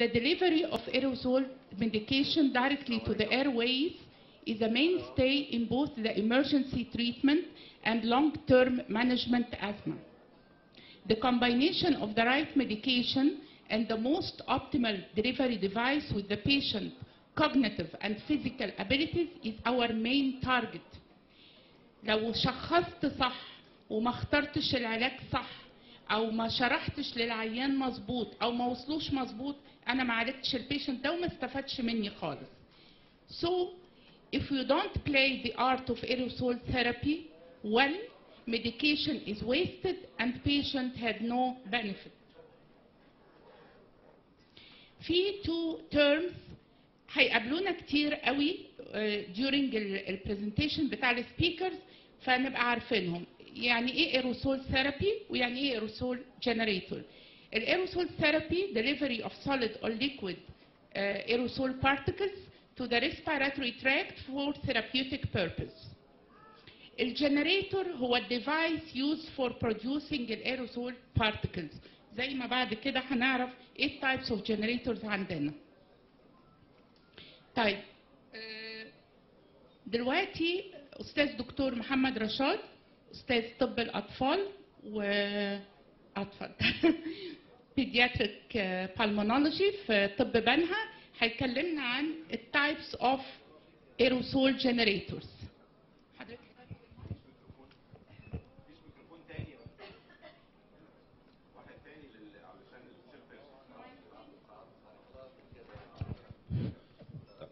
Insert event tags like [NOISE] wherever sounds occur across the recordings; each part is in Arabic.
The delivery of aerosol medication directly to the airways is a mainstay in both the emergency treatment and long-term management asthma. The combination of the right medication and the most optimal delivery device with the patient cognitive and physical abilities is our main target. لو شخصت صح وما اخترتش العلاج صح او ما شرحتش للعيان مظبوط او ما وصلوش مظبوط أنا ما عالجتش ال patient ده وما استفادش مني خالص. So if you don't play the art of aerosol therapy well, medication is wasted and patient had no benefit. في two terms هيقابلونا كتير قوي uh, during ال presentation بتاع ال speakers فنبقى عارفينهم يعني إيه aerosol therapy ويعني إيه aerosol generator. الايروسول ثيرابي delivery of solid or liquid uh, aerosol particles to the respiratory tract for therapeutic purpose. الجنريتور هو الديفايس used for producing الايروسول particles زي ما بعد كده هنعرف إيه types of generators عندنا. طيب آه، دلوقتي أستاذ دكتور محمد رشاد أستاذ طب الاطفال و اتفضل pediatric pulmonology في طب بنها هيكلمنا عن ال types of aerosol generators حضرتك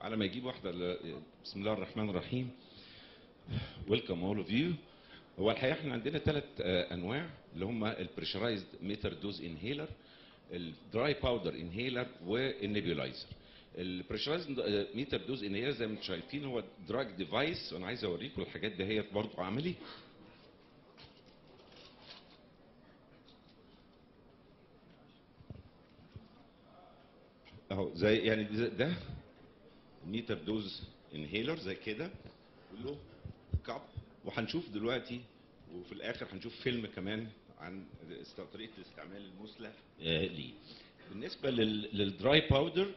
على ما يجيب واحدة بسم الله الرحمن الرحيم. welcome all of you هو الحقيقة إحنا عندنا ثلاث أنواع اللي هم ال pressurized meter dose inhaler ال dry powder inhaler وال nebulizer. ال pressurized meter dose inhaler زي ما أنتم شايفين هو drug device وأنا عايز أوريكم الحاجات دهيت برضه عملي. أهو زي يعني ده- meter dose inhaler زي كده. له cap وهنشوف دلوقتي وفي الآخر هنشوف فيلم كمان. عن طريقه الاستعمال المثلى آه، ليه بالنسبة لل- لل dry powder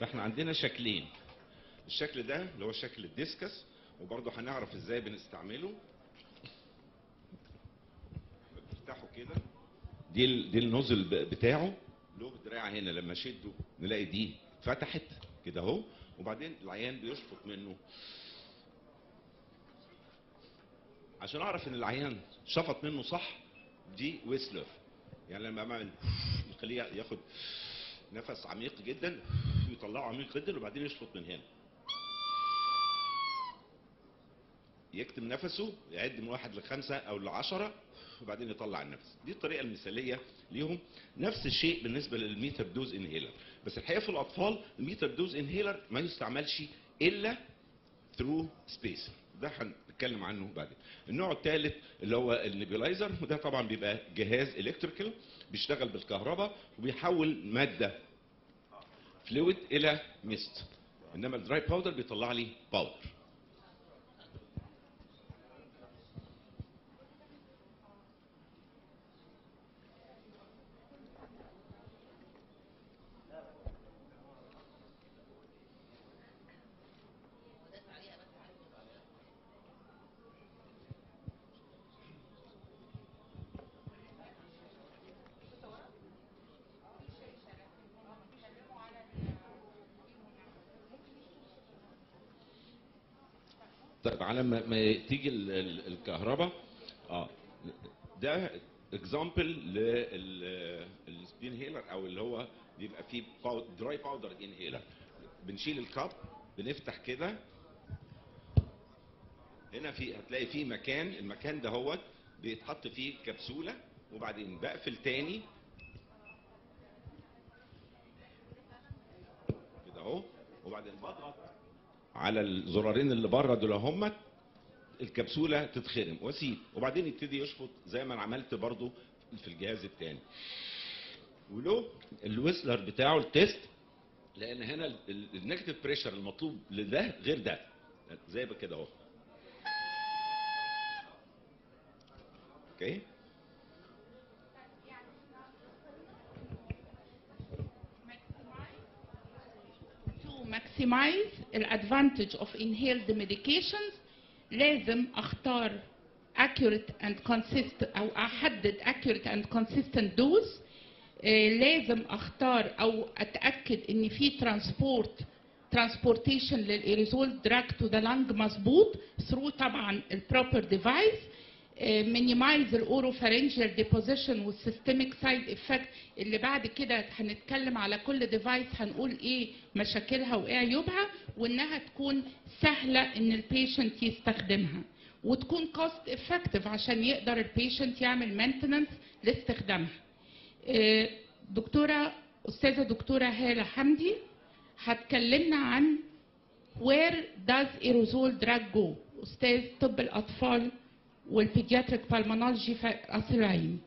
فاحنا عندنا شكلين. الشكل ده اللي هو شكل ال Diskus وبرضه هنعرف إزاي بنستعمله. بنفتحه كده. دي دي النوزل بتاعه. له دراع هنا لما اشده نلاقي دي فتحت كده اهو وبعدين العيان بيشفط منه. عشان أعرف إن العيان شفط منه صح دي ويسلر يعني لما بعمل نخليه ياخد نفس عميق جدا ويطلعه عميق جدا وبعدين يشفط من هنا. يكتم نفسه يعد من واحد لخمسة أو لعشرة وبعدين يطلع النفس. دي الطريقة المثالية ليهم. نفس الشيء بالنسبة لل meter dose inhaler. بس الحقيقة في الأطفال ال meter dose inhaler ما يستعملش إلا through spacer ده هنتكلم عنه بعدين. النوع الثالث اللي هو ال nebulizer وده طبعا بيبقى جهاز electrical بيشتغل بالكهرباء وبيحول مادة fluid إلى mist إنما الدراي باودر بيطلع لي باودر طيب على ما, ما تيجي ال- ال- الكهرباء. آه ده example لل spinhaler أو اللي هو بيبقى فيه dry powder inhaler بنشيل ال cap بنفتح كده. هنا في هتلاقي فيه مكان المكان ده هو بيتحط فيه كبسولة وبعدين بقفل تاني. كده أهو. وبعدين بضغط على الزرارين اللي بره دول هم. الكبسولة تتخرم. واسيب وبعدين يبتدي يشفط زي ما أنا عملت برضو في الجهاز الثاني ولو ال whistler بتاعه ال test لأن هنا ال negative pressure المطلوب لده غير ده. زي كده أهو. okay؟ Maximize the advantage of inhaled medications لازم أختار accurate and consistent أو أحدد accurate and consistent dose. آه، لازم أختار أو أتأكد إن في transport transportation لل aerosol drug to the lung مظبوط through طبعا ال proper device minimize ال oropharyngeal deposition وال systemic side effect اللي بعد كده هنتكلم على كل device هنقول إيه مشاكلها وايه عيوبها وإنها تكون سهلة إن ال patient يستخدمها. وتكون cost effective عشان يقدر ال patient يعمل maintenance لاستخدامها. آه، دكتورة أستاذة دكتورة هالة حمدي هتكلمنا عن where does aerosol drug go أستاذ طب الأطفال وال pediatric pulmonology في قصر العيني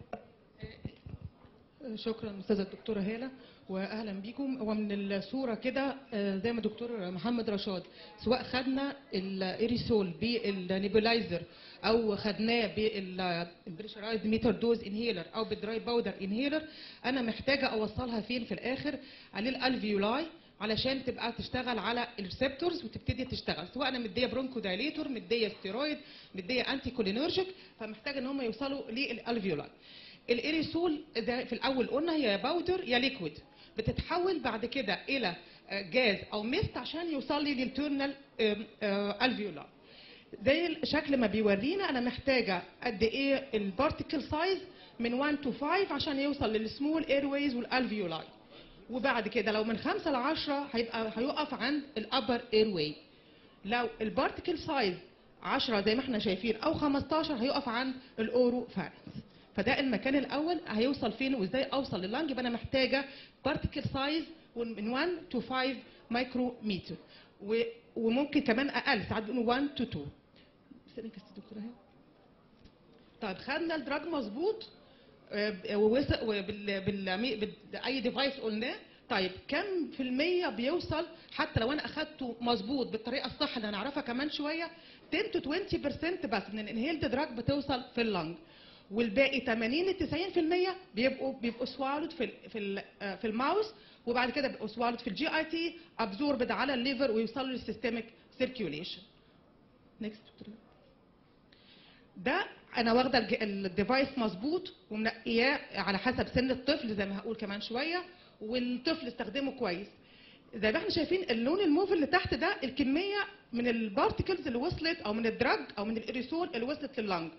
شكرا أستاذة الدكتورة هالة واهلا بيكم. هو من الصورة كده آه، زي ما دكتور محمد رشاد سواء خدنا ال aerosol بال nebulizer أو خدناه بال pressurized meter dose inhaler أو بال dry powder inhaler أنا محتاجة أوصلها فين في الآخر؟ على ال alveoli. علشان تبقى تشتغل على ال receptors وتبتدي تشتغل سواء أنا مدية bronchodilator مدية ستيرويد مدية anticholinergic فمحتاجة إن هم يوصلوا لل alveoli ال aerosol ده في الأول قلنا هي powder يا liquid. بتتحول بعد كده إلى آه، جاز أو mist عشان يوصل لي لل terminal alveoli زي الشكل ما بيورينا أنا محتاجة قد إيه ال particle size من 1 to 5 عشان يوصل لل small airways وال alveoli وبعد كده لو من 5 ل 10 هيبقى هيقف عند ال upper airway لو ال particle size 10 زي ما إحنا شايفين أو 15 هيقف عند ال oropharynx فده المكان الأول هيوصل فين وإزاي أوصل لل lung يبقى أنا محتاجة particle size من 1 to 5 مايكرومتر و- وممكن كمان أقل ساعات بيقولوا 1 to 2 استنى كده يا دكتورة أهي. طيب خدنا ال drug مظبوط. آه، ووصل وبال بال بال- أي device قلناه. طيب كم في المية بيوصل حتى لو أنا أخدته مظبوط بالطريقة الصح اللي هنعرفها كمان شوية؟ 10 تو 20% بس من ال inhaled drug بتوصل في ال lung والباقي 80 ل 90% بيبقوا بيبقوا swallowed في في آه، في ال mouth. وبعد كده بيبقوا swallowed في ال GIT absorbed على ال liver ويوصلوا لل systemic circulation next ده أنا واخدة ال device مظبوط ومنقياه على حسب سن الطفل زي ما هقول كمان شوية والطفل استخدمه كويس. زي ما إحنا شايفين اللون الموف اللي تحت ده الكمية من ال particles اللي وصلت أو من ال drug أو من الاريسول اللي وصلت لل lung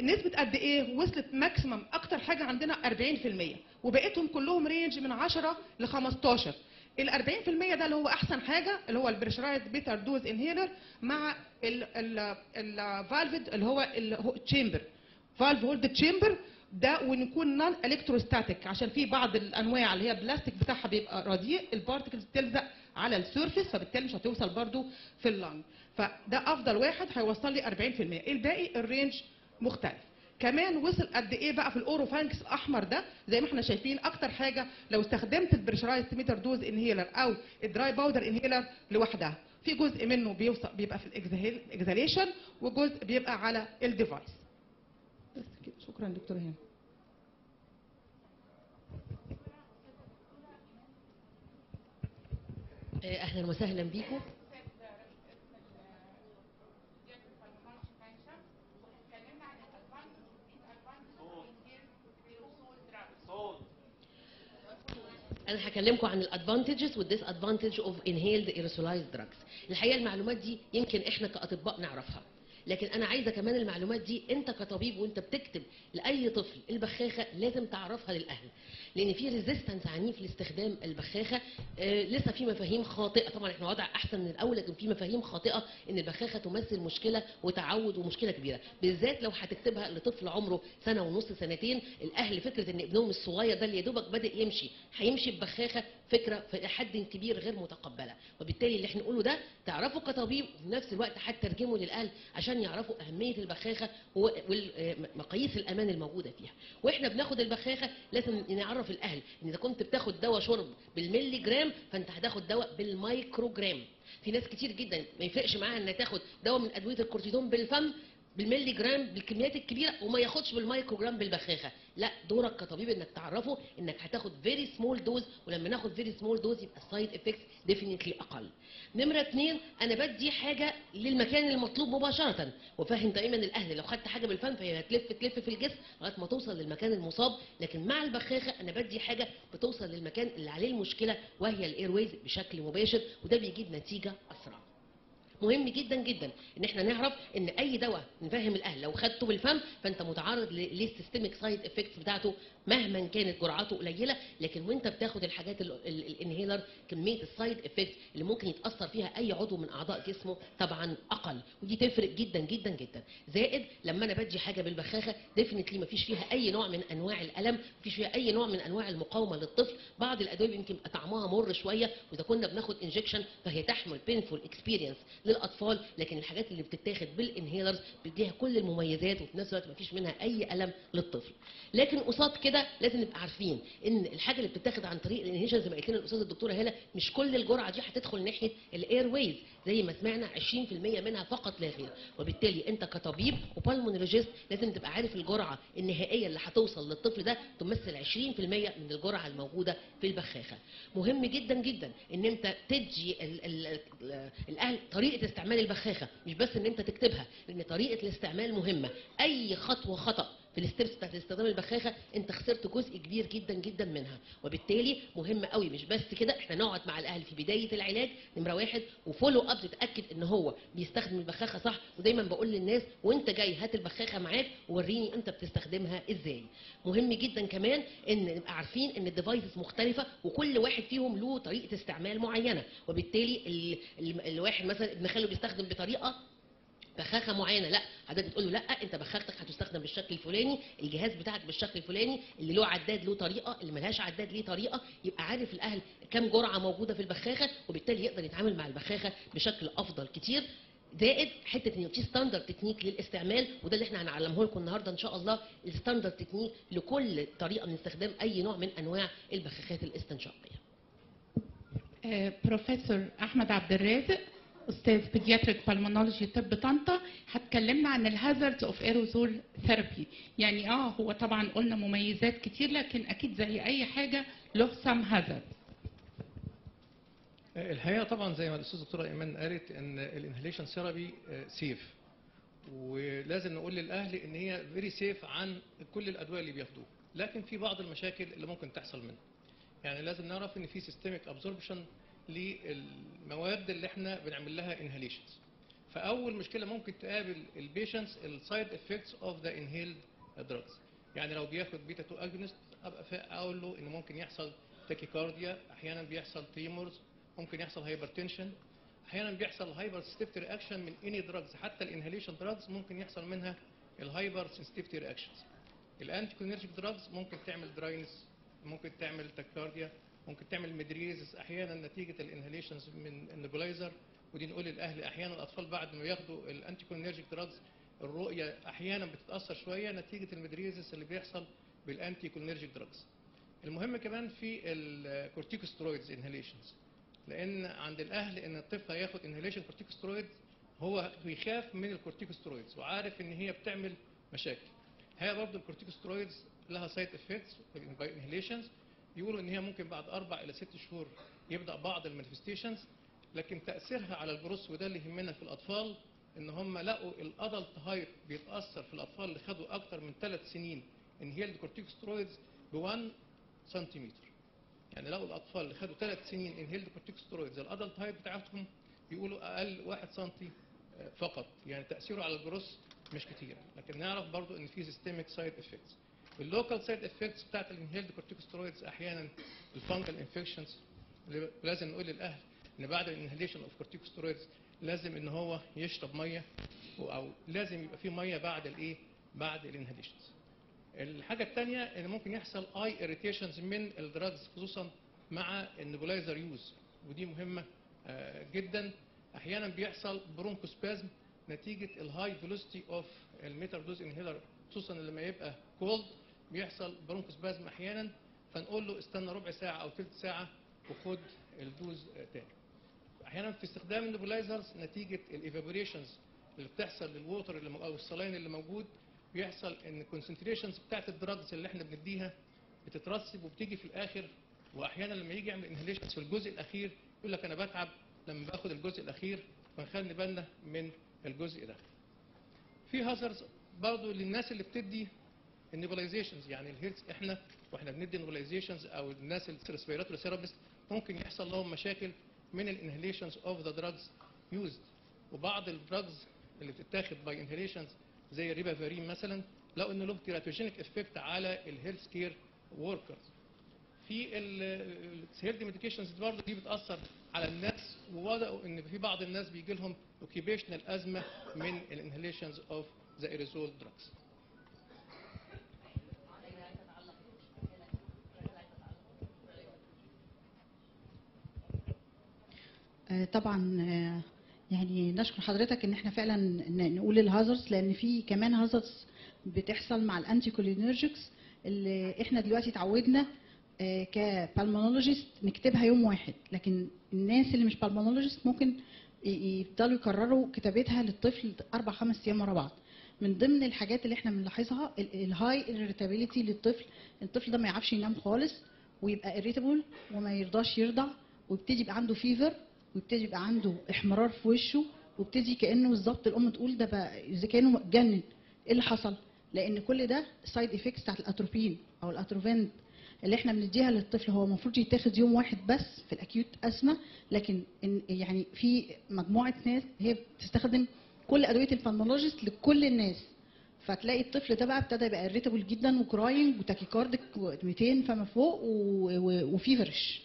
نسبة قد إيه؟ وصلت maximum أكتر حاجة عندنا 40% وبقيتهم كلهم range من 10 ل 15 ال 40% ده اللي هو أحسن حاجة اللي هو ال pressurized metered dose inhaler مع ال valved اللي هو ال chamber valved holding chamber ده ونكون non-electrostatic عشان في بعض الأنواع اللي هي البلاستيك بتاعها بيبقى رديء ال particles بتلزق على ال surface فبالتالي مش هتوصل برضو في ال lung فده أفضل واحد هيوصل لي 40% الباقي ال range مختلف. كمان وصل قد إيه بقى في ال oropharynx الأحمر ده؟ زي ما إحنا شايفين أكتر حاجة لو استخدمت ال pressurized metered dose inhaler أو ال dry powder inhaler لوحدها. في جزء منه بيوصل بيبقى في ال exhalation وجزء بيبقى على ال device بس كده. شكرا دكتور هاني. أهلا وسهلا بيكم. أنا هكلمكم عن ال advantages وال disadvantage of inhaled aerosolized drugs الحقيقة المعلومات دي يمكن إحنا كأطباء نعرفها. لكن أنا عايزة كمان المعلومات دي أنت كطبيب وأنت بتكتب لأي طفل البخاخة لازم تعرفها للأهل. لأن في ريزيستنس عنيف لاستخدام البخاخة. آه لسه في مفاهيم خاطئة. طبعا إحنا وضع أحسن من الأول لكن في مفاهيم خاطئة إن البخاخة تمثل مشكلة وتعود ومشكلة كبيرة. بالذات لو هتكتبها لطفل عمره سنة ونص سنتين الأهل فكرة إن ابنهم الصغير ده اللي يا دوبك بادئ يمشي هيمشي ببخاخة فكرة في حد كبير غير متقبلة. وبالتالي اللي إحنا نقوله ده تعرفوا كطبيب وفي نفس الوقت هتترجمه للأهل عشان يعرفوا أهمية البخاخة ومقاييس الأمان الموجودة فيها. وإحنا بناخد البخاخة لازم نعرف الأهل. إن إذا كنت بتاخد دواء شرب بالملي جرام فأنت هتاخد دواء بالمايكرو جرام في ناس كتير جدا ما يفرقش معاها إنها تاخد دواء من أدوية الكورتيزون بالفم بالملي جرام بالكميات الكبيرة وما ياخدش بالمايكرو جرام بالبخاخة. لا دورك كطبيب إنك تعرفه إنك هتاخد very small dose ولما ناخد very small dose يبقى ال side effects definitely أقل. نمرة اتنين أنا بدي حاجة للمكان المطلوب مباشرة. وفاهم دايما الأهل لو خدت حاجة بالفم فهي هتلف تلف في الجسم لغاية ما توصل للمكان المصاب. لكن مع البخاخة أنا بدي حاجة بتوصل للمكان اللي عليه المشكلة وهي ال airways بشكل مباشر وده بيجيب نتيجة أسرع. مهم جدا جدا إن إحنا نعرف إن أي دواء نفهم الأهل. لو خدته بالفم فأنت متعرض لل systemic side effects بتاعته مهما كانت جرعاته قليلة لكن وأنت بتاخد الحاجات ال- ال- ال inhaler كمية ال side effects اللي ممكن يتأثر فيها أي عضو من أعضاء جسمه طبعا أقل ودي تفرق جدا جدا جدا. زائد لما أنا بدي حاجة بالبخاخة definitely ما فيش فيها أي نوع من أنواع الألم ما فيش فيها أي نوع من أنواع المقاومة للطفل. بعض الأدوية يمكن طعمها مر شوية وإذا كنا بناخد injection فهي تحمل painful experience للأطفال لكن الحاجات اللي بتتاخد بال inhalers بيديها كل المميزات وفي نفس الوقت ما فيش منها أي ألم للطفل. لكن قصاد كده لازم نبقى عارفين إن الحاجة اللي بتتاخد عن طريق الانهيشن زي ما قالت لنا الأستاذة الدكتورة هاله مش كل الجرعة دي هتدخل ناحية ال airways زي ما سمعنا 20% منها فقط لا غير. وبالتالي انت كطبيب و pulmonologist لازم تبقى عارف الجرعة النهائية اللي هتوصل للطفل ده تمثل 20% من الجرعة الموجودة في البخاخة. مهم جدا جدا إن انت تدي ال ال ال الأهل طريقة استعمال البخاخة مش بس إن انت تكتبها لأن طريقة الاستعمال مهمة. أي خطوة خطأ في ال steps بتاعت استخدام البخاخة انت خسرت جزء كبير جدا جدا منها. وبالتالي مهم قوي مش بس كده إحنا نقعد مع الأهل في بداية العلاج نمرة واحد و follow up تتأكد إن هو بيستخدم البخاخة صح. ودايما بقول للناس وانت جاي هات البخاخة معاك ووريني انت بتستخدمها إزاي. مهم جدا كمان إن نبقى عارفين إن ال devices مختلفة وكل واحد فيهم له طريقة استعمال معينة. وبالتالي ال ال الواحد مثلا ابن خاله بيستخدم بطريقة بخاخة معينة. لا حضرتك بتقول له لا انت بخاختك هتستخدم بالشكل الفلاني الجهاز بتاعك بالشكل الفلاني اللي له عداد له طريقة اللي ملهاش عداد ليه طريقة يبقى عارف الأهل كم جرعة موجودة في البخاخة وبالتالي يقدر يتعامل مع البخاخة بشكل أفضل كتير. زائد حتة إن في standard technique للاستعمال وده اللي إحنا هنعلمه لكم النهارده إن شاء الله ال standard technique لكل طريقة من استخدام أي نوع من أنواع البخاخات الاستنشاقية. آه، بروفيسور أحمد عبد الرازق أستاذ pediatric pulmonology طب طنطا هتكلمنا عن ال hazard of aerosol therapy يعني آه هو طبعا قلنا مميزات كتير لكن أكيد زي أي حاجة له some hazard الحقيقة طبعا زي ما الأستاذ دكتوره إيمان قالت إن ال inhalation therapy safe ولازم نقول للأهل إن هي very safe عن كل الادويه اللي بياخدوها لكن في بعض المشاكل اللي ممكن تحصل منها. يعني لازم نعرف إن في systemic absorption للمواد اللي إحنا بنعمل لها inhalations فأول مشكلة ممكن تقابل ال patients ال side effects of the inhaled drugs يعني لو بياخد بيتا 2 agonist أبقى أقول له إن ممكن يحصل tachycardia أحيانا بيحصل tremors ممكن يحصل hypertension أحيانا بيحصل hypersensitivity reaction من any drugs حتى ال inhalation drugs ممكن يحصل منها ال hypersensitivity reactions ال anti drugs ممكن تعمل dryness ممكن تعمل tachycardia ممكن تعمل mydriasis أحيانا نتيجة ال inhalations من ال nebulizer ودي نقول للأهل أحيانا الأطفال بعد ما ياخدوا ال anticholinergic drugs الرؤية أحيانا بتتأثر شوية نتيجة ال mydriasis اللي بيحصل بال anticholinergic drugs المهم كمان في ال corticosteroids inhalations لأن عند الأهل إن الطفل هياخد inhalation corticosteroid هو بيخاف من ال corticosteroids وعارف إن هي بتعمل مشاكل. هي برضه ال corticosteroids لها side effects inhalations بيقولوا إن هي ممكن بعد أربع إلى ست شهور يبدأ بعض ال manifestations لكن تأثيرها على الجروس وده اللي يهمنا في الأطفال إن هم لقوا ال adult height بيتأثر في الأطفال اللي خدوا أكتر من ثلاث سنين inhaled corticosteroids ب 1 سنتيمتر يعني لقوا الأطفال اللي خدوا ثلاث سنين inhaled corticosteroids ال adult height بتاعتهم بيقولوا أقل 1 سنتي فقط. يعني تأثيره على الجروس مش كتير. لكن نعرف برضو إن في systemic side effects ال local side effects بتاعت ال inhaled corticosteroids أحيانا ال fungal infections لازم نقول للأهل إن بعد ال inhalation of corticosteroids لازم إن هو يشرب مية أو لازم يبقى في مية بعد الإيه؟ بعد ال inhalations. الحاجة الثانية إن ممكن يحصل أي irritations من ال drugs خصوصا مع ال nebulizer use. ودي مهمة آه، جدا. أحيانا بيحصل bronchospasm نتيجة ال high velocity of ال metered dose inhaler خصوصا لما يبقى cold بيحصل bronchospasm أحيانا فنقول له استنى ربع ساعة أو ثلث ساعة وخد ال dose تاني أحيانا في استخدام ال nebulizers نتيجة ال evaporations اللي بتحصل لل water اللي أو ال saline اللي موجود بيحصل إن ال concentrations بتاعت ال drugs اللي إحنا بنديها بتترسب وبتيجي في الآخر وأحيانا لما يجي يعمل inhalations في الجزء الأخير يقول لك أنا بتعب لما باخد الجزء الأخير فنخلي بالنا من الجزء ده. في hazards برضه للناس اللي بتدي ال nebulizations يعني ال health إحنا وإحنا بندي nebulizations أو الناس ال respiratory therapist ممكن يحصل لهم مشاكل من ال inhalations of the drugs used وبعض ال drugs اللي بتتاخد by inhalations زي ال ribavirin مثلا لقوا ان له teratogenic effect على ال health care workers في ال health medications برضه دي بتأثر على الناس ووضعوا إن في بعض الناس بيجي لهم occupational asthma من ال inhalations of the aerosol drugs آه، طبعا آه، يعني نشكر حضرتك إن إحنا فعلا نقول ال hazards لأن في كمان hazards بتحصل مع ال anticholinergics اللي إحنا دلوقتي اتعودنا ك pulmonologist نكتبها يوم واحد. لكن الناس اللي مش pulmonologist ممكن يفضلوا يكرروا كتابتها للطفل أربع خمس أيام ورا بعض. من ضمن الحاجات اللي إحنا بنلاحظها ال high irritability للطفل. الطفل ده ما يعرفش ينام خالص ويبقى irritable وما يرضاش يرضع ويبتدي يبقى عنده fever ويبتدي يبقى عنده احمرار في وشه ويبتدي كأنه بالظبط الأم تقول ده بقى إذا كأنه اتجنن إيه اللي حصل؟ لأن كل ده side effects بتاعت الاتروبين أو ال Atrovent اللي إحنا بنديها للطفل هو المفروض يتاخد يوم واحد بس في ال acute asthma لكن يعني في مجموعة ناس هي بتستخدم كل أدوية ال pulmonologist لكل الناس. فتلاقي الطفل ده بقى ابتدى يبقى irritable جدا و crying و tachycardic 200 فما فوق و feverish.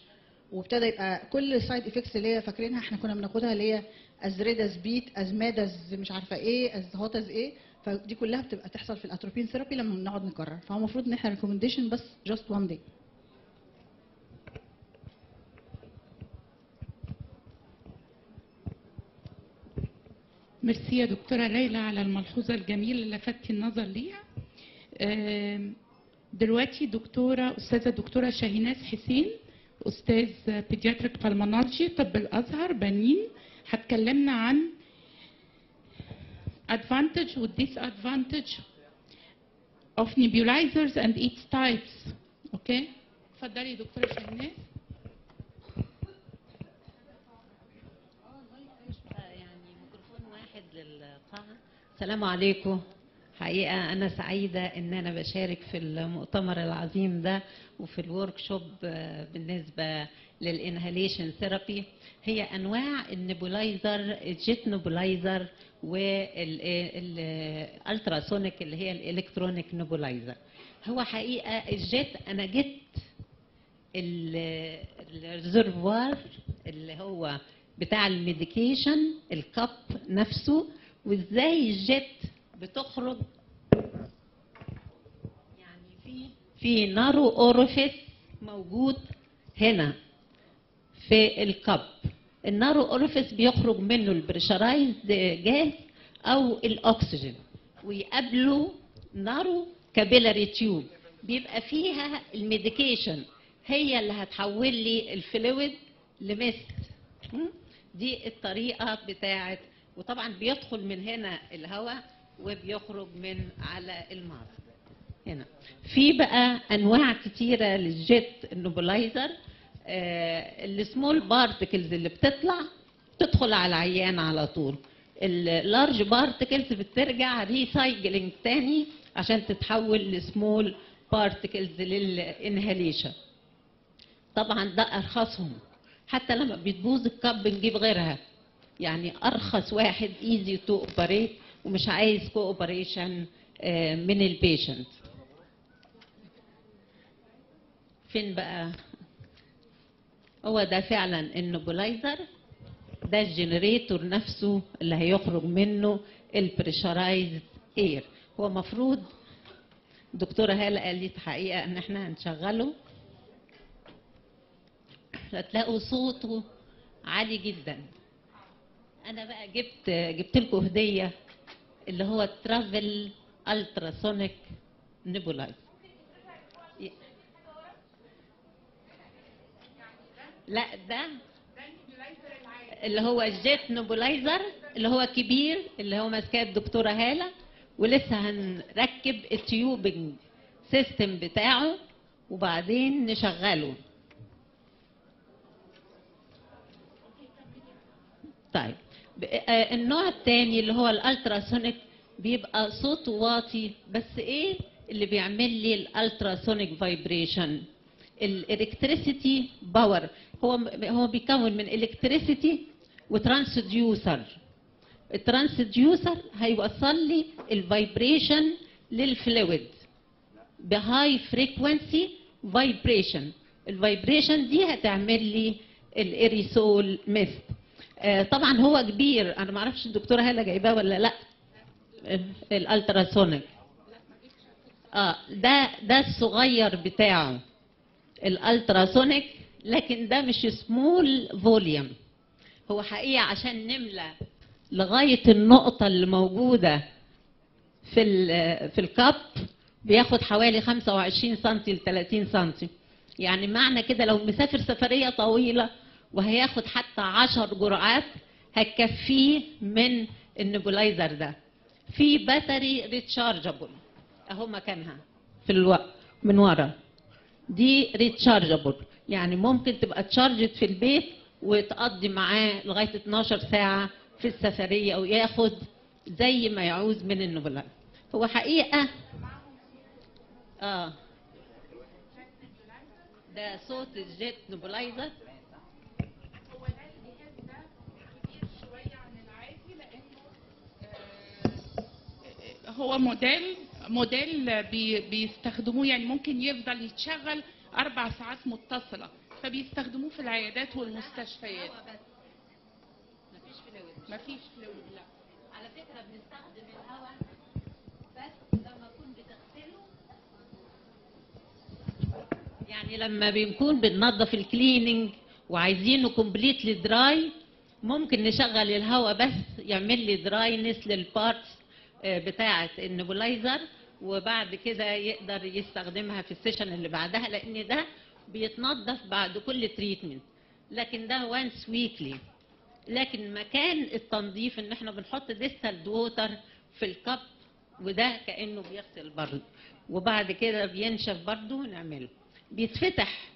وابتدى يبقى كل side effects اللي هي فاكرينها إحنا كنا بناخدها اللي هي as red as beet as mad as مش عارفة إيه as hot as إيه فدي كلها بتبقى تحصل في ال atropine therapy لما بنقعد نكرر. فهو المفروض إن إحنا recommendation بس just one day ميرسي يا دكتورة ليلى على الملحوظة الجميلة اللي لفتي النظر ليها. دلوقتي دكتورة أستاذة دكتورة شاهيناز حسين أستاذ pediatric pulmonology طب الأزهر بنين. هتكلمنا عن advantage و disadvantage of nebulizers and its types. okay اتفضلي يا دكتورة شاهيناز يعني السلام عليكم. حقيقة أنا سعيدة إن أنا بشارك في المؤتمر العظيم ده وفي ال workshop بالنسبة لل inhalation therapy هي أنواع ال nebulizer ال jet nebulizer وال ultrasonic اللي هي ال electronic nebulizer. هو حقيقة ال jet أنا ال- ال reservoir اللي هو بتاع ال medication ال cup نفسه وإزاي ال jet بتخرج يعني في في narrow orifice موجود هنا في ال cup. ال narrow orifice بيخرج منه ال pressurized gas أو الأكسجين ويقابله narrow capillary tube. بيبقى فيها ال medication هي اللي هتحول لي ال fluid ل mist? دي الطريقة بتاعت وطبعا بيدخل من هنا الهواء وبيخرج من على ال mask هنا. في بقى أنواع كتيرة لل jet ال nebulizer آه ال small particles اللي بتطلع تدخل على العيان على طول. ال large particles بترجع recycling تاني عشان تتحول ل small particles لل inhalation طبعا ده أرخصهم. حتى لما بتبوظ ال cup نجيب غيرها. يعني أرخص واحد easy to operate ومش عايز cooperation من ال patient فين بقى؟ هو ده فعلا ال nebulizer ده ال generator نفسه اللي هيخرج منه ال pressurized air هو مفروض دكتورة هالة قالت حقيقه إن إحنا هنشغله. هتلاقوا صوته عالي جدا. أنا بقى جبت جبت لكم هدية. اللي هو travel ultrasonic nebulizer لا ده اللي هو ال jet nebulizer اللي هو كبير اللي هو ماسكاه الدكتورة هالة ولسه هنركب ال tubing system بتاعه وبعدين نشغله. طيب. النوع الثاني اللي هو ال ultrasonic بيبقى صوته واطي بس إيه اللي بيعمل لي ال ultrasonic vibration؟ ال electricity power. هو هو بيكون من electricity و transducer. ال transducer هيوصل لي الفايبريشن للفلويد بهاي فريكوانسي فايبريشن. الفايبريشن دي هتعمل لي ال aerosol mist. آه، طبعا هو كبير. أنا ما أعرفش الدكتورة هالة جايباه ولا لأ. آه، ال ultrasonic. آه ده ده الصغير بتاعه. ال ultrasonic لكن ده مش small volume هو حقيقة عشان نملى لغاية النقطة اللي موجودة في في ال cup بياخد حوالي 25 سم ل 30 سم يعني معنى كده لو مسافر سفرية طويلة وهياخد حتى 10 جرعات هتكفيه من ال nebulizer ده. في battery rechargeable أهو مكانها في الوقت من ورا. دي rechargeable يعني ممكن تبقى charged في البيت وتقضي معاه لغاية 12 ساعة في السفرية أو ياخد زي ما يعوز من ال nebulizer هو حقيقة؟ آه. ده صوت ال jet nebulizer هو موديل موديل بي بيستخدموه يعني ممكن يفضل يتشغل أربع ساعات متصلة فبيستخدموه في العيادات والمستشفيات. مفيش fluid. مفيش fluid لا. على فكرة بنستخدم الهواء بس لما نكون بتغسله. يعني لما بنكون بننظف ال cleaning وعايزينه completely dry ممكن نشغل الهواء بس يعمل لي dryness لل parts بتاعة ال nebulizer وبعد كده يقدر يستخدمها في ال session اللي بعدها لأن ده بيتنظف بعد كل treatment لكن ده once weekly لكن مكان التنظيف إن إحنا بنحط distilled water في ال cup وده كأنه بيغسل برضه. وبعد كده بينشف برضه ونعمله. بيتفتح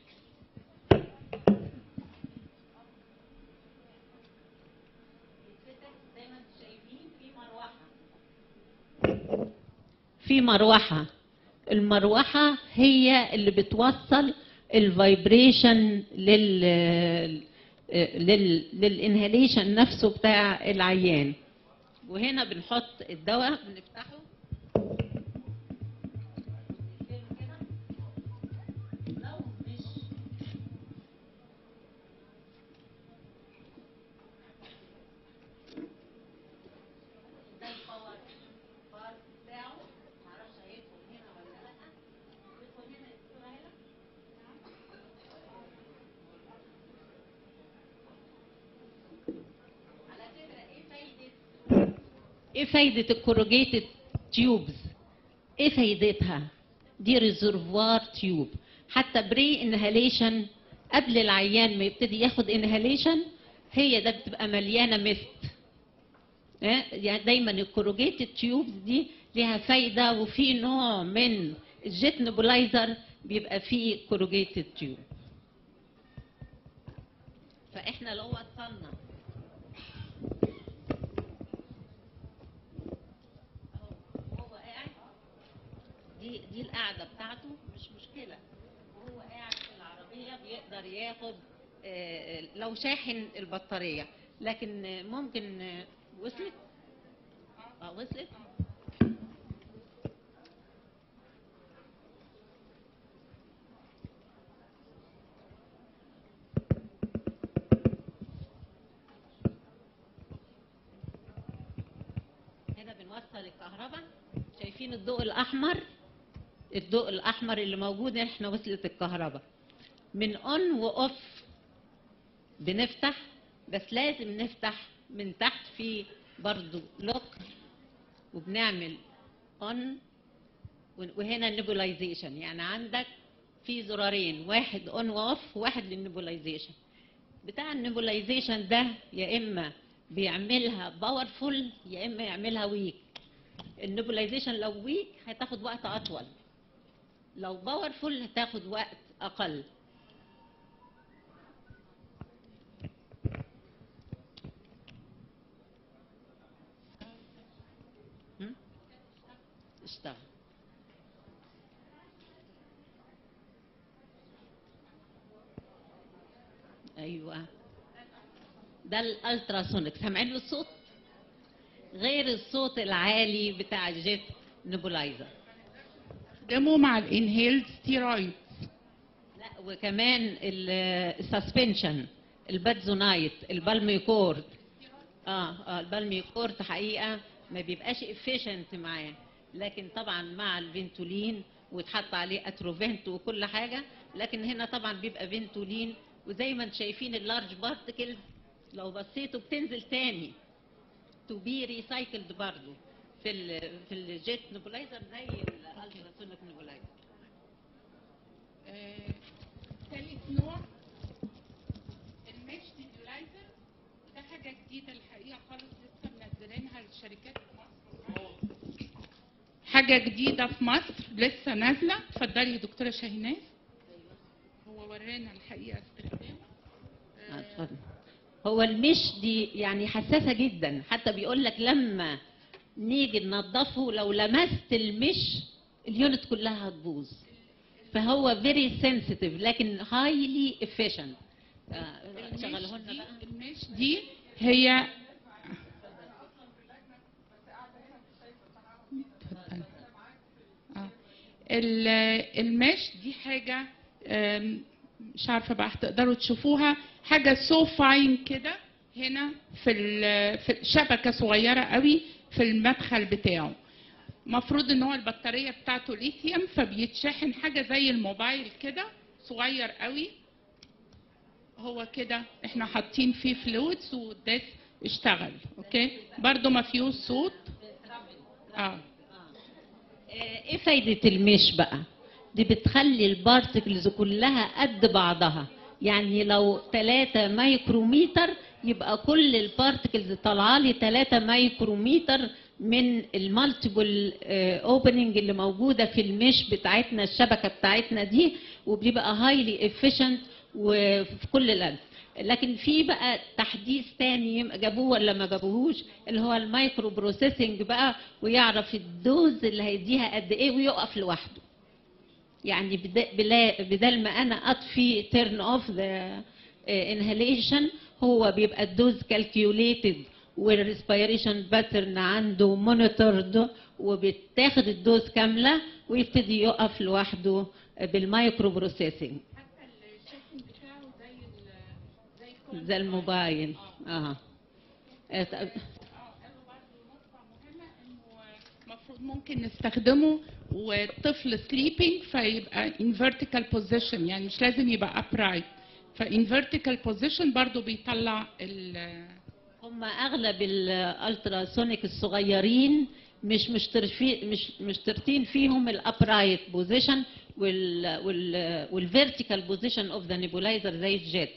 زي ما أنتم شايفين في مروحه في مروحة. المروحة هي اللي بتوصل الفايبريشن لل لل للانهاليشن نفسه بتاع العيان. وهنا بنحط الدواء بنفتحه. فايدة ال corrugated tubes إيه فايدتها دي reservoir tube حتى pre inhalation قبل العيان ما يبتدي ياخد inhalation هي ده بتبقى مليانة mist إيه؟ يعني دايما ال corrugated tubes دي ليها فايدة وفي نوع من ال jet nebulizer بيبقى فيه corrugated tube فإحنا لو وصلنا أهو، وهو قاعد دي دي القعدة بتاعته مش مشكلة. وهو قاعد في العربية بيقدر ياخد آه، لو شاحن البطارية. لكن ممكن آه، وصلت؟ آه وصلت. هنا بنوصل الكهرباء. شايفين الضوء الأحمر؟ الضوء الأحمر اللي موجود إحنا وصلت الكهرباء. من on و off بنفتح بس لازم نفتح من تحت في برضو lock وبنعمل on وهنا ال nebulization يعني عندك في زرارين واحد on و off وواحد لل nebulization بتاع ال nebulization ده يا إما بيعملها powerful يا إما يعملها weak ال nebulization لو weak هتاخد وقت أطول. لو powerful هتاخد وقت أقل؟ اشتغل. أيوه. ده ال ultrasonic. سامعين له الصوت؟ غير الصوت العالي بتاع ال jet nebulizer دمو مع ال inhaled steroid. لا وكمان السسبنشن البادزونايت البالميكورد. آه آه البالميكورد حقيقة ما بيبقاش efficient معاه. لكن طبعا مع ال Ventolin ويتحط عليه Atrovent وكل حاجة لكن هنا طبعا بيبقى Ventolin. وزي ما أنتم شايفين ال large particles لو بصيتوا بتنزل تاني to be recycled برضه في ال في ال jet nebulizer زي ال ultrasonic nebulizer آه، ثالث نوع ال mesh nebulizer ده حاجة جديدة الحقيقة خالص لسه منزلينها الشركات في مصر. حاجة جديدة في مصر لسه نازلة. اتفضلي يا دكتورة شاهيناز هو ورانا الحقيقة استخدامه آه، اتفضل. هو ال mesh دي يعني حساسة جدا. حتى بيقول لك لما نيجي ننضفه لو لمست ال mesh ال unit كلها هتبوظ فهو very sensitive لكن highly efficient دي بقى ال mesh دي هي. آه. ال- ال mesh دي حاجة مش عارفة بقى هتقدروا تشوفوها حاجة so fine كده هنا في في شبكة صغيرة قوي في المدخل بتاعه. مفروض إن هو البطارية بتاعته ليثيوم فبيتشحن حاجة زي الموبايل كده صغير قوي. هو كده إحنا حاطين فيه fluids وده اشتغل okay؟ برضو ما فيهوش صوت. آه. آه، إيه فايدة ال mesh بقى؟ دي بتخلي ال particles كلها قد بعضها. يعني لو 3 مايكروميتر يبقى كل ال particles طالعة لي 3 مايكروميتر من ال multiple opening اللي موجودة في ال mesh بتاعتنا الشبكة بتاعتنا دي وبيبقى highly efficient وفي كل الألف. لكن في بقى تحديث تاني جابوه ولا ما جابوهوش؟ اللي هو ال micro processing بقى ويعرف ال dose اللي هيديها قد إيه ويقف لوحده. يعني بدل ما أنا أطفي turn off the inhalation هو بيبقى ال dose calculated وال respiration pattern عنده monitored وبتاخد ال dose كاملة ويبتدي يقف لوحده بال micro processing زي ال زي زي الموبايل. آه. آه، ممكن نستخدمه والطفل sleeping فيبقى in vertical position يعني مش لازم يبقى upright. ف in vertical position برضه بيطلع ال هم أغلب ال ultrasonic الصغيرين مش مشترفين مش مشترطين فيهم ال upright position وال وال وال vertical position of the nebulizer زي ال jet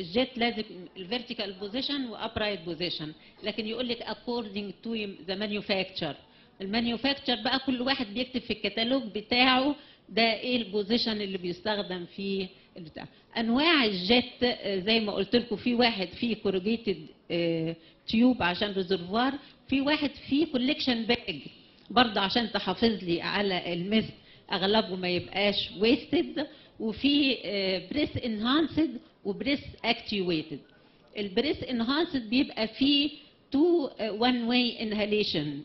ال jet لازم ال vertical position و upright position لكن يقول لك according to the manufacturer. ال manufacturer بقى كل واحد بيكتب في الكتالوج بتاعه ده إيه ال position اللي بيستخدم فيه. البتاع. أنواع ال jet آه، زي ما قلت لكم في واحد فيه corrugated tube عشان reservoir في واحد فيه collection bag برضه عشان تحافظ لي على ال mist أغلبه ما يبقاش wasted وفي breath enhanced و breath actuated ال breath enhanced بيبقى فيه two one way inhalation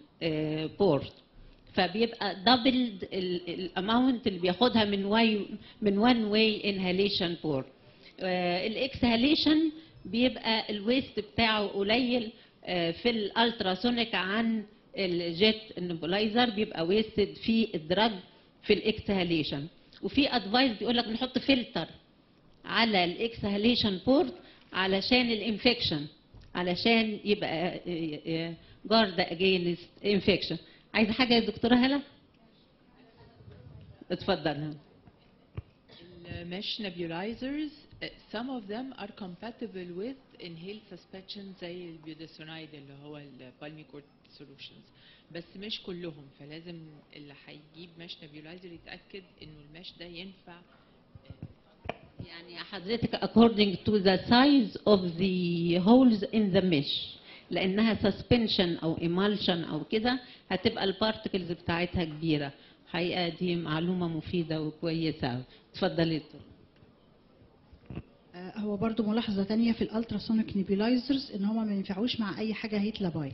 port فبيبقى double ال amount اللي بياخدها من way من one way inhalation port ال exhalation بيبقى ال waste بتاعه قليل آه، في ال ultrasonic عن ال jet ال nebulizer بيبقى wasted في ال drug في ال exhalation وفي advice بيقول لك نحط فلتر على ال exhalation port علشان ال infection علشان يبقى guard against infection عايزة حاجة يا دكتورة هلا اتفضل. mesh nebulizers, uh, some of them are compatible with inhaled suspension زي ال budesonide اللي هو ال Pulmicort solutions بس مش كلهم فلازم اللي هيجيب mesh nebulizer يتأكد إنه ال mesh ده ينفع. يعني حضرتك according to the size of the holes in the mesh. لأنها suspension أو emulsion أو كده هتبقى ال particles بتاعتها كبيرة. حقيقة دي معلومة مفيدة وكويسة. اتفضلي دكتور. آه، هو برضو ملاحظة تانية في ال ultrasonic nebulizers إن هما ما ينفعوش مع أي حاجة heat labile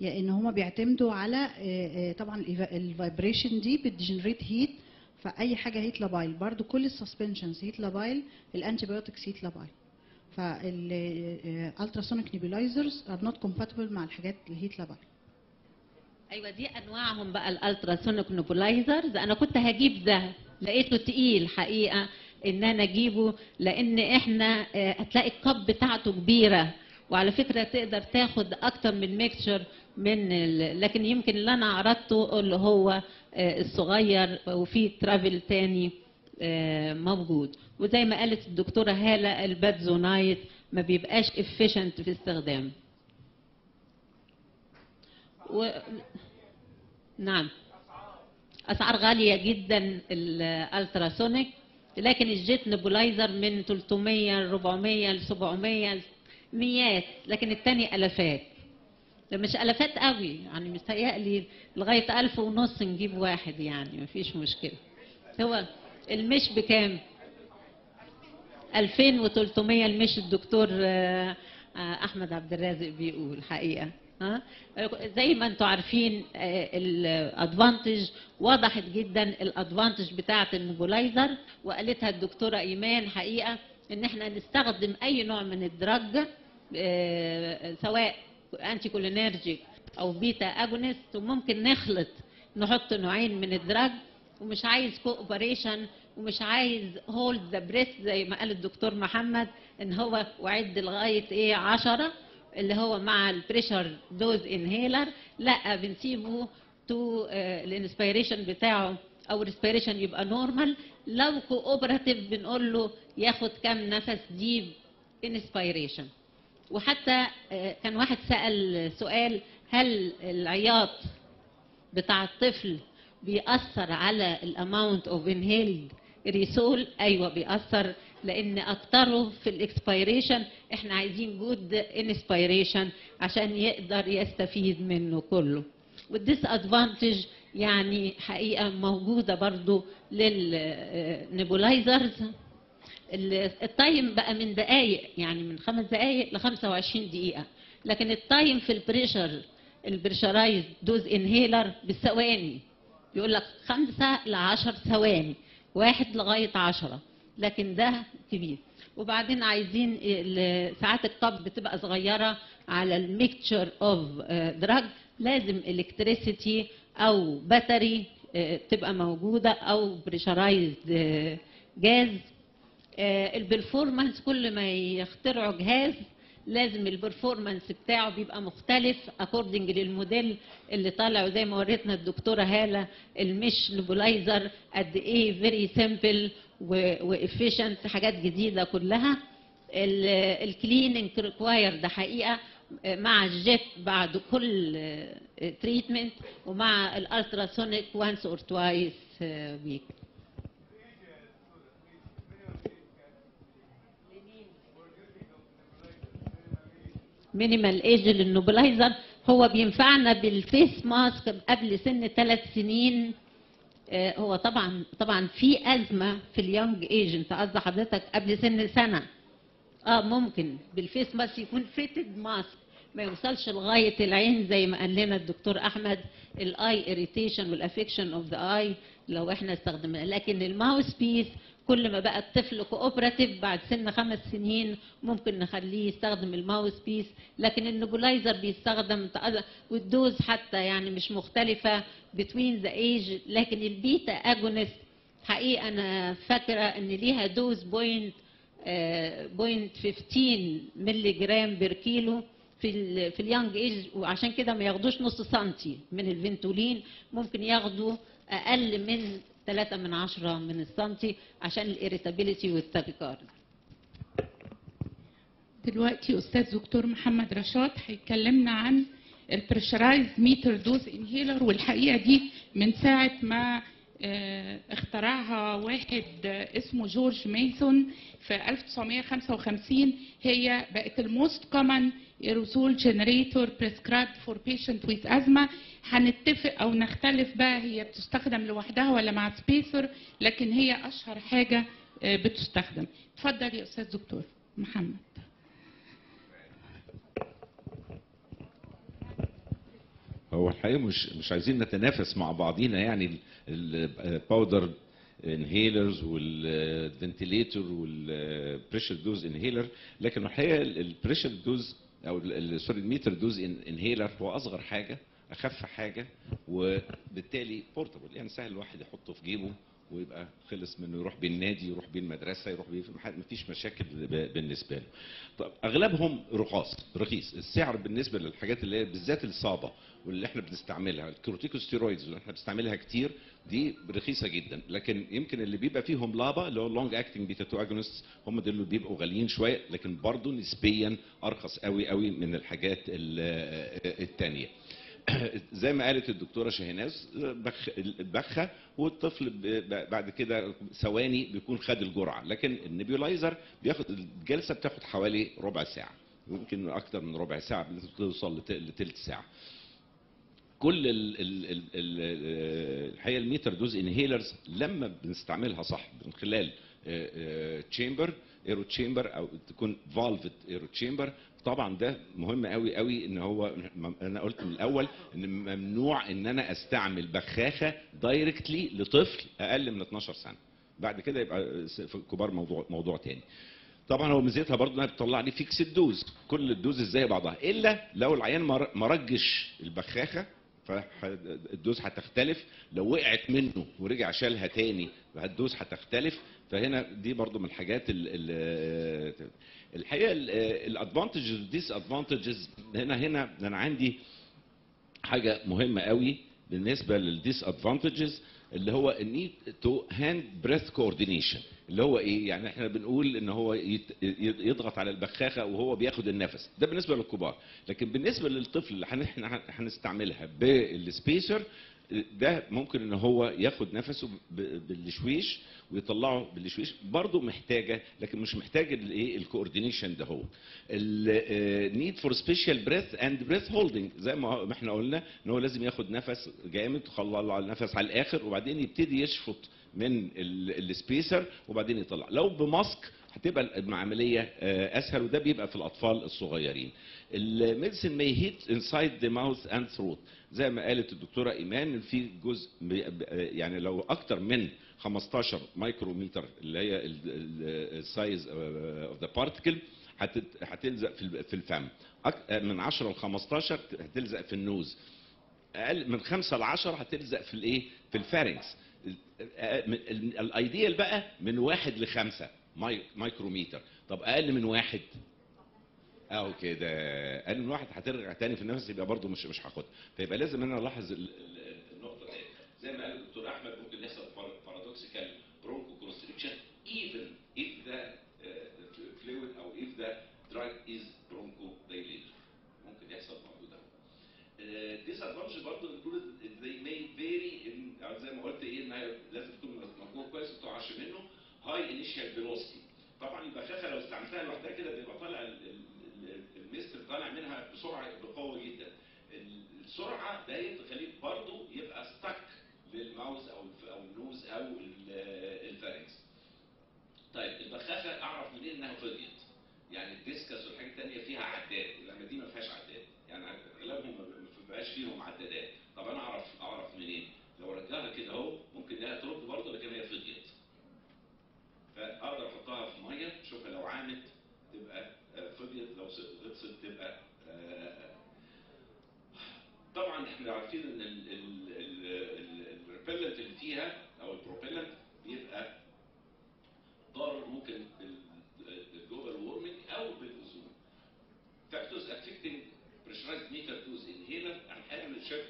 يعني إن هما بيعتمدوا على آه، آه، طبعا ال vibration دي بت generate heat فأي حاجة heat labile برضو كل ال suspensions heat labile ال antibiotics heat labile فال ultrasonic nebulizers are not compatible مع الحاجات ال heat labile أيوه دي أنواعهم بقى ال ultrasonic nebulizers أنا كنت هجيب ده لقيته تقيل حقيقة إن أنا أجيبه لأن إحنا آه، هتلاقي ال cup بتاعته كبيرة. وعلى فكرة تقدر تاخد أكتر من mixture من. لكن يمكن اللي أنا عرضته اللي هو آه، الصغير وفي travel تاني آه، موجود. وزي ما قالت الدكتورة هالة البادزونايت ما بيبقاش efficient في استخدامه و... نعم. أسعار غالية جدا ال ultrasonic لكن ال jet nebulizer من 300 ل 400 ل 700 ميات لكن التاني ألافات. ده مش ألافات قوي يعني مستهيألي لغاية ألف ونص نجيب واحد يعني مفيش مشكلة. هو ال mesh بكام؟ 2300 ال mesh الدكتور آه، آه، أحمد عبد الرازق بيقول حقيقة ها؟ زي ما أنتم عارفين ال advantage وضحت جدا ال advantage بتاعة ال nebulizer وقالتها الدكتورة إيمان حقيقة إن إحنا نستخدم أي نوع من ال drug آه، سواء anticholinergic أو beta agonist وممكن نخلط نحط نوعين من ال drug ومش عايز cooperation ومش عايز hold the breath زي ما قال الدكتور محمد إن هو و عد لغاية إيه؟ 10 اللي هو مع ال pressure dose inhaler لا بنسيبه تو ال inspiration بتاعه أو ال respiration يبقى normal لو cooperative بنقول له ياخد كام نفس deep inspiration وحتى آه، كان واحد سأل سؤال هل العياط بتاع الطفل بيأثر على ال amount of inhaled ريسول أيوه بيأثر لأن اكتره في ال expiration إحنا عايزين good inspiration عشان يقدر يستفيد منه كله. وال disadvantage يعني حقيقة موجودة برضو لل nebulizers ال time بقى من دقائق يعني من خمس دقائق ل 25 دقيقة. لكن ال time في ال pressure ال pressurized dose inhaler بالثواني. يقول لك خمسة ل 10 ثواني. واحد لغاية عشرة لكن ده كبير. وبعدين عايزين ساعات ال cup بتبقى صغيرة على ال mixture of drug لازم electricity أو battery تبقى موجودة أو pressurized gas. ال performance كل ما يخترعوا جهاز لازم ال performance بتاعه بيبقى مختلف according للموديل اللي طالع وزي ما وريتنا الدكتورة هالة ال mesh nebulizer قد إيه very simple و efficient حاجات جديدة كلها. ال cleaning require ده حقيقة مع ال jet بعد كل treatment ومع ال ultrasonic once or twice week minimal age لل nebulizer هو بينفعنا بال face mask قبل سن ثلاث سنين. آه، هو طبعا طبعا في أزمة في ال young age أنت قصد حضرتك قبل سن سنة. آه ممكن بال face mask يكون fitted mask ما يوصلش لغاية العين زي ما قال لنا الدكتور أحمد. ال eye irritation وال affection of the eye لو إحنا استخدمناه. لكن ال mouthpiece كل ما بقى الطفل cooperative بعد سن خمس سنين ممكن نخليه يستخدم ال mouthpiece لكن ال nebulizer بيستخدم وال dose حتى يعني مش مختلفة between the age لكن ال beta agonist حقيقة أنا فاكرة إن ليها dose point point 15 مللي جرام per كيلو في في ال young age وعشان كده ما ياخدوش نص سنتي من الفنتولين ممكن ياخدوا أقل من 3 من عشرة من السنتي عشان ال irritability وال tachycardia دلوقتي أستاذ دكتور محمد رشاد هيكلمنا عن ال pressurized metered dose inhaler والحقيقة دي من ساعة ما آه، اخترعها واحد آه، اسمه جورج ميسون في 1955 هي بقت ال most common aerosol generator prescribed for patient with asthma هنتفق أو نختلف بقى هي بتستخدم لوحدها ولا مع spacer؟ لكن هي أشهر حاجة آه، بتستخدم. اتفضل يا أستاذ دكتور محمد. هو الحقيقة مش مش عايزين نتنافس مع بعضينا يعني ال powder inhalers وال ventilator وال pressure dose inhaler لكن الحقيقة ال pressure dose أو sorry ال metered dose inhaler هو أصغر حاجة أخف حاجة وبالتالي portable يعني سهل الواحد يحطه في جيبه ويبقى خلص منه يروح بيه النادي يروح بيه المدرسة يروح محل مفيش مشاكل بالنسبة له. طب أغلبهم رخاص رخيص. السعر بالنسبة للحاجات اللي هي بالذات الصعبة. واللي إحنا بنستعملها ال corticosteroids اللي إحنا بنستعملها كتير دي رخيصة جدا. لكن يمكن اللي بيبقى فيهم LABA اللي هو ال long acting beta 2 agonist هم دول اللي بيبقوا غاليين شوية لكن برضه نسبيا أرخص قوي قوي من الحاجات ال- التانية. [CLEARS THROAT] زي ما قالت الدكتورة شاهناز بخ البخه والطفل بعد كده ثواني بيكون خد الجرعة. لكن ال nebulizer بياخد الجلسة بتاخد حوالي ربع ساعة يمكن أكتر من ربع ساعة بتوصل لت- لتلت ساعة. كل ال ال ال ال الحقيقة ال metered dose inhalers لما بنستعملها صح من خلال chamber aero chamber أو تكون valved aero chamber طبعا ده مهم قوي قوي إن هو أنا قلت من الأول إن ممنوع إن أنا أستعمل بخاخة directly لطفل أقل من 12 سنة. بعد كده يبقى في كبار موضوع موضوع تاني. طبعا هو ميزتها برضه إنها بتطلع لي fixed dose كل ال dose زي بعضها؟ إلا لو العيان مر- مرجش البخاخة فال dose هتختلف. لو وقعت منه ورجع شالها تاني ال dose هتختلف. فهنا دي برضو من الحاجات ال ال الحقيقة ال advantages وال disadvantages هنا هنا أنا عندي حاجة مهمة قوي بالنسبة لل disadvantages اللي هو ال need to hand breath coordination اللي هو إيه؟ يعني إحنا بنقول إن هو يضغط على البخاخة وهو بياخد النفس. ده بالنسبة للكبار. لكن بالنسبة للطفل اللي إحنا هنستعملها بال spacer ده ممكن إن هو ياخد نفسه بالشويش ويطلعه بالشويش. برضه محتاجة لكن مش محتاج الايه ال coordination ده هو. ال need for special breath and breath holding زي ما إحنا قلنا إن هو لازم ياخد نفس جامد يطلع النفس على الآخر وبعدين يبتدي يشفط من ال- spacer وبعدين يطلع. لو ب mask هتبقى العملية آه، أسهل وده بيبقى في الأطفال الصغيرين. ال medicine may hit inside the mouth and throat. زي ما قالت الدكتورة إيمان في جزء ب- يعني لو أكتر من 15 مايكرومتر اللي هي ال size of the particle هتلزق في ال- في الفم. أك- من 10 ل 15 هتلزق في ال nose. أقل من 5 ل 10 هتلزق في الإيه؟ في ال pharynx ال ideal بقى من واحد لخمسة. ماي- مايكروميتر. طب أقل من واحد. أو كده أقل من واحد هترجع تاني في النفس يبقى برضه مش مش هاخدها. فيبقى لازم أنا ألاحظ ال- ال- النقطة دي زي ما قال الدكتور أحمد ممكن يحصل paradoxical bronchoconstriction if the uh, fluid أو if the drug is bronchodilator ممكن يحصل برضه ده. disadvantage برضه included. They زي ما قلت إيه انها لازم تكون مجموع كويس ما تقعش منه. high initial velocity طبعا البخاخه لو استعملتها لوحدها كده بيبقى طالع ال- ال- ال- ال mist طالع منها بسرعة بقوه جدا. السرعة ده تخليك برضه يبقى stick لل mouth أو أو ال nose أو ال- pharynx طيب البخاخه أعرف منين إنها فضيت؟ يعني ال discus والحاجات الثانية فيها عداد. لما دي ما فيهاش عداد. يعني أغلبهم ما بيبقاش فيهم عدادات. طب أنا اعرف أعرف منين؟ لو رجعها كده أهو ممكن إنها ترد برضه لكن هي فضيت. فأقدر أحطها في مية. اشوفها لو عامت تبقى آه، فضيت. لو غطست تبقى آه، طبعا إحنا عارفين إن ال repellent اللي فيها أو ال propellant بيبقى ضار ممكن بال global warming أو بالأوزون. factors affecting pressurized metered dose inhaler أحيانا شايف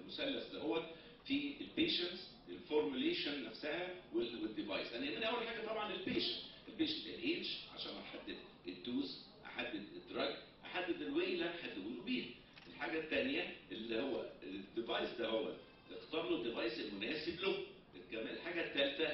المثلث هو في ال patients ال formulation نفسها وال device أنا هنا أول حاجة طبعا ال patient ال patient ال age عشان أحدد ال dose أحدد ال drug أحدد ال way اللي هحدده له بيها الحاجة الثانية اللي هو ال device ده هو اختار له ال device المناسب له. الحاجة الثالثه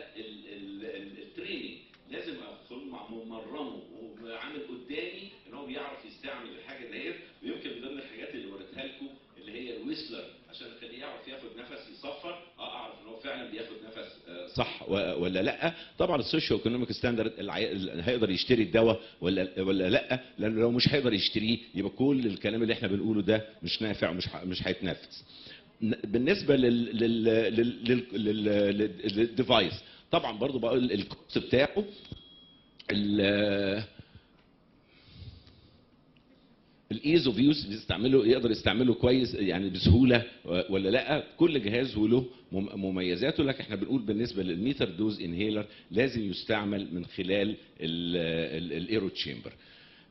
ال training لازم أكون ممرنه وعامل قدامي إن هو بيعرف يستعمل الحاجة ديت. ويمكن من ضمن الحاجات اللي وريتها لكم اللي هي ال whistler عشان اخليه يعرف ياخد نفس يصفر. آه أعرف إن هو فعلا بياخد نفس آه، صح ولا لأ؟ طبعا ال socioeconomic standard هيقدر يشتري الدواء ولا ولا لأ؟ لأن لو مش هيقدر يشتريه يبقى كل الكلام اللي إحنا بنقوله ده مش نافع ومش مش هيتنفذ. بالنسبة لل لل لل لل- لل- لل device طبعا برضو بقول ال cost بتاعه ال ease of use يستعمله يقدر يستعمله كويس يعني بسهولة ولا لأ؟ كل جهاز وله مم- مميزاته لكن إحنا بنقول بالنسبة لل metered dose inhaler لازم يستعمل من خلال ال aero chamber.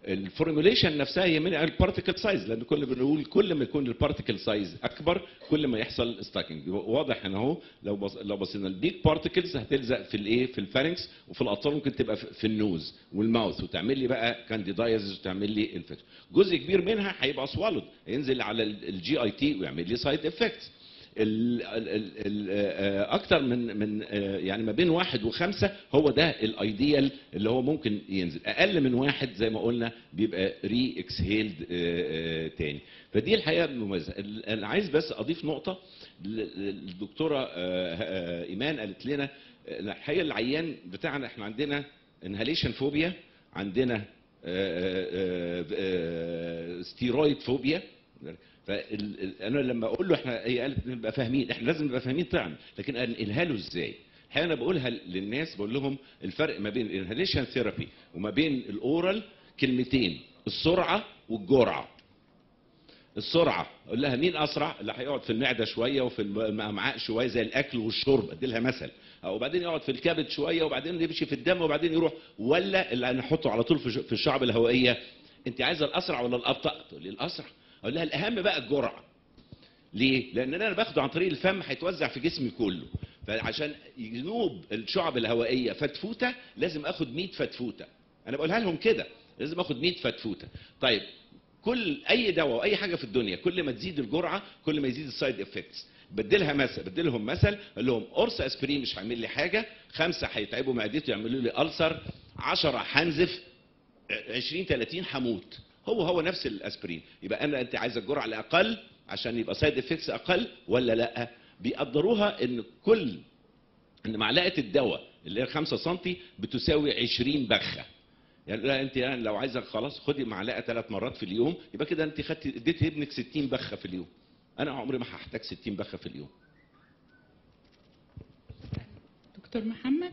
ال formulation نفسها يهمني ال particle size لأن كل بنقول كل ما يكون ال particle size أكبر كل ما يحصل sticking واضح إن اهو لو بص لو بصينا ال big particles هتلزق في الإيه؟ في ال pharynx وفي الاطفال ممكن تبقى في ال nose وال mouth وتعمل لي بقى candidiasis وتعمل لي infection جزء كبير منها هيبقى swallowed ينزل على ال GIT ويعمل لي side effects ال ال ال آه، أكتر من من آه، يعني ما بين واحد وخمسة هو ده ال ideal اللي هو ممكن ينزل. أقل من واحد زي ما قلنا بيبقى re-exhaled تاني. فدي الحقيقة مميزه ال- أنا عايز بس أضيف نقطة الدكتوره آه، آه، إيمان قالت لنا آه، الحقيقة العيان بتاعنا إحنا عندنا inhalation phobia عندنا steroid phobia فانا لما أقول له إحنا هي قالت نبقى فاهمين إحنا لازم نبقى فاهمين طبعا لكن انقلها له إزاي؟ الحقيقة أنا بقولها للناس بقول لهم الفرق ما بين ال inhalation therapy وما بين الاورال كلمتين السرعة والجرعة. السرعة أقول لها مين أسرع؟ اللي هيقعد في المعدة شوية وفي الامعاء شوية زي الأكل والشرب أدي لها مثل. أو بعدين يقعد في الكبد شوية وبعدين يمشي في الدم وبعدين يروح ولا اللي هنحطه على طول في الشعب الهوائية انت عايزة الأسرع ولا الأبطأ؟ تقول لي الأسرع. أقول لها الأهم بقى الجرعة. ليه؟ لأن أنا باخده عن طريق الفم هيتوزع في جسمي كله. فعشان ينوب الشعب الهوائية فتفوتة لازم آخد 100 فتفوتة. أنا بقولها لهم كده لازم آخد 100 فتفوتة. طيب كل أي دواء وأي حاجة في الدنيا كل ما تزيد الجرعة كل ما يزيد ال side effects بديلها مثل بديلهم مثل أقول لهم قرص أسبرين مش هيعمل لي حاجة خمسة هيتعبوا معدتي يعملوا لي ulcer 10 هنزف 20 30 هموت. هو هو نفس الأسبرين. يبقى أنا أنت عايز الجرعة الأقل عشان يبقى side effects أقل ولا لأ؟ بيقدروها إن كل إن معلقة الدواء اللي هي 5 سم بتساوي 20 بخة. يعني لا أنت يعني لو عايزة خلاص خدي معلقة ثلاث مرات في اليوم يبقى كده أنت خدتي اديتي ابنك 60 بخة في اليوم. أنا عمري ما هحتاج 60 بخة في اليوم. دكتور محمد؟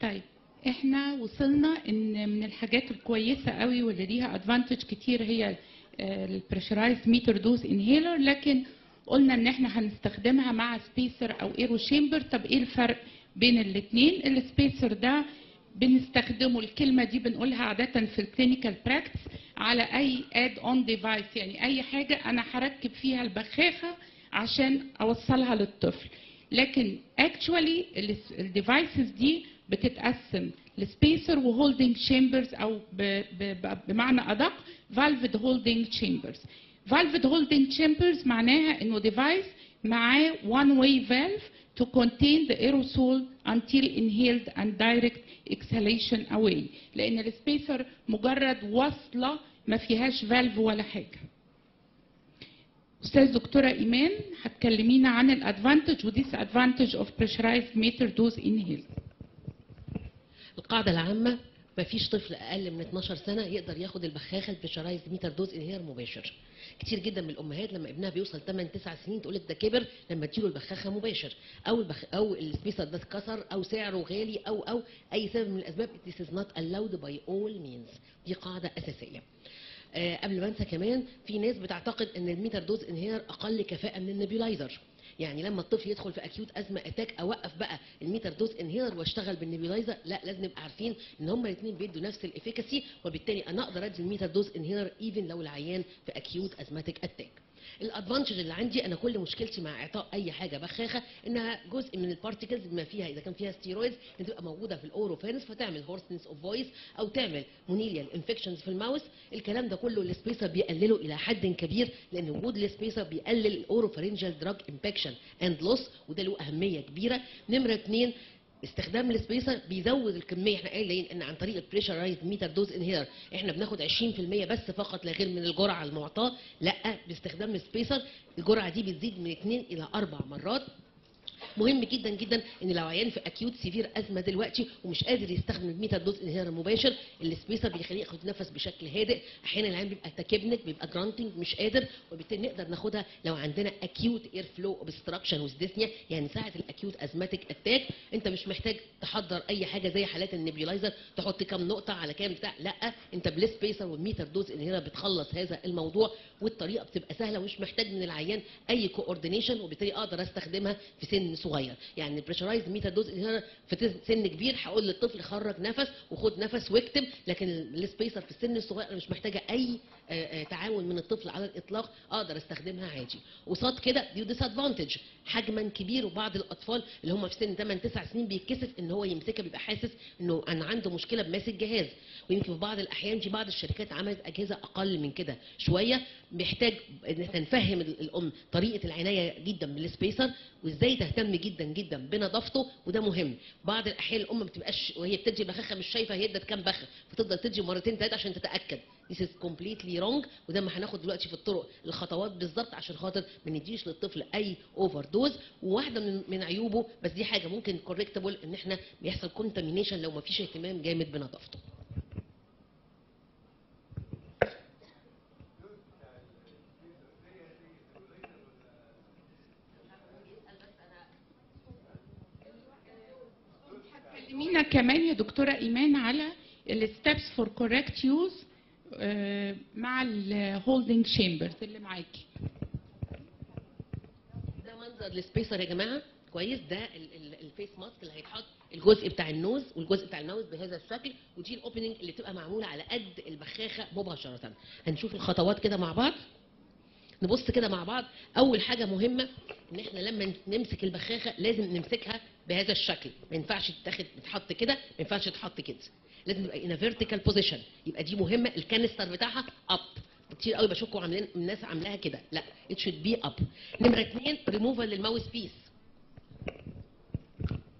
طيب. إحنا وصلنا ان من الحاجات الكويسة قوي واللي ليها advantage كتير هي ال pressurized meter dose inhaler لكن قلنا ان إحنا هنستخدمها مع spacer أو aero chamber طب إيه الفرق بين الاثنين ال spacer ده بنستخدمه الكلمة دي بنقولها عادة في ال clinical practice على أي add on device يعني أي حاجة أنا هركب فيها البخاخة عشان أوصلها للطفل. لكن actually ال devices دي بتتقسم. ل spacer و holding chambers أو بمعنى أدق valved holding chambers valved holding chambers معناها إنه device معاه one way valve to contain the aerosol until inhaled and direct exhalation away. لأن ال spacer مجرد وصلة ما فيهاش valve ولا حاجة. أستاذ دكتورة إيمان هتكلمينا عن ال advantage و disadvantage of pressurized meter dose inhaler القاعدة العامة مفيش طفل أقل من 12 سنة يقدر ياخد البخاخة ال pressurized meter dose inhaler مباشر كتير جدا من الأمهات لما ابنها بيوصل 8 9 سنين تقول لك ده كبر لما تديله البخاخة مباشر أو البخ... أو ال spacer ده اتكسر أو سعره غالي أو أو أي سبب من الأسباب. This is not allowed by all means. دي قاعدة أساسية. آه قبل ما أنسى كمان في ناس بتعتقد إن ال meter dose inhaler أقل كفاءة من ال nebulizer يعني لما الطفل يدخل في acute asthma attack أوقف بقى ال meter dose inhaler واشتغل بال nebulizer لا لازم نبقى عارفين إن هما الاثنين بيدوا نفس ال efficacy وبالتالي أنا أقدر أدي ال meter dose inhaler even لو العيان في acute asthmatic attack ال advantage اللي عندي أنا كل مشكلتي مع إعطاء أي حاجة بخاخة إنها جزء من ال particles بما فيها. إذا كان فيها steroids ان تبقى موجودة في ال oropharynx فتعمل hoarseness of voice أو تعمل monilial infections في ال mouth. الكلام ده كله ال spacer بيقلله إلى حد كبير لأن وجود ال spacer بيقلل ال oropharyngeal drug impaction and loss وده له أهمية كبيرة. نمرة اثنين استخدام ال spacer بيزود الكمية. إحنا قايلين إن عن طريق ال pressurized meter dose inhaler إحنا بناخد 20% بس فقط لا غير من الجرعة المعطاة. لأ باستخدام ال spacer الجرعة دي بتزيد من 2 إلى 4 مرات. مهم جدا جدا إن لو عيان في acute severe asthma دلوقتي ومش قادر يستخدم ال meter dose inhaler المباشر ال spacer بيخليه ياخد نفس بشكل هادئ. أحيانا العيان بيبقى tachypneic بيبقى grunting مش قادر وبالتالي نقدر ناخدها لو عندنا acute airflow obstruction with dyspnea يعني ساعة ال acute asthmatic attack أنت مش محتاج تحضر أي حاجة زي حالات ال nebulizer تحط كام نقطة على كام بتاع. لأ أنت بال spacer وال meter dose inhaler بتخلص هذا الموضوع والطريقة بتبقى سهلة ومش محتاج من العيان أي coordination وبالتالي أقدر أستخدمها في سن صغير يعني ال pressurized meter dose inhaler في سن كبير هقول للطفل خرج نفس وخد نفس واكتم لكن ال spacer في السن الصغير مش محتاجة أي آه، آه، تعاون من الطفل على الإطلاق أقدر أستخدمها عادي. قصاد كده دي disadvantage حجمها كبير وبعض الأطفال اللي هم في سن 8 9 سنين بيتكسف إن هو يمسكها بيبقى حاسس إنه أنا عنده مشكلة بماسك جهاز. ويمكن في بعض الأحيان في بعض الشركات عملت أجهزة أقل من كده شوية. محتاج إن إحنا نفهم ال- الأم طريقة العناية جدا بال spacer وإزاي تهتم جدا جدا بنظافته وده مهم. بعض الأحيان الأم ما بتبقاش وهي بتدي بخاخه مش شايفة هي ادت كام بخه فتفضل تدي مرتين ثلاثة عشان تتأكد. This is completely wrong. وده ما هناخد دلوقتي في الطرق الخطوات بالظبط عشان خاطر ما نديش للطفل أي overdose وواحدة من عيوبه بس دي حاجة ممكن correctable إن إحنا بيحصل contamination لو ما فيش اهتمام جامد بنظافته كلمينا كمان يا دكتورة إيمان على ال steps for correct use مع ال holding chambers اللي معاكي ده منظر ال spacer يا جماعة. كويس. ده ال- ال- ال face mask اللي هيتحط الجزء بتاع ال nose والجزء بتاع ال mouth بهذا الشكل. ودي ال opening اللي بتبقى معمولة على قد البخاخة مباشرة. هنشوف الخطوات كده مع بعض. نبص كده مع بعض. أول حاجة مهمة إن إحنا لما نمسك البخاخة لازم نمسكها بهذا الشكل. ما ينفعش تتاخد تتحط كده ما ينفعش تتحط كده. لازم in a vertical position. يبقى دي مهمة. ال canister بتاعها up كتير قوي بشوفكم عاملين الناس عاملاها كده. لا it should be up. نمره اثنين ريموفال للماوس بيس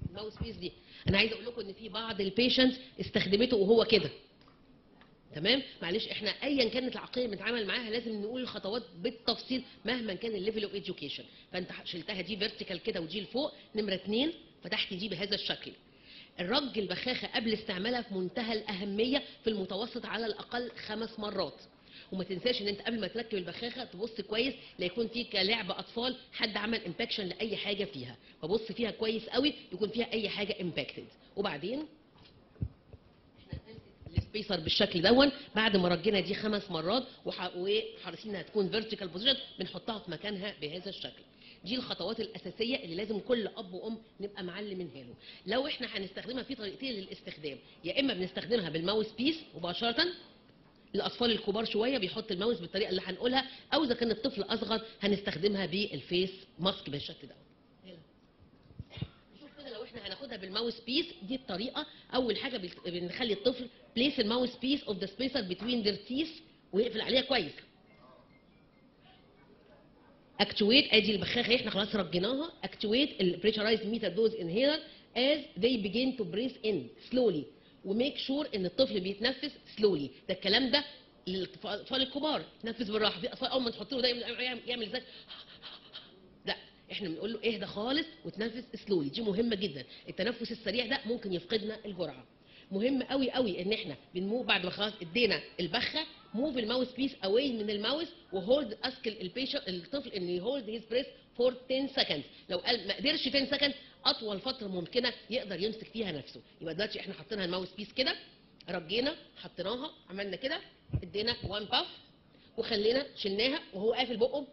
الماوس بيس دي. أنا عايزه أقول لكم إن في بعض ال patients استخدمته وهو كده. تمام؟ معلش إحنا ايا كانت العقلية اللي بنتعامل معاها لازم نقول الخطوات بالتفصيل مهما كان ال level of education فأنت شلتها دي vertical كده ودي لفوق. نمره اثنين فتحت دي بهذا الشكل. الرج البخاخة قبل استعمالها في منتهى الأهمية في المتوسط على الأقل خمس مرات. وما تنساش إن أنت قبل ما تركب البخاخة تبص كويس لا يكون في كلعب أطفال حد عمل impaction لأي حاجة فيها. فبص فيها كويس قوي يكون فيها أي حاجة impacted وبعدين؟ ال spacer بالشكل دون بعد ما رجينا دي خمس مرات وح- وحريصين إنها تكون vertical position بنحطها في مكانها بهذا الشكل. دي الخطوات الأساسية اللي لازم كل أب وأم نبقى معلمينها له. لو إحنا هنستخدمها في طريقتين للاستخدام يا إما بنستخدمها بال mouthpiece مباشرة الاطفال الكبار شوية بيحط ال mouth بالطريقة اللي هنقولها أو إذا كان الطفل أصغر هنستخدمها بال face mask بالشكل ده. نشوف كده لو إحنا هناخدها بال mouthpiece دي الطريقة. أول حاجة بنخلي الطفل place ال mouthpiece of the spacer between their teeth ويقفل عليها كويس. actuate ادي البخاخة إحنا خلاص رجيناها actuate ال pressurized metered dose inhaler as they begin to breathe in slowly. و make sure إن الطفل بيتنفس slowly. ده الكلام ده للأطفال الكبار. يتنفس بالراحة. أول ما تحط له ده يعمل إزاي لا إحنا بنقول له اهدى خالص وتنفس slowly دي مهمة جدا. التنفس السريع ده ممكن يفقدنا الجرعة. مهم قوي قوي إن إحنا بن move بعد ما خلاص إدينا البخة move ال mouthpiece away من ال mouth و hold ask ال patient الطفل إن ي hold his breath for 10 second لو قال ما قدرش 10 second أطول فترة ممكنة يقدر يمسك فيها نفسه. يبقى دلوقتي إحنا حطينا ال mouthpiece كده رجينا حطيناها عملنا كده ادينا one puff وخلينا شلناها وهو قافل بقه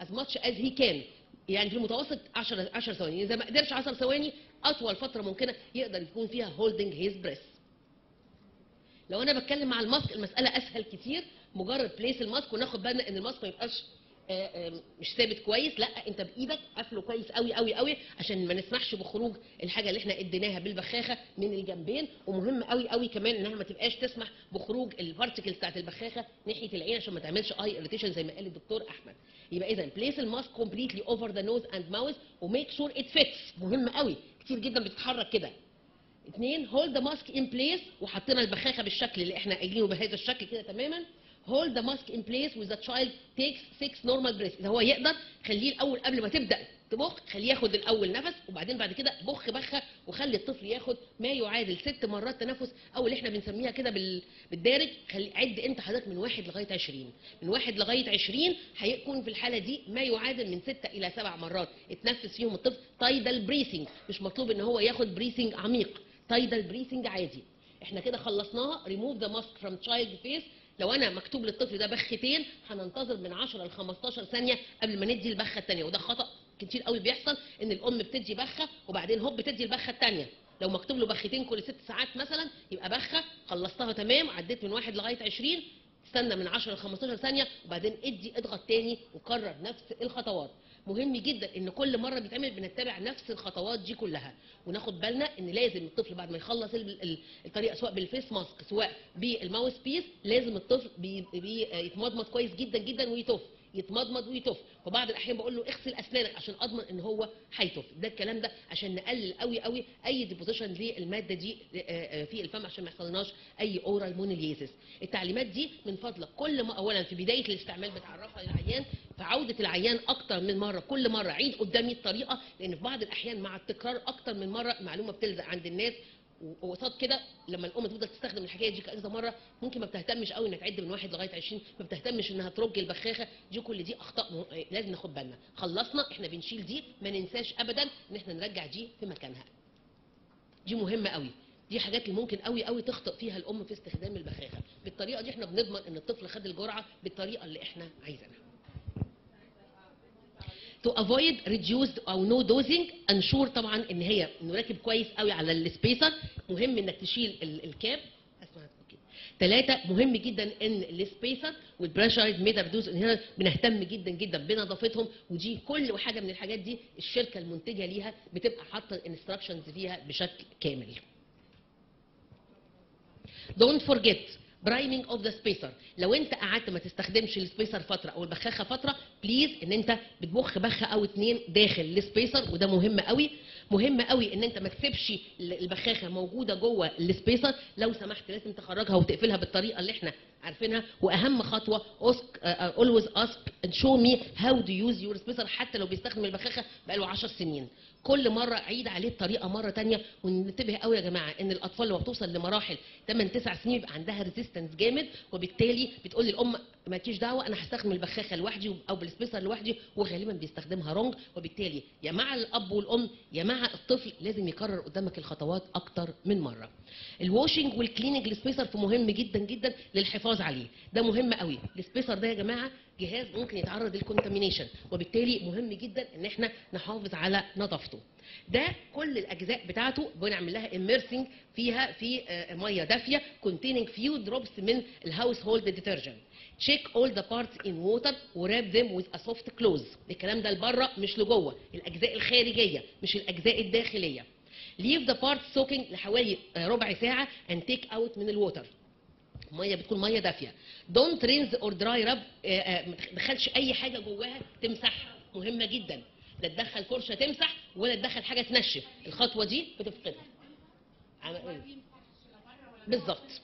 as much as he can. يعني في المتوسط 10 10 ثواني. إذا ما قدرش 10 ثواني أطول فترة ممكنة يقدر يكون فيها holding his breath. لو أنا بتكلم مع ال mask المسألة أسهل كتير. مجرد place ال mask وناخد بالنا إن الماسك ما يبقاش آه، آه، مش ثابت كويس. لأ أنت بإيدك قافله كويس قوي قوي قوي عشان ما نسمحش بخروج الحاجة اللي إحنا اديناها بالبخاخة من الجنبين. ومهم قوي قوي كمان إنها ما تبقاش تسمح بخروج ال particles بتاعت البخاخة ناحية العين عشان ما تعملش اي irritation زي ما قال الدكتور أحمد. يبقى اذا place ال mask completely over the nose and mouth و make sure it fits مهم قوي كتير جدا بتتحرك كده. اثنين hold the mask in place وحطينا البخاخة بالشكل اللي إحنا قايلينه بهذا الشكل كده تماما. hold the mask in place the child takes 6 normal breaths. إذا هو يقدر خليه الأول قبل ما تبدأ تبخ خليه ياخد الأول نفس وبعدين بعد كده بخ بخة وخلي الطفل ياخد ما يعادل ست مرات تنفس أو اللي إحنا بنسميها كده بال- بالدارج. خلي عد أنت حضرتك من واحد لغاية 20 من واحد لغاية 20 هيكون في الحالة دي ما يعادل من ستة إلى سبع مرات. اتنفس فيهم الطفل. tidal breathing مش مطلوب إن هو ياخد breathing عميق. tidal breathing عادي. إحنا كده خلصناها. ريموف ذا ماسك فروم تشايلد فيس لو أنا مكتوب للطفل ده بختين هننتظر من 10 ل 15 ثانية قبل ما ندي البخة الثانية وده خطأ كتير قوي بيحصل إن الأم بتدي بخة وبعدين هوب بتدي البخة الثانية لو مكتوب له بختين كل ست ساعات مثلا يبقى بخة. خلصتها تمام عديت من واحد لغاية 20 استنى من 10 ل 15 ثانية وبعدين ادي اضغط تاني وكرر نفس الخطوات. مهم جدا إن كل مرة بيتعمل بنتبع نفس الخطوات دي كلها. وناخد بالنا إن لازم الطفل بعد ما يخلص ال- ال- الطريقة سواء بال face mask سواء بال mouthpiece لازم الطفل بي بي يتمضمض كويس جدا جدا ويتف يتمضمض ويتف وبعض الأحيان بقول له اغسل أسنانك عشان أضمن إن هو هيتف ده الكلام ده عشان نقلل قوي قوي أي deposition للمادة دي آه، آه، في الفم عشان ما يحصلناش أي oral moniliasis التعليمات دي من فضلك. كل ما اولا في بداية الاستعمال بتعرفها للعيان في عودة العيان أكتر من مرة. كل مرة عيد قدامي الطريقة لأن في بعض الأحيان مع التكرار أكتر من مرة معلومه بتلزق عند الناس. وقصاد كده لما الام تفضل تستخدم الحكاية دي كذا مرة ممكن ما بتهتمش قوي انها تعد من واحد لغاية 20 ما بتهتمش إنها ترج البخاخة. دي كل دي أخطاء لازم ناخد بالنا. خلصنا إحنا بنشيل دي ما ننساش ابدا إن إحنا نرجع دي في مكانها. دي مهمة قوي دي حاجات اللي ممكن قوي قوي تخطئ فيها الام في استخدام البخاخة. بالطريقة دي إحنا بنضمن إن الطفل خد الجرعة بالطريقة اللي إحنا عايزينها. To avoid reduced أو no dosing ensure طبعا إن هي راكب كويس قوي على ال spacer. مهم إنك تشيل ال- ال cap. ثلاثة مهم جدا إن ال spacer وال pressurized metered dose هنا بنهتم جدا جدا بنظافتهم ودي كل حاجة من الحاجات دي الشركة المنتجة ليها بتبقى حاطة ال instructions فيها بشكل كامل. don't forget priming of the spacer لو انت قعدت ما تستخدمش ال spacer فترة أو البخاخة فترة please إن انت بتبخ بخة أو اتنين داخل ال spacer وده مهم قوي. مهم قوي إن انت ما تسيبش ال- البخاخة موجودة جوه ال spacer. لو سمحت لازم تخرجها وتقفلها بالطريقة اللي إحنا عارفينها. وأهم خطوة ask always ask show me how do use your spacer حتى لو بيستخدم البخاخة بقاله 10 سنين. كل مرة عيد عليه الطريقة مرة تانية وننتبه قوي يا جماعة إن الأطفال لما بتوصل لمراحل 8 9 سنين بيبقى عندها resistance جامد وبالتالي بتقول للأم مالكيش دعوة أنا هستخدم البخاخة لوحدي أو بال spacer لوحدي وغالبا بيستخدمها wrong وبالتالي يا مع الأب والأم يا مع الطفل لازم يكرر قدامك الخطوات أكتر من مرة. ال washing وال cleaning ال spacer في مهم جدا جدا للحفاظ عليه. ده مهم قوي. ال spacer ده يا جماعة جهاز ممكن يتعرض لل contamination وبالتالي مهم جدا إن إحنا نحافظ على نظافته. ده كل الأجزاء بتاعته بنعمل لها immersing فيها في آه، مية دافية containing few drops من ال household detergent. Check all the parts in water و rub them with a soft cloth. الكلام ده لبره مش لجوه. الأجزاء الخارجية مش الأجزاء الداخلية. Leave the parts soaking لحوالي آه، ربع ساعة and take out من ال water ميه بتكون ميه دافيه. don't rinse or dry rub ما تدخلش أي حاجة جواها تمسحها. مهمة جدا. لا تدخل فرشة تمسح ولا تدخل حاجة تنشف. الخطوة دي بتفقدها. عم- بالظبط.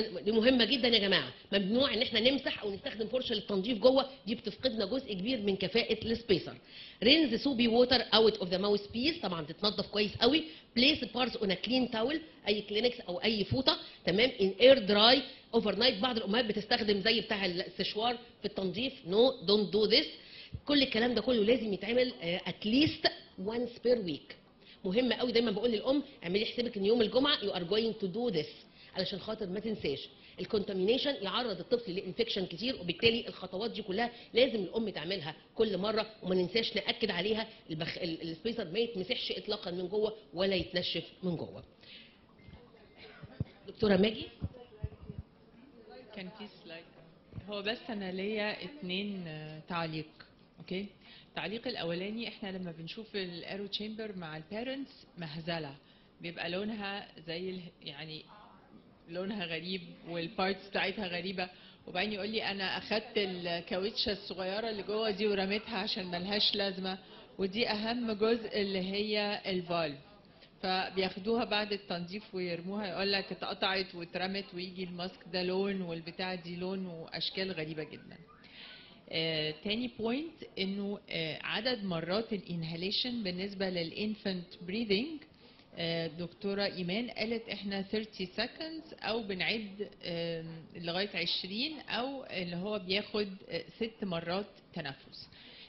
دي مهمة جدا يا جماعة. ممنوع إن إحنا نمسح أو نستخدم فرشة للتنظيف جوه. دي بتفقدنا جزء كبير من كفاءة ال spacer. rinse soapy water out of the mouthpiece طبعا تتنضف كويس قوي. place parts on clean towel أي كلينكس أو أي فوطة. تمام؟ and air dry overnight بعض الأمهات بتستخدم زي بتاع السشوار في التنظيف. no don't do this كل الكلام ده كله لازم يتعمل at least once per week مهم قوي دايما بقول للأم اعملي حسابك إن يوم الجمعة you are going to do this علشان خاطر ما تنساش. ال contamination يعرض الطفل ل infection كتير وبالتالي الخطوات دي كلها لازم الأم تعملها كل مرة وما ننساش نأكد عليها. البخ... ال- ال spacer ما يتمسحش اطلاقا من جوه ولا يتنشف من جوه. دكتورة ماجي؟ كان في slide هو بس أنا ليا اتنين آه، تعليق okay؟ التعليق الأولاني إحنا لما بنشوف ال aerochamber مع ال parents مهزلة. بيبقى لونها زي يعني لونها غريب وال parts بتاعتها غريبة. وبعدين يقول لي أنا أخدت الكاوتشة الصغيرة اللي جوه دي ورميتها عشان ملهاش لازمة ودي أهم جزء اللي هي ال valve فبياخدوها بعد التنظيف ويرموها يقول لك اتقطعت واترمت ويجي ال mask ده لون والبتاع دي لون وأشكال غريبة جدا. آه، تاني point إنه آه، عدد مرات ال inhalation بالنسبة لل infant breathing دكتورة إيمان قالت إحنا 30 seconds أو بنعد آم، لغاية 20 أو اللي هو بياخد آه، ست مرات تنفس.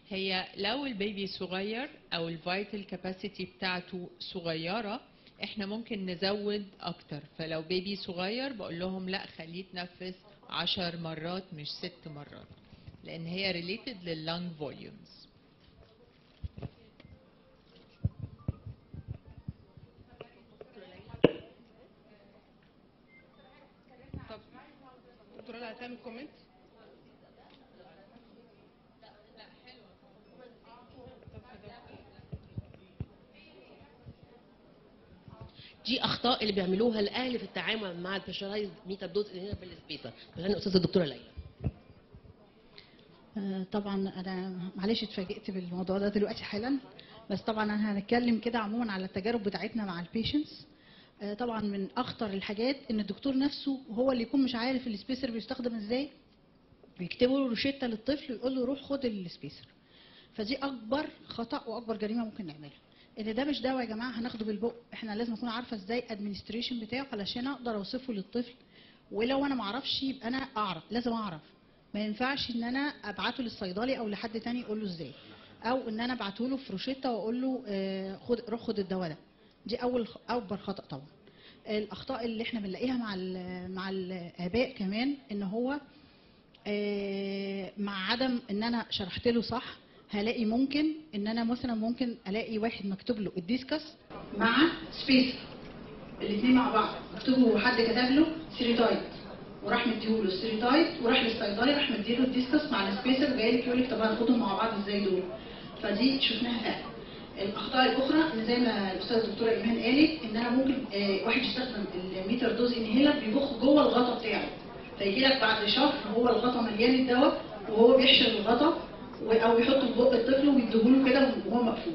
هي لو ال baby صغير أو ال vital capacity بتاعته صغيرة إحنا ممكن نزود أكتر. فلو baby صغير بقول لهم لا خليه يتنفس 10 مرات مش ست مرات لأن هي related لل lung volumes comment دي أخطاء اللي بيعملوها الأهل في التعامل مع ال pressurized meter dose هنا في ال spacer أنا أستاذة الدكتورة ليلى. آه، طبعا أنا معلش اتفاجئت بالموضوع ده دلوقتي حالا بس طبعا أنا هنتكلم كده عموما على التجارب بتاعتنا مع ال patients طبعا من أخطر الحاجات إن الدكتور نفسه هو اللي يكون مش عارف ال spacer بيستخدم إزاي. بيكتبوا له روشتة للطفل ويقول له روح خد ال spacer. فدي أكبر خطأ وأكبر جريمة ممكن نعملها. إن ده مش دواء يا جماعة هناخده بالبق. إحنا لازم أكون عارفة إزاي administration بتاعه علشان أقدر أوصفه للطفل. ولو أنا ما أعرفش يبقى أنا أعرف لازم أعرف. ما ينفعش إن أنا أبعته للصيدلي أو لحد تاني يقول له إزاي. أو إن أنا أبعته له في روشتة وأقول له آه، خد روح خد الدواء ده. دي أول أكبر خطأ طبعا. الأخطاء اللي إحنا بنلاقيها مع ال- مع الآباء كمان إن هو آه، مع عدم إن أنا شرحت له صح هلاقي ممكن إن أنا مثلا ممكن ألاقي واحد مكتوب له ال Diskus مع space الاثنين مع بعض. مكتوب له حد كتب له Seretide وراح مديهوله ال Seretide وراح للصيدلي راح مديله ال Diskus مع ال spacer جاي لك يقول لك طب هناخدهم مع بعض إزاي دول؟ فدي شفناها الأخطاء الأخرى إن زي ما الاستاذه الدكتورة إيمان قالت ان أنا ممكن آه، واحد يستخدم ال meter dose inhaler بيبخ جوه الغطا بتاعه. فيجي لك بعد شهر هو الغطا مليان الدواء وهو بيحشر الغطا أو يحطه في بق الطفل ويديهوله كده وهو مقفول.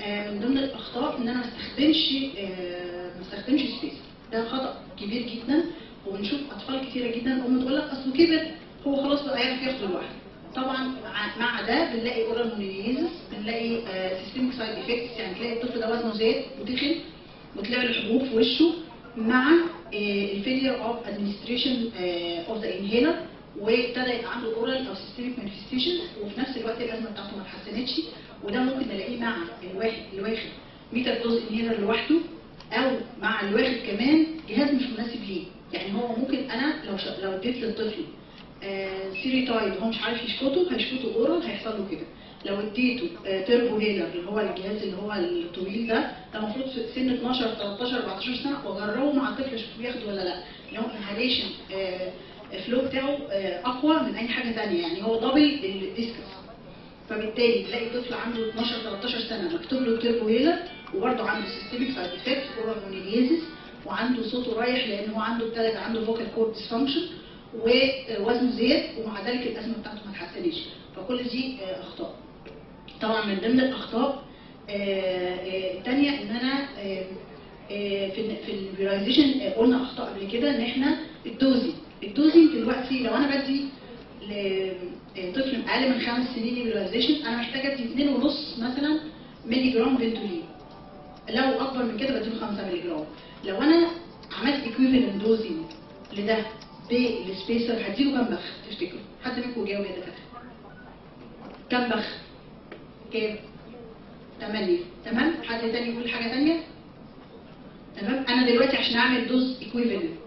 آه، من ضمن الأخطاء إن أنا ما استخدمش آه، ما استخدمش space ده خطأ كبير جدا وبنشوف أطفال كتيرة جدا أم تقول لك اصله كبر هو خلاص بقى يعرف ياخده لوحده طبعا مع- ده بنلاقي oral moniliasis بنلاقي systemic side effects يعني تلاقي الطفل ده وزنه زاد وتخن وتلاقي الحبوب في وشه مع ال failure of administration of the inhaler وابتدى يبقى عنده oral أو systemic manifestation وفي نفس الوقت الأزمة بتاعته ما اتحسنتش وده ممكن نلاقيه مع الواحد اللي واخد meter dose inhaler لوحده أو مع اللي واخد كمان جهاز مش مناسب ليه يعني هو ممكن أنا لو. لو اديت للطفل Seretide هو مش عارف يشفطه هيشفطه oral هيحصل له كده. لو اديته آه Turbuhaler اللي هو الجهاز اللي هو الطويل ده ده المفروض في سن 12 13 14 سنة واجربه مع الطفل أشوف بياخده ولا لا. لو inhalation ال flow بتاعه آه أقوى من أي حاجة ثانية يعني هو دبل ال Diskus فبالتالي تلاقي طفل عنده 12 13 سنة مكتوب له Turbuhaler وبرده عنده systemic side effect وعنده صوته رايح لأن هو عنده يبقى عنده vocal cord dysfunction ووزنه زاد ومع ذلك الأزمة بتاعته ما اتحسنتش فكل دي آه، أخطاء. طبعا من ضمن الأخطاء آه، آه، الثانية إن أنا في في ال nebulization قلنا أخطاء قبل كده إن إحنا ال dose ال dose دلوقتي لو أنا بدي لطفل أقل من خمس سنين nebulization أنا محتاجة أدي 2.5 مثلا مللي جرام بنتولين. لو أكبر من كده بديله 5 مللي جرام لو أنا عملت equivalent dosing لده بال spacer هديله كام بخ تفتكروا؟ حد منكم جاوب يا دكاترة. كام بخ كام 8 تمام؟ حد تاني يقول حاجة تانية؟ تمام؟ أنا دلوقتي عشان أعمل dose equivalent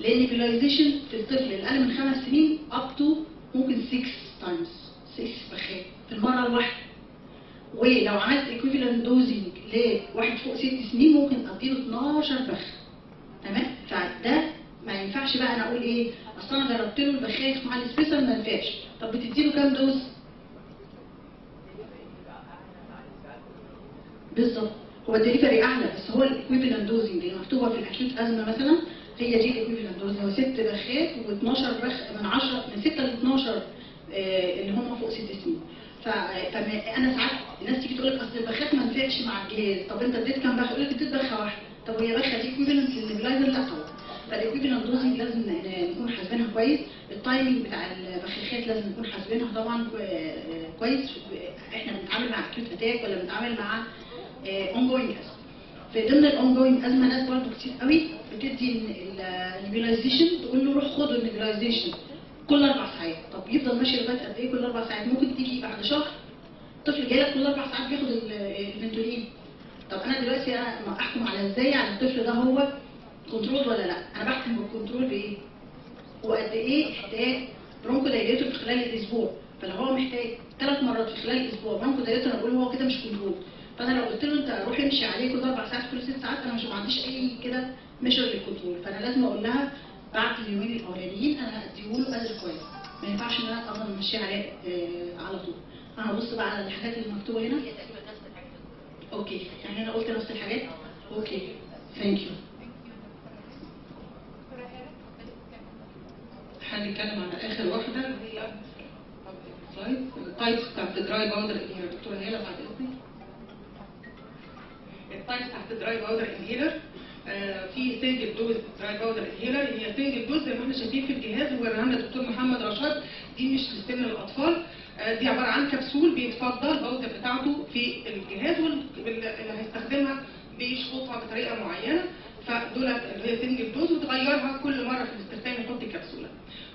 لأن nebulization في الطفل أقل من خمس سنين up to ممكن 6 times 6 بخات في المرة الواحدة. ولو عملت equivalent dosing لواحد فوق ست سنين ممكن أديله 12 بخ. تمام؟ فده ما ينفعش بقى أنا أقول إيه؟ أصل أنا جربت له البخاخ مع ال spacer ما نفعش. طب بتديله كام dose؟ بالظبط. هو الدليفري أعلى بس هو ال equivalent dosing اللي مكتوبة في ال acute أزمة مثلا هي دي ال equivalent dose هو ست بخات و12 بخ من 10 من 6 ل 12 آه، اللي هم فوق ست سنين. ف- فما أنا ساعات الناس تيجي تقول لك أصل البخات ما نفعش مع الجهاز. طب أنت اديت كام بخ يقول لك اديت بخه واحدة. طب هي بخه دي equivalent لل nebulizer لا طبعا. فال equivalent dosing لازم نكون حاسبينها كويس ال timing بتاع البخاخات لازم نكون حاسبينها طبعا كو- آه، كويس إحنا بنتعامل مع acute attack ولا بنتعامل مع ongoing في ضمن ال ongoing ازمه ناس برضه كتير قوي بتدي ال nebulization تقول له روح خد ال nebulization كل أربع ساعات. طب يفضل ماشي لغاية قد إيه كل أربع ساعات؟ ممكن تيجي بعد شهر طفل جاي لك كل أربع ساعات بياخد ال- الفنتولين طب أنا دلوقتي أنا أحكم على إزاي على الطفل ده هو controlled ولا لا؟ أنا بحكم بال control بإيه؟ وقد إيه احتاج bronchodilator في خلال الأسبوع. فلو هو محتاج ثلاث مرات في خلال الأسبوع bronchodilator أنا بقول هو كده مش controlled. فأنا لو قلت له أنت روح امشي عليه كل أربع ساعات كل ست ساعات أنا مش ما عنديش أي كده measure لل control. فأنا لازم أقول لها بعد اليومين الأولانيين أنا هديهوله قدر كويس. ما ينفعش إن أنا أفضل ماشيه عليه آه على طول. أنا هبص بقى على الحاجات اللي مكتوبة هنا. okay. يعني أنا قلت نفس الحاجات؟ okay. thank you هنتكلم على آخر واحدة. هي slide ال types بتاعت ال dry powder اللي هي دكتورة هيلا بعد إذنك. ال types بتاعت ال dry powder inhaler في single dose dry powder inhaler هي single dose زي ما إحنا شايفين في الجهاز. ووريها لنا الدكتور محمد رشاد. دي مش لسن الأطفال. آه، دي عبارة عن كبسول بيتفضل ال powder بتاعته في الجهاز وال- واللي هيستخدمها بيشفطها بطريقة معينة. فدولت اللي هي single dose وتغيرها كل مرة في الاستخدام يحط الكبسولة.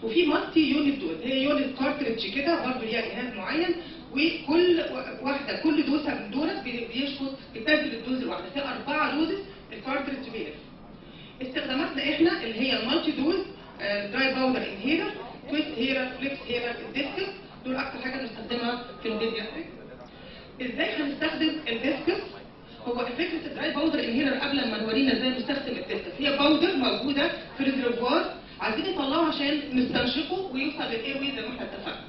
وفي multi-unit dose هي unit cartridge كده برضه ليها جهاز معين وكل واحدة كل دوسة من دولت بي- بيشفط بتنزل ال dose الواحدة. في أربعة doses ال cartridge بيلف استخداماتنا إحنا اللي هي ال multi-dose dry powder inhaler Twisthaler Flexhaler ال Diskus دول أكتر حاجة بنستخدمها في ال pediatric إزاي هنستخدم ال Diskus؟ هو فكره ال dry powder inhaler قبل ما نورينا إزاي نستخدم ال Diskus. هي powder موجودة في ال reservoir عايزين نطلعه عشان نستنشقه ويوصل لل airway زي ما إحنا اتفقنا.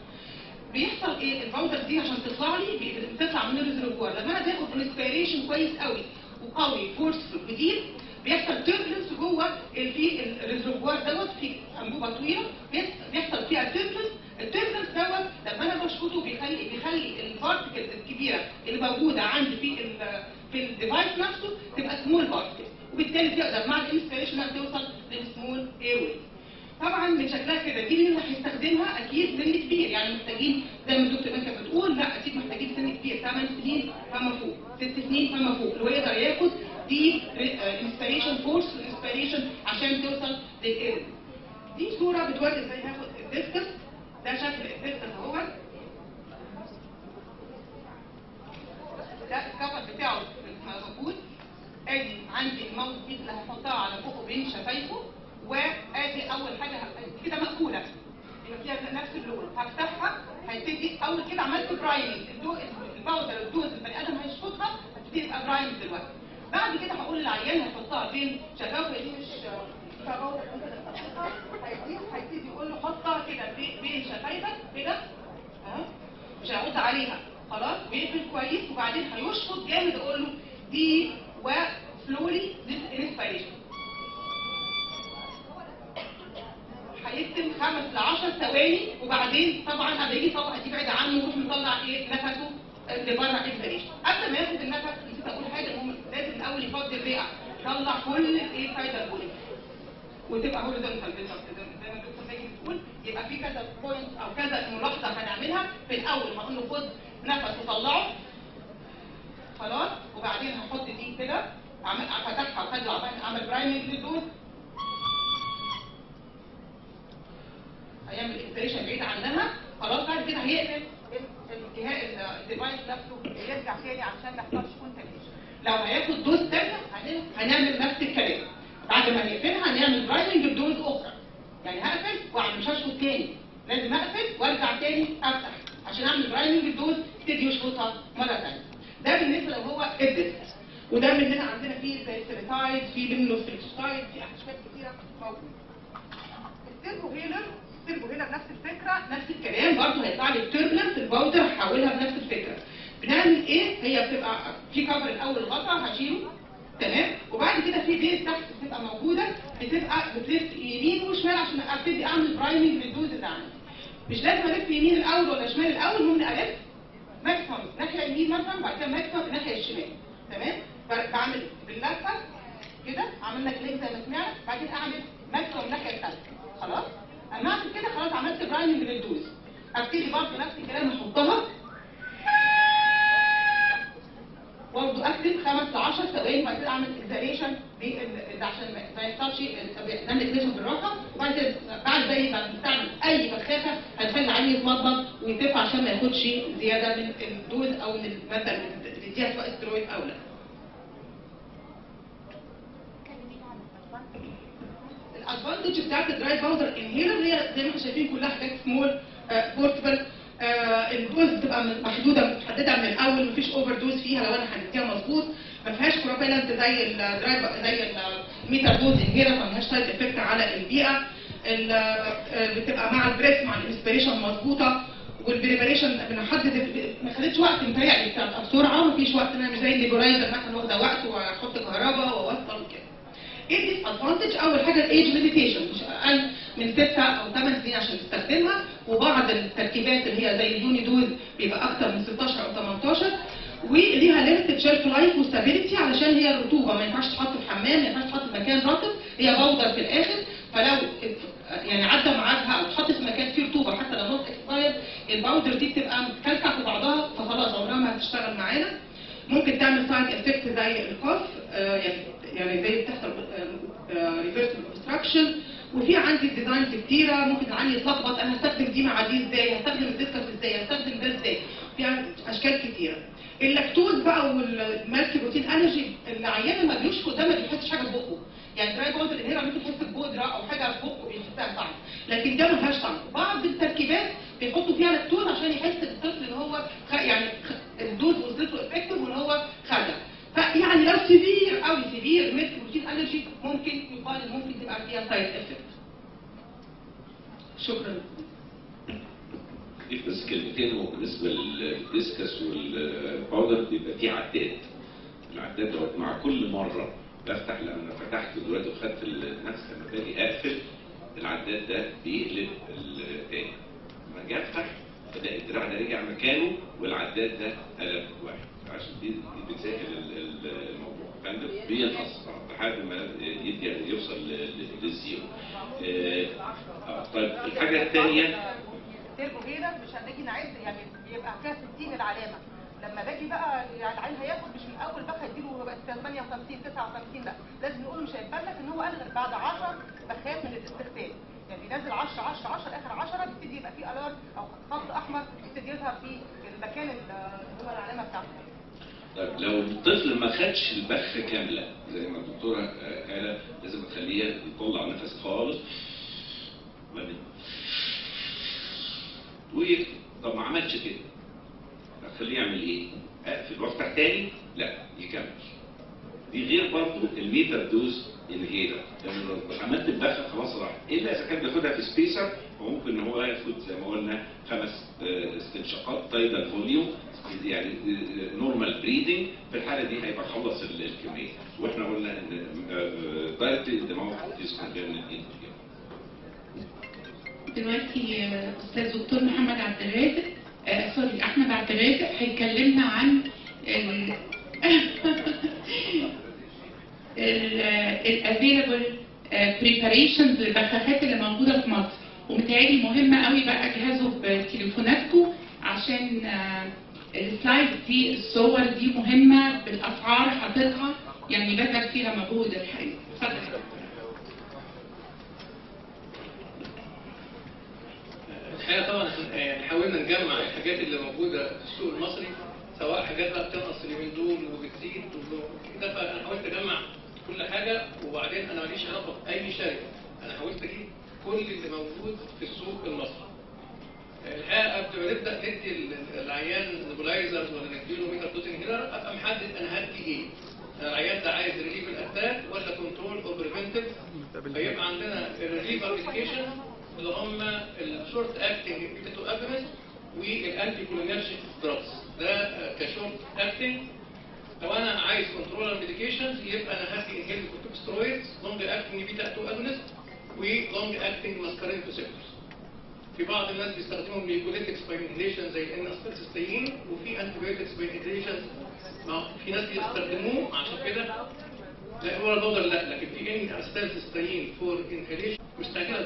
بيحصل إيه؟ ال powder دي عشان تطلع لي بتطلع من ال reservoir لما أنا باخد inspiration كويس قوي وقوي forceful جديد بيحصل turbulence جوه ال reservoir دوت في أنبوبة طويلة بيحصل- بيحصل فيها turbulence ال turbulence دوت لما أنا بشفطه بيخلي بيخلي ال particles الكبيره اللي موجوده عندي في ال في ال device نفسه تبقى small particles وبالتالي تقدر مع ال inspiration توصل للسمول ايروي طبعا من شكلها كده دي اللي أكيد سن كبير. يعني محتاجين زي ما الدكتور انت بتقول لا أكيد محتاجين سن كبير. 8 سنين فما فوق. 6 سنين فما فوق. اللي هو يقدر ياخد deep inspiration forced inspiration عشان توصل لل airway دي صورة بتوري إزاي هاخد ال Diskus ده شكل الديسكس أهو. ده ال cover بتاعه موجود. آدي عندي ال mouthpiece اللي هحطها على فوقه بين شفايفه وآدي أول حاجة كده مقفوله يبقى فيها نفس اللون هفتحها هيبتدي أول كده عملت priming ال powder ال dose البني آدم هيشفطها هتبتدي تبقى priming دلوقتي. بعد كده هقول للعيان شفايفه دي مش powder هيبتدي يقول له حطها كده بي- بين شفايفك؟ كده. مش هيحط عليها. خلاص؟ ويقفل كويس وبعدين هيشفط جامد. أقول له deep و slowly inspiration هيكتم خمس ل 10 ثواني وبعدين طبعا لما يجي يطلع دي بعيد عنه يروح مطلع إيه نفسه لبره expiration قبل ما ياخد النفس نسيت أقول حاجة المهم لازم الأول يفضي الرئة يطلع كل الإيه tidal volume وتبقى horizontal زي ما الدكتور ناجي بتقول يبقى في كذا point أو كذا ملاحظة هنعملها. في الأول هقول له خد نفس وطلعه. خلاص؟ وبعدين هحط دي كده اعمل فتحها وخد اعمل priming لل dose هيعمل expiration بعيد عنها خلاص بعد كده هيقفل الجهاز ال device نفسه يرجع تاني عشان ما يحصلش contamination لو هياخد dose تانية هن- هنعمل نفس الكلام. بعد ما نقفلها هنعمل priming ب dose أخرى. يعني هقفل واعمل هشفط تاني. لازم أقفل وأرجع تاني أفتح عشان أعمل priming ال dose يبتدي يشفطها مرة ثانية ده بالنسبة لو هو ال disc وده مننا عندنا فيه زي ال Seretide في منه Seretide في اشكال كتيره موجوده turbohaler turbohaler نفس الفكرة نفس الكلام برضه هيطلع لي ال turbulent ال powder هحولها بنفس الفكرة. بنعمل إيه هي بتبقى في cover الأول غطا هشيله. تمام؟ وبعد كده في base تحت بتبقى موجودة بتبقى بتلف يمين وشمال عشان أبتدي أعمل priming لل dose اللي عندي. مش لازم ألف يمين الأول ولا شمال الأول المهم ألف maximum ناحية اليمين مثلا بعد كده maximum الناحيه الشمال. تمام؟ بعمل باللفة كده عملنا click زي ما سمعنا بعدين أعمل maximum الناحيه الثانيه خلاص؟ اما اعمل كده خلاص عملت priming لل dose. ابتدي برضه نفس الكلام احطها برضه اكتم خمس ل 10 ثواني وبعد كده اعمل exhalation عشان ما- يحصلش نعمل exhalation بالراحة. وبعد كده بعد زي ما بنستعمل أي بخاخه هنخلي عليه يتمضمض ويتف عشان ما ياخدش زيادة من ال dose أو من اللي بنديها سواء استرويد أو لا. ال advantage بتاعت ال dry powder inhaler هي زي ما إحنا شايفين كلها حاجات small portable ال dose بتبقى محدودة متحدده من الأول مفيش overdose فيها لو أنا هنديها مظبوط. ما فيهاش propellant زي ال dry زي ال meter dose inhaler ما فيهاش side effect على البيئة. ال- آه، بتبقى مع ال breath مع ال inspiration مظبوطة. وال preparation بنحدد ما خدتش وقت متهيألي بسرعة مفيش وقت ان أنا مش زي ال nebulizer مثلا واخده وقت وأحط كهرباء وأوصل وكده. إيه دي ادفانتج اول حاجة ال age limitation مش أقل من 6 أو 8 سنين عشان تستخدمها. وبعض التركيبات اللي هي زي ال unidose بيبقى أكتر من 16 أو 18 وليها limited shelf life و stability علشان هي الرطوبه ما ينفعش تحط في حمام ما ينفعش تحط في مكان رطب. هي powder في الآخر. فلو يعني عدى ميعادها أو اتحط في مكان فيه رطوبة حتى لو not expired ال powder دي بتبقى متكلكع في بعضها. فخلاص عمرها ما هتشتغل معانا. ممكن تعمل side effect زي ال cough آه، يعني يعني زي بتحصل reversible obstruction وفي عندي designs كتيرة ممكن العيان يتلخبط أنا هستخدم دي مع دي إزاي؟ هستخدم ال diskus إزاي؟ هستخدم ده إزاي؟ في أشكال كتيرة. اللاكتوز بقى وال milk protein allergy العيان لما بيشفط ده ما بيحسش حاجة في بقه. يعني dry powder inhaler ممكن يحس ببودره أو حاجة في بقه بيحسها طعم لكن ده ما فيهاش طعم. بعض التركيبات بيحطوا فيها لاكتوز عشان يحس الطفل إن هو يعني ال dose وصلت له effective وإن هو خدها فيعني لو severe قوي severe milk protein allergy ممكن يقال ممكن تبقى فيها side effect شكرا. بس كلمتين هو بالنسبة لل diskus وال powder بيبقى فيه عداد. العداد دوت مع كل مرة بفتح لما فتحت دلوقتي وخدت النفس لما باجي اقفل العداد ده بيقلب التاني. لما أجي أفتح بلاقي الدراع ده رجع مكانه والعداد ده قلب واحد. عشان دي بتسهل ال- ال- الموضوع. فاهم بينقص لحد ما يدي يوصل ل- ل- للزيرو. آه، آه، طيب الحاجة الثانية تربو هيرا مش هنيجي نعد يعني بيبقى فيها 60 العلامة. لما باجي بقى يعني العيل هياخد مش من أول بقى يديله بقى 58 59 لا. لازم نقول مش هيتبلك إن هو قال غير بعد 10 بخاف من الاستخدام يعني بينزل 10 10 10 آخر 10 بيبتدي يبقى فيه الارت أو خط أحمر يبتدي يظهر في المكان اللي هو العلامة بتاعته. طيب لو الطفل ما خدش البخه كامله زي ما الدكتورة آه، قالت لازم تخليه يطلع نفس خالص. ويكتب طب ما عملش كده. أخليه يعمل إيه؟ اقفل وافتح تاني؟ لا يكمل. دي غير برضه ال meter dose inhaler. لو عملت البخه خلاص راح. إلا إذا كان بياخدها في spacer فممكن إن هو ياخد زي ما قلنا خمس آه، استنشاقات tidal volume. يعني normal breathing في الحالة دي هيبقى خلص ال- الكمية. وإحنا قلنا إن direct الدماغ is convenient دلوقتي آه، أستاذ دكتور محمد عبد الرازق آه، sorry أحمد عبد الرازق هيكلمنا عن ال [LAUGHS] ال available preparations للبخاخات اللي موجودة في مصر. ومتهيألي مهمة قوي بقى اجهزوا بتليفوناتكم عشان آه، ال slide دي الصور دي مهمة بالأسعار حاططها يعني بذل فيها مجهود الحقيقة. الحقيقة طبعا إحنا يعني حاولنا نجمع الحاجات اللي موجودة في السوق المصري سواء حاجات بقى بتنقص اليومين دول وبتزيد وكده فانا حاولت أجمع كل حاجة وبعدين أنا ماليش علاقة بأي شركه أنا حاولت أجيب كل اللي موجود في السوق المصري. الحقيقة قبل ما نبدأ ال- العيان nebulizers ولا نديله meter dose inhaler أبقى محدد أنا هدي إيه. العيان ده عايز relief ال attack ولا control أو preventive فيبقى عندنا ال relief medication اللي هم ال short acting beta 2 agonist وال anticholinergic drugs ده آه، ك short acting لو أنا عايز control medications يبقى أنا هدي inhaled corticosteroids long acting beta 2 agonist و long acting muscarinic receptors في بعض الناس بيستخدموا mucolytics by inhalation زي ان وفي antibiotics by inhalation في ناس بيستخدموه عشان كده. لا هو ال powder لا لكن في N-acetylcysteine for inhalation مستعجله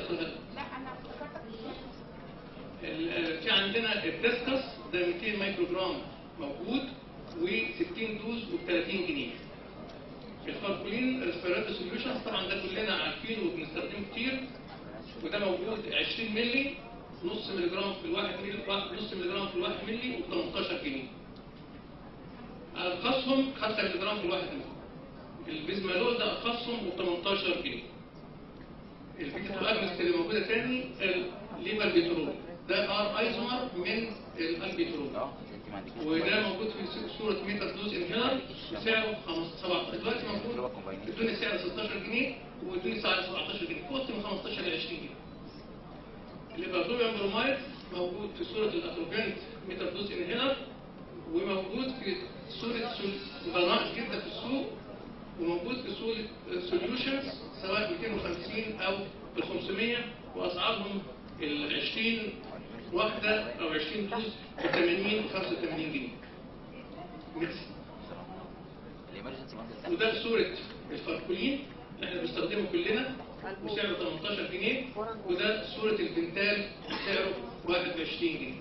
ال- في عندنا ال Diskus ده 200 مايكرو جرام موجود و60 dose ب 30 جنيه. ال Farcolin respiratory solutions طبعا ده كلنا عارفينه وبنستخدمه كتير. وده موجود 20 مللي نص ملي جرام في الواحد ملي نص ملي جرام في الواحد ملي ب 18 جنيه ارخصهم 5 ملي جرام في الواحد ملي ال Bisolvon ده ارخصهم ب 18 جنيه ال beta agonist اللي موجودة تاني ال levalbuterol. ده R isomer من ال albuterol وده موجود في صورة metered dose inhaler سعره 17 دلوقتي موجود ادوني سعر 16 جنيه وادوني سعر 17 جنيه. vial من 15 ل 20 جنيه. ال ipratropium bromide موجود في صوره ال Atrovent metered dose inhaler وموجود في صوره سول- غناء جدا في السوق وموجود في صوره solutions سواء 250 أو ب 500 واسعارهم ال 20 واحدة أو 20 dose ب 80 و 85 جنيه. وده في صوره ال Farcolin اللي إحنا بنستخدمه كلنا. وسعره 18 جنيه وده صورة ال Vental سعره 21 جنيه.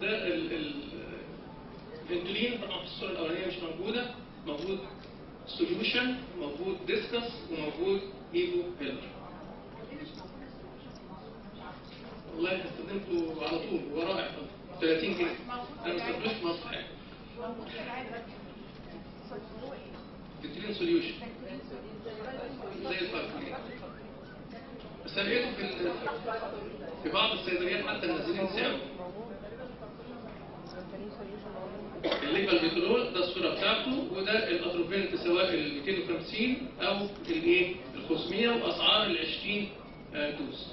ده ال ال ال Ventolin طبعا في الصورة الأولانية مش موجودة موجود solution موجود Diskus وموجود Evohaler والله أنا استخدمته على طول هو رائع 30 جنيه. أنا ما استخدمتوش في مصر. حاجة Ventolin solution زي أنا لقيته في في بعض الصيدليات حتى منزلين سعره ال levalbuterol ده الصورة بتاعته وده ال Atrovent سواء ال 250 أو الايه ال 500 وأسعار ال 20 آه، dose.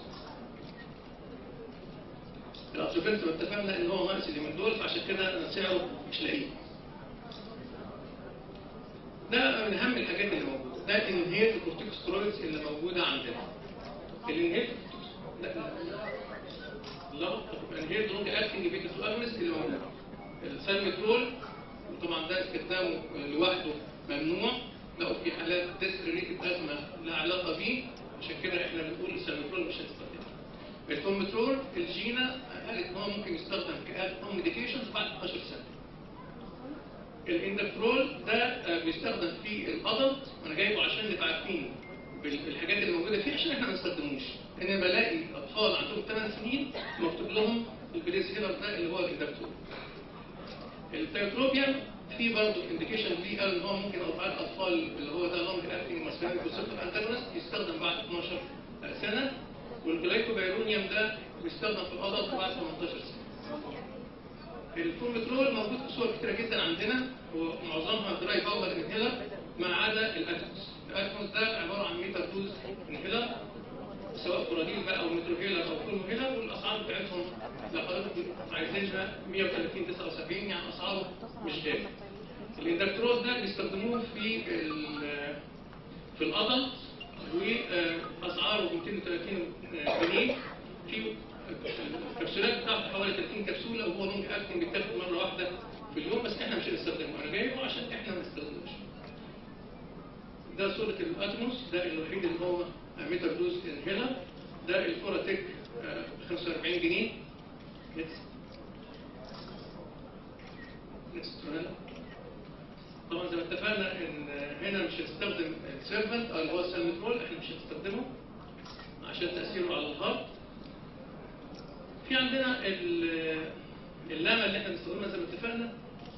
ال Atrovent ما اتفقنا إن هو ناقص اللي من دول فعشان كده سعره مش لاقيه. ده من أهم الحاجات اللي موجودة ده inhaled ال corticosteroids اللي موجودة عندنا. الانهيت لا لا لا انهيت لونج اكتنج بيتا اجونست اللي موجود. السالمترول وطبعا ده استخدامه لوحده ممنوع لو في حالات ديسكريتيف ازمه لا علاقة بيه عشان كده إحنا بنقول السالمترول مش هنستخدمه. الفومترول الجينا قالت إن هو ممكن يستخدم كاد هوم ميديكيشنز بعد 12 سنة. الاندكترول ده آه، بيستخدم في الادلت وأنا جايبه عشان نبقى عارفين بال- بالحاجات اللي موجودة فيه عشان إحنا ما نستخدموش. أنا بلاقي أطفال عندهم 8 سنين مكتوب لهم ال Breezhaler ده اللي هو ال indacaterol. ال tiotropium في برضه indication ليه قال إن هو ممكن اوقات الأطفال اللي هو ده long acting muscarinic receptor antagonist يستخدم بعد 12 سنة وال glycopyrronium ده بيستخدم في ال adult بعد 18 سنة. ال formoterol موجود في صور كتيرة جدا عندنا ومعظمها dry powder inhaler ما عدا ال Atimos. ال Atimos ده عبارة عن metered dose inhaler سواء كوراديل بقى أو متروهيلر أو كولو هيلر والأسعار بتاعتهم لو حضرتك عايزينها 130 79 يعني اسعاره مش غاليه. ال indacaterol ده بيستخدموه في في ال adult وأسعاره 230 جنيه في الكبسولات بتاعته حوالي 30 كبسوله وهو long acting بيتاخد مرة واحدة في اليوم بس إحنا مش هنستخدمه أنا جايبه عشان إحنا ما نستخدموش. ده صورة ال Atimos ده الوحيد اللي هو metered dose inhaler ده ال Foradil آه، 45 جنيه. طبعا زي ما اتفقنا إن هنا مش هنستخدم ال Serevent أو اللي هو ال salmeterol إحنا مش هنستخدمه عشان تأثيره على ال heart في عندنا ال- LAMA اللي إحنا بنستخدمها زي ما اتفقنا.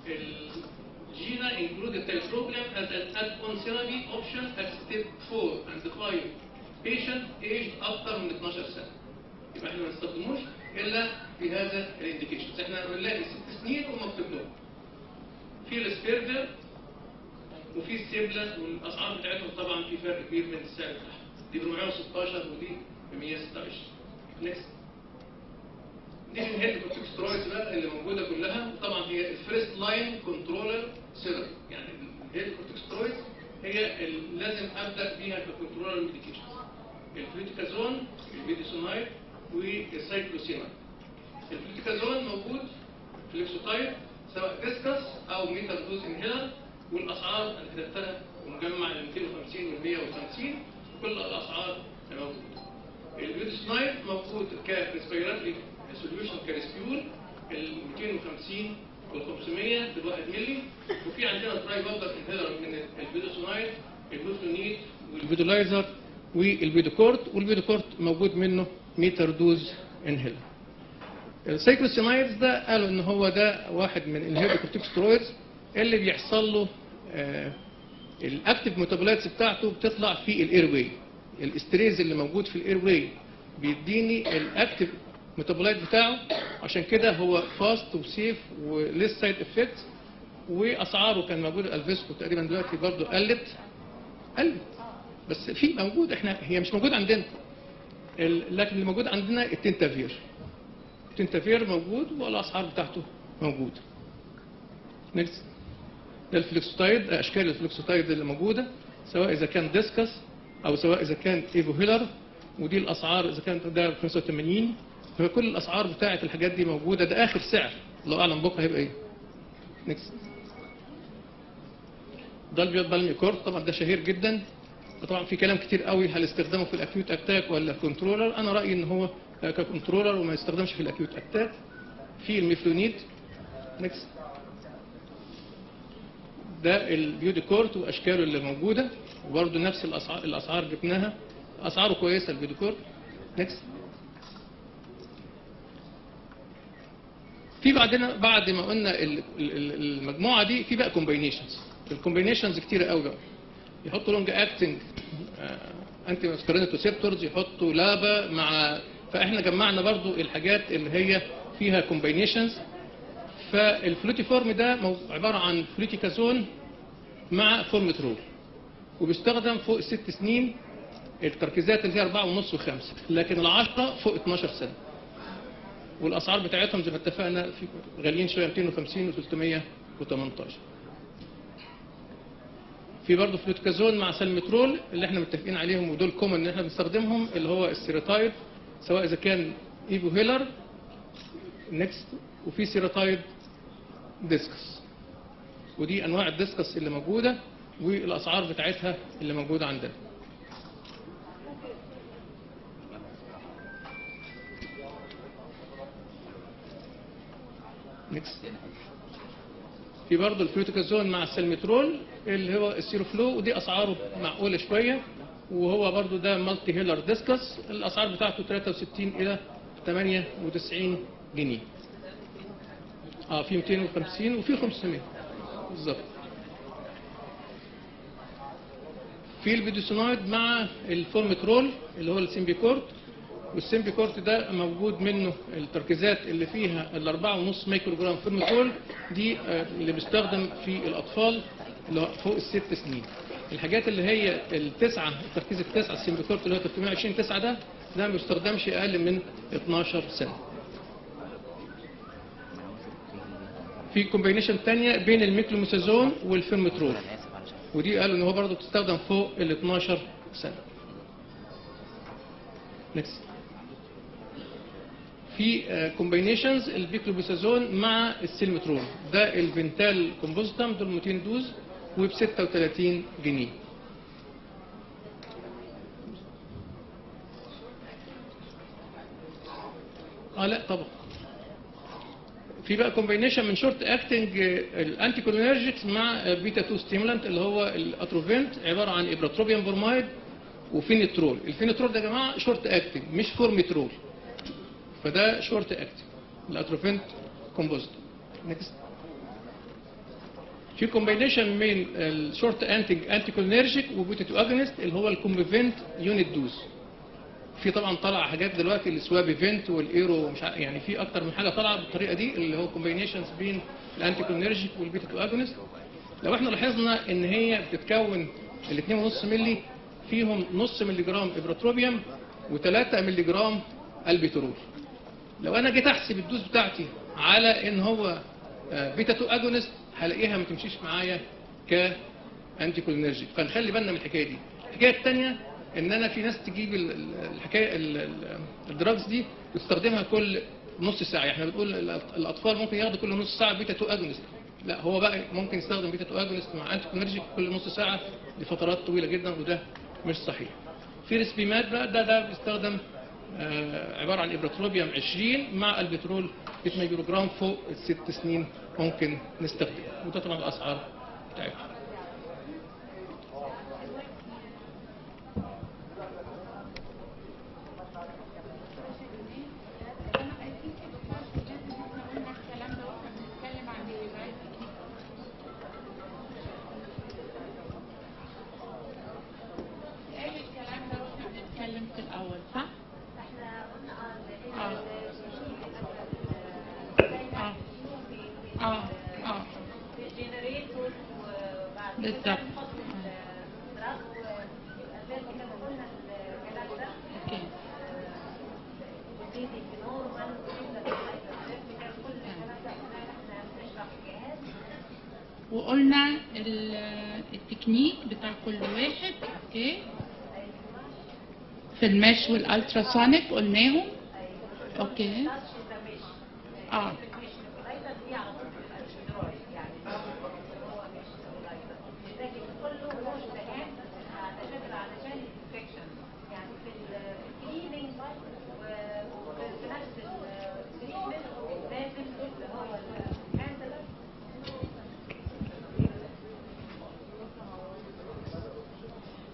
ال GINA include tiotropium as an add-on therapy option at step 4 and 5 patient aged أكثر من 12 سنة. يبقى إحنا ما نستخدموش إلا في هذا ال indication إحنا بنلاقي ست سنين ومكتوب لهم في ال Spiriva وفي السيبلا والأسعار بتاعتهم طبعا في فرق كبير بين السعر بتاعهم. دي ب 416 ودي ب 126 next دي ال inhaled corticosteroids بقى اللي موجوده كلها. طبعا هي ال first line controller therapy يعني ال inhaled corticosteroids هي اللي لازم أبدأ بيها ككنترولر ميديكيشن الفلوتيكازون البيديسونايد والسايكلوسينايد الفلوتيكازون موجود Flixotide سواء Diskus أو metered dose inhaler والأسعار أنا كتبتها ومجمع ال 250 وال 150 كل الأسعار موجودة. ال budesonide موجود ك respiratory solution ك respule ال 250 وال 500 بالواحد ملي وفي عندنا تراي بابلر انهيلر من البيدوسونايد البوفلونيد والبيدولايزر والبيدوكورت. والبيدوكورت موجود منه metered dose inhaler ال ciclesonide ده قالوا إن هو ده واحد من ال hypocorticosteroids اللي بيحصل له آه ال active metabolites بتاعته بتطلع في ال airway ال esterase اللي موجود في ال airway بيديني ال active metabolite بتاعه. عشان كده هو fast و safe و less side effects وأسعاره كان موجود Alvesco تقريبا دلوقتي برضه قلت. قلت. بس في موجود. إحنا هي مش موجود عندنا. لكن اللي موجود عندنا التنتافير. التنتافير موجود والاسعار بتاعته موجوده next ده ال Flixotide أشكال ال Flixotide اللي موجودة سواء إذا كان Diskus أو سواء إذا كان Evohaler ودي الأسعار إذا كان ده 85 فكل الأسعار بتاعه الحاجات دي موجودة. ده آخر سعر. الله أعلم بكرة هيبقى إيه. next ده ال Pulmicort طبعا ده شهير جدا. وطبعا في كلام كتير قوي. هل استخدامه في ال acute attack ولا controller؟ أنا رأيي إن هو ك controller وما يستخدمش في ال acute attack. في ال Miflonide. next ده ال Budecort وأشكاله اللي موجودة. وبرده نفس الاسعار الأسعار جبناها. أسعاره كويسة ال Budecort. next في بعدنا بعد ما قلنا ال- ال- المجموعة دي في بقى combinations ال combinations كتيره قوي بقى. يحطوا long acting anti muscarinic receptors يحطوا LABA مع فإحنا جمعنا برضو الحاجات اللي هي فيها combinations فال Flutiform ده عبارة عن fluticasone مع formoterol وبيستخدم فوق الست سنين التركيزات اللي هي 4.5 و5 لكن العشرة فوق 12 سنة. والأسعار بتاعتهم زي ما اتفقنا غاليين شوية 250 و 318 في برضه fluticasone مع salmeterol اللي إحنا متفقين عليهم ودول common ان إحنا بنستخدمهم اللي هو ال Seretide سواء إذا كان Evohaler next وفي Seretide Diskus. ودي أنواع ال Diskus اللي موجودة والأسعار بتاعتها اللي موجودة عندنا. في برضه ال fluticasone مع ال salmeterol اللي هو ال Seroflo ودي أسعاره معقولة شوية وهو برضه ده Multihaler Diskus. الأسعار بتاعته 63 إلى 98 جنيه. آه في 250 وفي 500 بالظبط. في ال budesonide مع ال formoterol اللي هو ال Symbicort. وال Symbicort ده موجود منه التركيزات اللي فيها ال 4.5 ميكرو جرام formoterol دي آه، اللي بيستخدم في الأطفال اللي فوق الست سنين. الحاجات اللي هي التسعة التركيز التسعة ال Symbicort اللي هو 320 تسعة ده ده ما بيستخدمش أقل من 12 سنة. في combination تانية بين ال beclomethasone وال formoterol ودي قالوا إن هو برضه بتستخدم فوق ال 12 سنة. next في combinations ال beclomethasone مع ال salmeterol ده ال Vental compositum دول 200 dose وب 36 جنيه. آه لا طبعا. في بقى combination من short acting ال anticholinergics مع بيتا 2 stimulant اللي هو ال Atrovent عبارة عن ipratropium bromide و fenoterol. ال fenoterol ده يا جماعة short acting مش formoterol فده short acting ال Atrovent compositum next في combination من ال short acting anticholinergic و beta 2 agonist اللي هو ال Combivent unit dose في طبعا طلع حاجات دلوقتي السواب ايفنت والإيرو مش يعني في أكتر من حاجة طالعة بالطريقة دي اللي هو combinations بين ال anticholinergic وال beta 2 agonist لو إحنا لاحظنا إن هي بتتكون ال 2.5 مللي فيهم نص ملي جرام ipratropium و3 ملي جرام albuterol. لو أنا جيت أحسب ال dose بتاعتي على إن هو آه، بيتا 2 agonist هلاقيها ما تمشيش معايا ك anticholinergic فنخلي بالنا من الحكاية دي. الحكاية الثانية إن أنا في ناس تجيب ال- ال- الحكاية ال- ال- ال drugs دي وتستخدمها كل نص ساعة. إحنا بنقول الأطفال ممكن ياخدوا كل نص ساعة بيتا 2 agonist. لا هو بقى ممكن يستخدم بيتا 2 agonist مع anticholinergic كل نص ساعة لفترات طويلة جدا وده مش صحيح. في Respimat بقى ده ده بيستخدم آه، عبارة عن ipratropium 20 مع albuterol 100 مللي جرام فوق الست سنين ممكن نستخدمه. وده طبعا الأسعار بتاعتها بنتكلم في الأول صح؟ آه آه آه آه بالظبط أوكي وقلنا ال- التكنيك بتاع كل واحد okay في ال mesh وال ultrasonic قلناهم. okay. آه.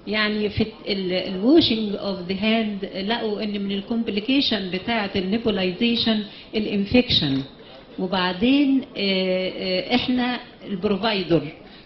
يعني في ال washing of the hand لقوا إن من ال complication بتاعة ال nebulization ال infection وبعدين آه، آه، إحنا ال provider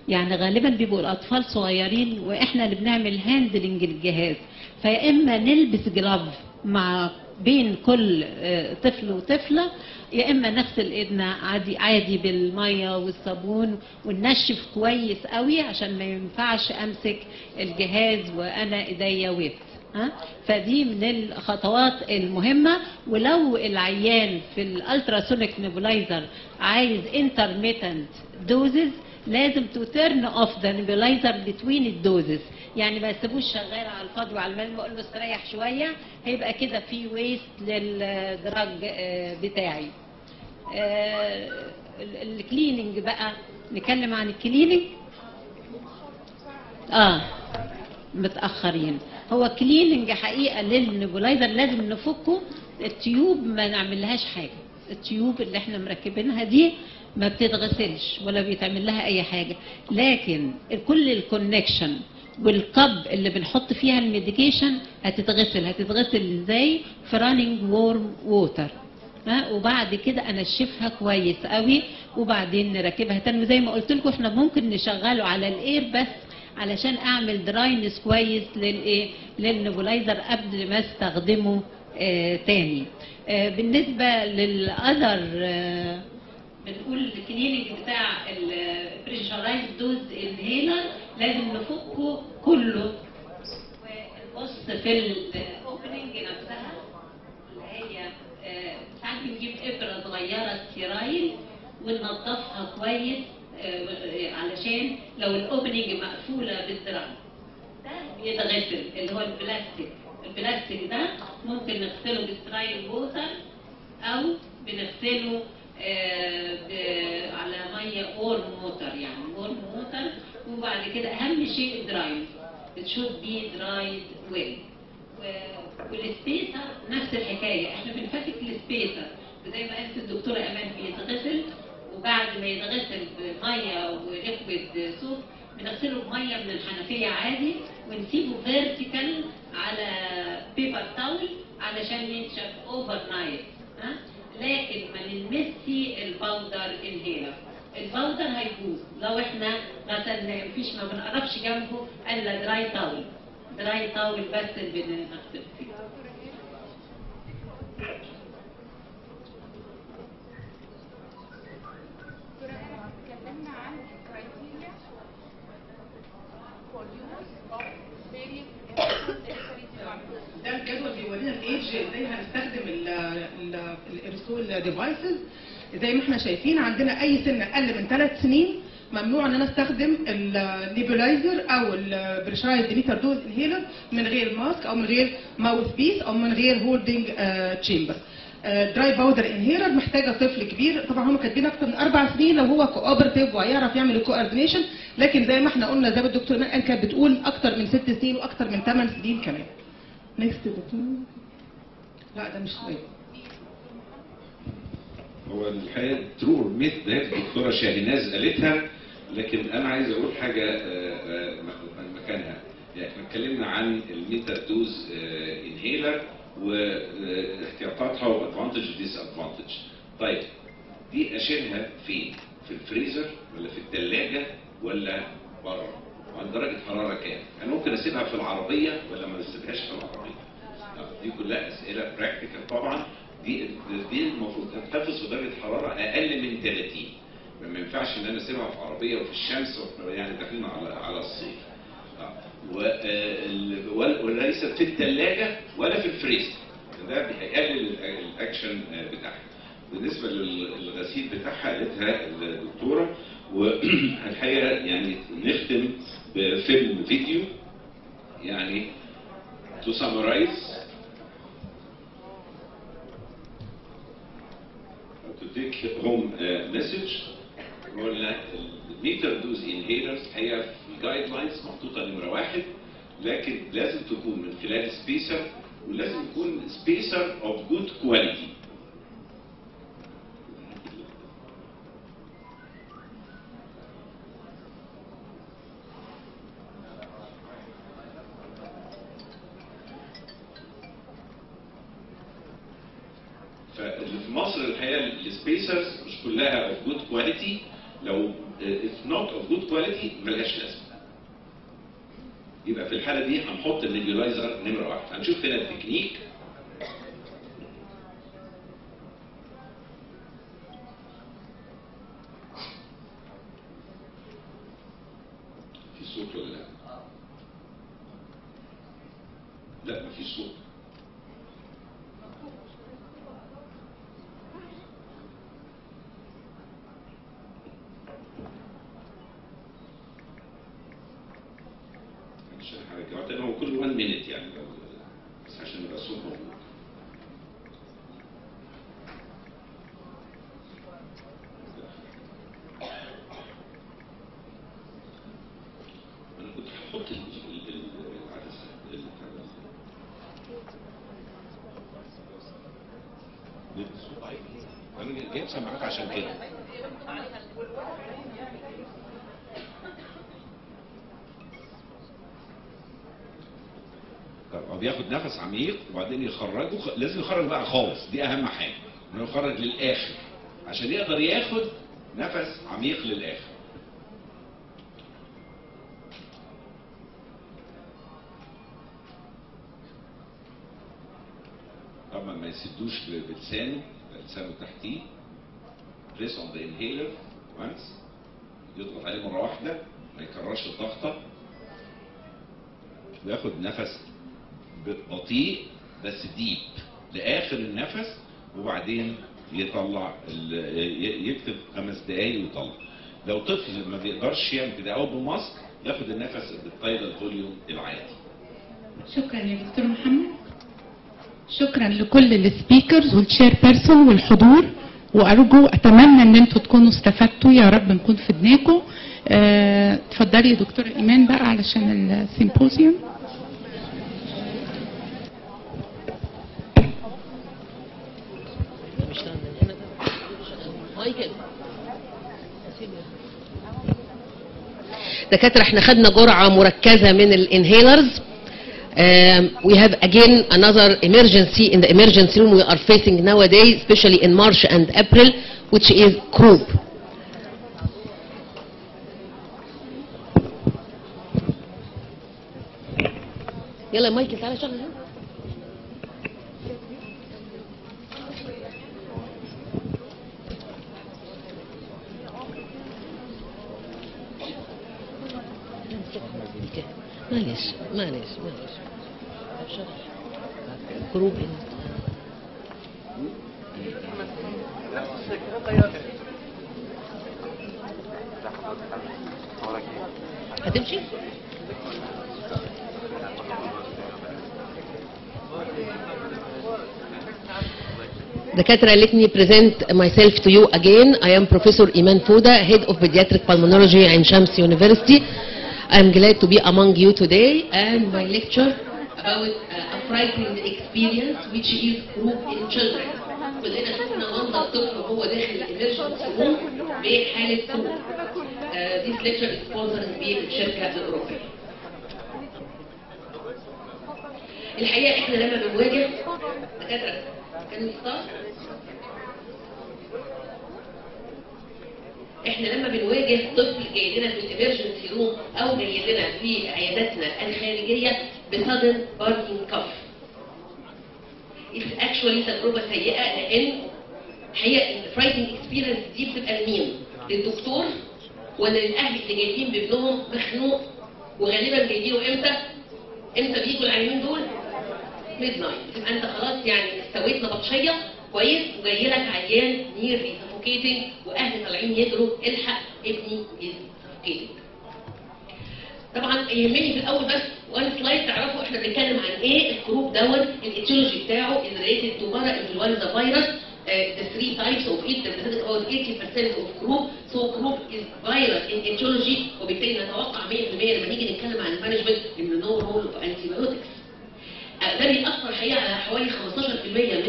يعني غالبا بيبقوا الأطفال صغيرين وإحنا اللي بنعمل handling للجهاز فيا إما نلبس glove مع بين كل آه، طفل وطفلة يا إما نغسل إيدنا عادي عادي بالمية والصابون وننشف كويس قوي عشان ما ينفعش أمسك الجهاز وأنا إيديا wet ها؟ فدي من الخطوات المهمة. ولو العيان في ال ultrasonic nebulizer عايز intermittent doses لازم to turn off the nebulizer between ال doses يعني ما يسيبوش شغال على الفاضي وعلى المال بقول له استريح شوية هيبقى كده في waste لل drug آه، بتاعي. آه، ال- ال cleaning بقى نتكلم عن ال cleaning آه متأخرين. هو cleaning حقيقة لل nebulizer لازم نفكه ال tube ما نعملهاش حاجة. ال tube اللي إحنا مركبينها دي ما بتتغسلش ولا بيتعمل لها أي حاجة. لكن كل ال connection وال cup اللي بنحط فيها ال medication هتتغسل. هتتغسل إزاي؟ في running warm water ها؟ وبعد كده أنشفها كويس قوي وبعدين نركبها. تاني زي ما قلت لكم إحنا ممكن نشغله على ال air بس علشان أعمل dryness كويس للايه لل nebulizer قبل ما أستخدمه آه تاني. آه بالنسبة لل other آه بنقول ال cleaning بتاع ال pressurized dose inhaler لازم نفكه كله. ونبص في ال opening نفسها اللي هي آه، ساعات بنجيب إبرة صغيرة sterile وننضفها كويس آه، علشان لو ال opening مقفولة بال drug ده بيتغسل اللي هو البلاستيك. البلاستيك ده ممكن نغسله ب sterile water أو بنغسله آه، على مية warm water يعني warm water وبعد كده أهم شيء dried it should be dried well. و- وال spacer نفس الحكاية إحنا بنفكك ال spacer زي ما قالت الدكتورة أمان بيتغسل وبعد ما يتغسل بمية و liquid soap بنغسله بمية من الحنفية عادي ونسيبه vertical على paper towel علشان ينشف overnight ها؟ لكن ما نلمسي ال powder inhaler ال powder هيبوظ لو إحنا غسلناه مفيش ما بنقربش جنبه إلا dry towel dry towel بس اللي بنغسل فيه. عن إزاي هنستخدم ال aerosol devices زي ما إحنا شايفين عندنا أي سن أقل من ثلاث سنين ممنوع إن أنا أستخدم ال nebulizer أو ال pressurized metered dose inhaler من غير mask أو من غير mouthpiece أو من غير holding chamber dry powder inhaler محتاجة طفل كبير. طبعا هم كاتبين أكتر من أربع سنين لو هو cooperative وهيعرف يعمل ال coordination لكن زي ما إحنا قلنا زي ما الدكتورة أمان كانت بتقول أكتر من ست سنين وأكتر من ثمان سنين كمان. next دكتور. لا ده مش سؤال هو الحقيقة true myth ده الدكتوره شاهيناز قالتها لكن أنا عايز أقول حاجة آه، آه، مكانها يعني إحنا اتكلمنا عن ال metered dose inhaler واحتياطاتها و advantage disadvantage طيب دي أشيلها فين؟ في الفريزر ولا في الثلاجه ولا بره؟ وعند درجة حرارة كام؟ أنا ممكن أسيبها في العربية ولا ما اسيبهاش في العربية؟ دي كلها أسئلة practical طبعا دي دي المفروض تحتفظ في درجة حرارة أقل من 30 ما ينفعش إن أنا أسيبها في عربية وفي الشمس يعني داخلين على على الصيف. وليست في الثلاجه ولا في الفريزر. ده هيقلل ال- الأكشن بتاعها. بالنسبة لل- للغسيل بتاعها قالتها الدكتورة والحقيقة يعني نختم بفيلم فيديو يعني to summarize. To take home uh, قلنا ال metered dose inhalers هي في ال guidelines محطوطة نمرة واحد. لكن لازم تكون من خلال spacer ولازم يكون spacer of good quality فاللي في مصر الحقيقة ال spacers مش كلها of good quality لو it's not of good quality ملهاش لازمة. يبقى في الحالة دي هنحط ال nebulizer نمرة واحد هنشوف هنا التكنيك في صوت ولا لا؟ لا مفيش صوت مش هرجعه تاني هو كل 1 مينت يعني لو بس عشان يبقى الصوت موجود أنا كنت هحط ال- ال- ال- العدسه ال- ليه الصوت ضعيف؟ أنا جايب سماعات عشان كده طب هو بياخد نفس عميق وبعدين يخرجه لازم يخرج بقى خالص. دي أهم حاجة إنه يخرج للآخر. عشان يقدر ياخد نفس عميق للآخر. طبعا ما يسدوش بلسانه لسانه تحتيه press on the inhaler once. يضغط عليه مرة واحدة ما يكررش الضغطة. وياخد نفس بطيء بس ديب لآخر النفس وبعدين يطلع يكتب خمس دقايق ويطلع. لو طفل ما بيقدرش يعمل كده أو ب mask ياخد النفس بال tidal volume العادي. شكرا يا دكتور محمد. شكرا لكل ال speakers وال chairperson والحضور وأرجو أتمنى إن أنتوا تكونوا استفدتوا. يا رب نكون فدناكم. آه، اتفضلي يا دكتور إيمان بقى علشان ال symposium مش هعمل هنا ده. مايكل دكاترة إحنا خدنا جرعة مركزة من الانهيلرز Um, we have again another emergency in the emergency room we are facing nowadays, especially in March and April, which is croup. يلا مايكل تعالى شغل معلش طب شغل. كروب هتمشي؟ دكاترة let me present myself to you again. I am Professor Iman Fouda, Head of Pediatric Pulmonology at Shams University. I am glad to be among you today and my lecture about uh, a frightening experience which is group in children. كلنا شفنا منظر طفل وهو داخل الامرجنسي روم بحالة. Uh, this lecture is sponsored بالشركة الأوروبية. الحقيقة إحنا لما بنواجه دكاترة كان إحنا لما بنواجه طفل جاي لنا في ال emergency room أو جاي لنا في عياداتنا الخارجية ب sudden barking cough It's actually تجربة سيئة لأن الحقيقة ال frightening experience دي بتبقى لمين؟ للدكتور ولا للأهل اللي جايبين بابنهم مخنوق وغالبا جايبينه إمتى؟ إمتى بيجوا العيانين دول؟ midnight يبقى أنت خلاص يعني استويت نبطشية كويس وجاي لك عيان near suffocating وأهل طالعين يجروا الحق ابني از طبعا يهمني في الأول بس one slide تعرفوا إحنا بنتكلم عن إيه؟ ال croup دوت ال etiology بتاعه is related to para influenza virus uh, the three types of it represented about 80% of croup. So croup is virus in etiology وبالتالي نتوقع 100% لما نيجي نتكلم عن ال management إن no role of anti ده بيأثر الحقيقة على حوالي 15%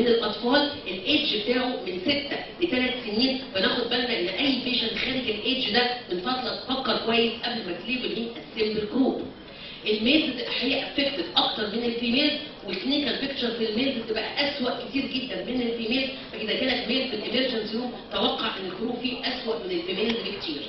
من الأطفال. الإيدج بتاعه من 6 ل 3 سنين. فناخد بالنا إن أي patient خارج ال age ده من فضلك فكر كويس قبل ما ت label مين ال simple croup ال males بتبقى حقيقه affected أكتر من ال female وال clinical picture في ال males بتبقى اسوء كتير جدا من ال female. فإذا جالك male في ال emergency room توقع إن ال croup فيه اسوء من ال female بكتير.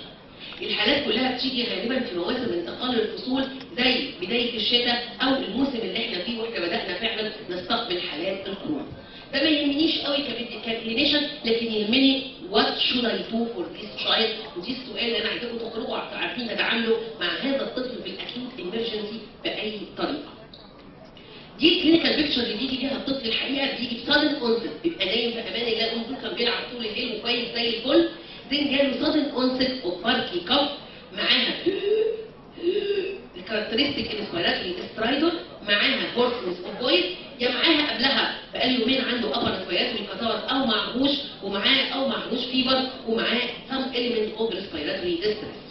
الحالات كلها بتيجي غالبا في مواسم إنتقال الفصول زي بداية الشتاء أو الموسم اللي إحنا فيه وإحنا بدأنا فعلا نستقبل حالات ال croup. ده ما يهمنيش قوي ك explanation لكن يهمني what should I do for this child ودي السؤال اللي أنا عايزاكم تخرجوا عارفين تتعاملوا مع هذا الطفل في ال acute emergency بأي طريقة. دي ال clinical picture اللي بيجي بيها الطفل الحقيقة بيجي ب sudden onset بيبقى نايم في أمان الله كان بيلعب طول الليل وكويس زي الفل then جاله sudden onset cough معاها ال characteristic inspiratory stridor معاها hoarseness of voice يا معاها قبلها بقاله يومين عنده upper respiratory catarrh أو معهوش ومعاه أو معهوش fever ومعاه some element of respiratory distress.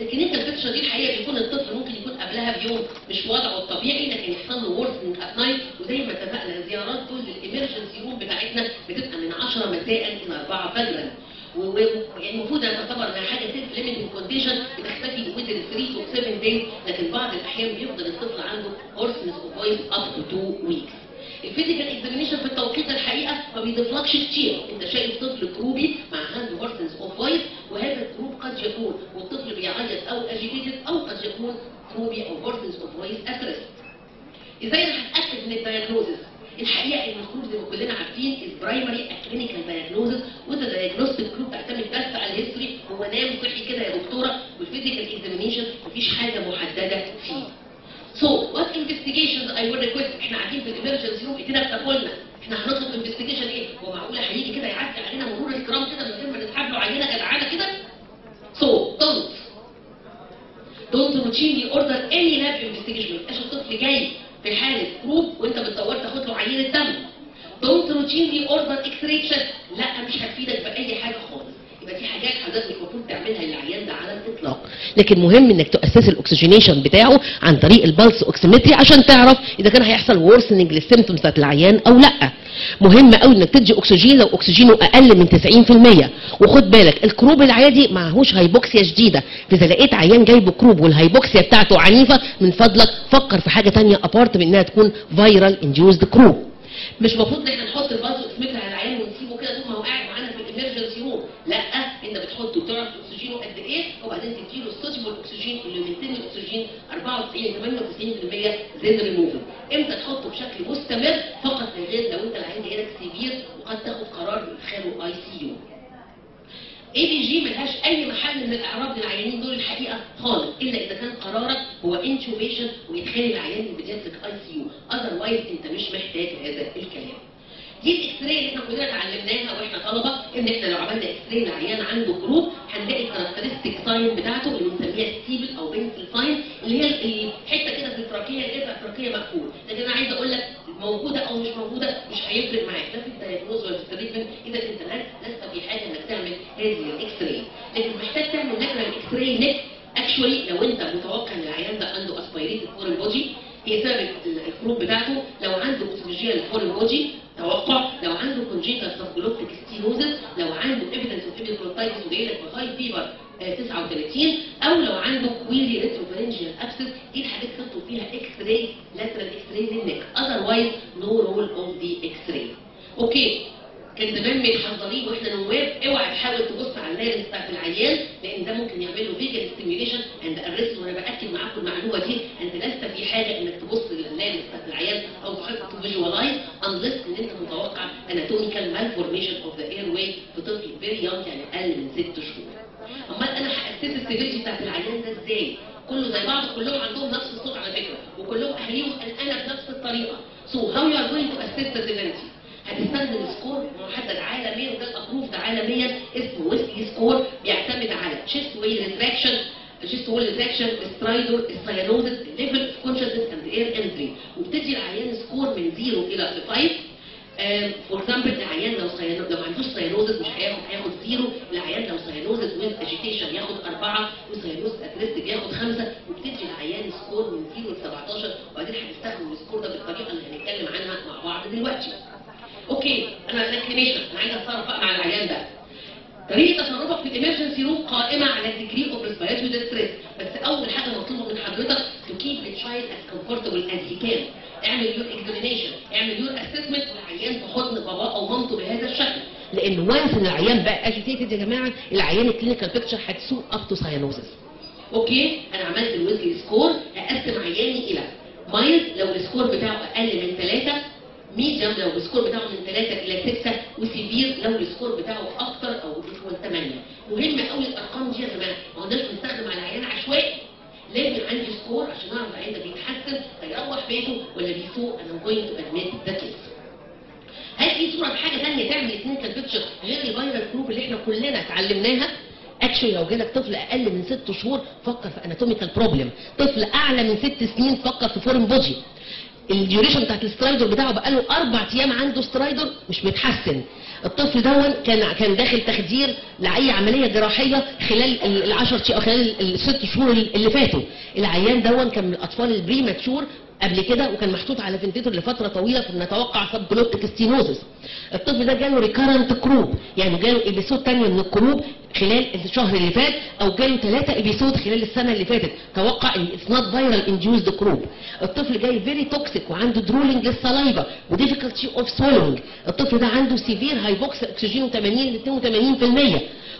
ال clinical picture دي الحقيقة بيكون الطفل ممكن يكون قبلها بيوم مش وضعه الطبيعي لكن يحصل له worsening at night وزي ما اتفقنا الزيارات دول لل emergency room بتاعتنا بتبقى من 10 مساء إلى 4 فجرا ويعني المفروض تعتبر إنها حاجة self limiting condition بتختفي within 3 to 7 days لكن بعض الأحيان بيفضل الطفل عنده hoarseness of voice up to 2 weeks. ال physical examination في التوقيت الحقيقة ما بيضيفلكش كتير. أنت شايف طفل croupy مع عنده hoarseness of voice وهذا ال croup قد يكون والطفل بيعيط أو agitated أو قد يكون croupy أو hoarseness of voice at rest إزاي أنا هتاكد من ال diagnosis الحقيقة ال croup زي ما كلنا عارفين is primary clinical diagnosis وده diagnostic croup تعتمد بس على ال history هو نام صحي كده يا دكتورة وال physical examination مفيش حاجة محددة فيه. So, what investigations I would request إحنا قاعدين في ال emergency room إيدينا بتاكلنا إحنا هنطلب investigation إيه؟ هو معقوله هيجي كده يعدي علينا مرور الكرام كده من غير ما نسحب له عينة جدعانة كده؟ So, don't. Don't routinely order any lab investigation. ما يبقاش الطفل جاي في حاله croup وانت بتدور تاخد له عينة دم don't routinely order x-ray chest لا مش هتفيدك بأي حاجة خالص. يبقى دي حاجات حضرتك المفروض تعملها للعيان لكن مهم إنك ت assess ال oxygenation بتاعه عن طريق ال pulse oximetry عشان تعرف إذا كان هيحصل worsening لل symptoms بتاعت العيان أو لأ. مهم قوي إنك تدي أكسجين لو أكسجينه أقل من 90% وخد بالك ال croup العادي معهوش hypoxia شديدة. فاذا لقيت عيان جايبه croup وال hypoxia بتاعته عنيفة من فضلك فكر في حاجة ثانية apart من إنها تكون viral induced croup مش المفروض إن إحنا نحط ال pulse oximetry على العيان ونسيبه كده طول ما هو قاعد معانا في ال emergency room لا انت بتحطه وتعرف اكسجينه قد إيه وبعدين تديله ال suitable oxygen اللي بيتم الاكسجين 94 98% زين ريموفل إمتى تحطه بشكل مستمر؟ فقط من غير لو أنت جاي لك severe وقد تاخد قرار بادخاله ICU. ABG ملهاش أي محل من الأعراض للعيانين دول الحقيقة خالص. إلا إذا كان قرارك هو intubation ويدخل العيان ال pediatric ICU. Otherwise أنت مش محتاج هذا الكلام. دي ال x-ray اللي إحنا كلنا اتعلمناها وإحنا طلبة إن إحنا لو عملنا x-ray لعيان عنده croup هنلاقي ال characteristic sign بتاعته اللي بنسميها steeple أو pencil sign اللي هي الحته كده في ال trachea اللي هي ال trachea مقفول لكن أنا عايزه أقول لك موجودة أو مش موجودة مش هيفرق معاك. لا في ال diagnosis ولا في ال treatment إذا أنت لست في حاجة إنك تعمل هذه ال x-ray لكن محتاج تعمل lateral x-ray neck actually لو أنت متوقع إن العيان ده عنده aspirated foreign body هي سبب ال croup بتاعته. لو عنده esophageal foreign body توقع لو عنده congenital subglottic stenosis لو عنده evidence of epiglottitis وجاي لك ب high fever 39 أو لو عنده query retropharyngeal abscess دي الحاجات تحطوا فيها x-ray lateral x-ray لل neck. Otherwise no role of the X-ray okay كان زمان متحضرين وإحنا نواب اوعى تحاول تبص على ال larynx بتاعت العيان لأن ده ممكن يعمل له vagal stimulation and arrest وأنا بأكد معاكم المعلومة دي أنت لست في حاجة إنك تبص لل larynx بتاعت العيان أو تحط visualize unless إن أنت متوقع anatomical malformation of the airway في طفل very young يعني أقل من ست شهور. أمال أنا هأسس ال severity بتاعت العيان ده إزاي؟ كله زي بعض كلهم عندهم نفس الصوت على فكرة وكلهم أهاليهم قلقانة بنفس الطريقة. so how you are going to assess the severity هتستخدم score محدد عالميا وده ال approved عالميا اسمه Westley score بيعتمد على chest wall retraction chest wall retraction stridor ال cyanosis level of consciousness and air entry وبتدي العيان score من 0 إلى 5 for example العيان لو cyano لو ما عندوش cyanosis مش هياخد هياخد zero العيان لو cyanosis with agitation ياخد أربعة و cyanosis at rest بياخد خمسة. وبتدي العيان score من 0 ل 17 وبعدين هنستخدم ال score ده بالطريقة اللي هنتكلم عنها مع بعض دلوقتي. okay أنا clinician أنا عايز أتصرف بقى مع العيان ده. طريقة تصرفك في ال emergency room قائمة على ال degree of respiratory distress بس أول حاجة مطلوبة من حضرتك to keep ال child as comfortable as he can اعمل your examination اعمل your assessment للعيان في حضن باباه أو مامته بهذا الشكل. لأن once إن العيان بقى agitated يا جماعة العيان ال clinical picture هتسوق up to cyanosis okay؟ أنا عملت ال Westley score أقسم عياني إلى mild لو ال score بتاعه أقل من 3 medium لو ال score بتاعه من 3 إلى 6 و severe لو ال score بتاعه أكتر أو equal 8 مهم قوي الأرقام دي يا جماعة. ما قدرش نستخدم على عيان عشوائي. لازم عندي score عشان أعرف العيان ده بيتحسن هيروح بيته ولا بيفوق. أنا going to the case هل في صورة بحاجة ثانية تعمل clinical picture غير ال viral croup اللي إحنا كلنا اتعلمناها؟ اكشن لو جالك طفل أقل من ست شهور فكر في anatomical problem طفل أعلى من ست سنين فكر في foreign body ال duration بتاعت ال stridor بتاعه بقاله أربع أيام عنده stridor مش متحسن. الطفل دون كان كان داخل تخدير لأي عملية جراحية خلال ال 10 أو خلال الست شهور اللي فاتوا. العيان دون كان من الأطفال ال premature قبل كده وكان محطوط على ventilator لفترة طويلة فبنتوقع subglottic stenosis الطفل ده جاله recurrent croup يعني جاله episode تانية من ال croup خلال الشهر اللي فات أو جاله ثلاثة episode خلال السنة اللي فاتت. توقع إن it's not viral induced croup الطفل جاي very toxic وعنده drooling لل saliva و difficulty of swallowing الطفل ده عنده severe hypoxia اكسجين 80 ل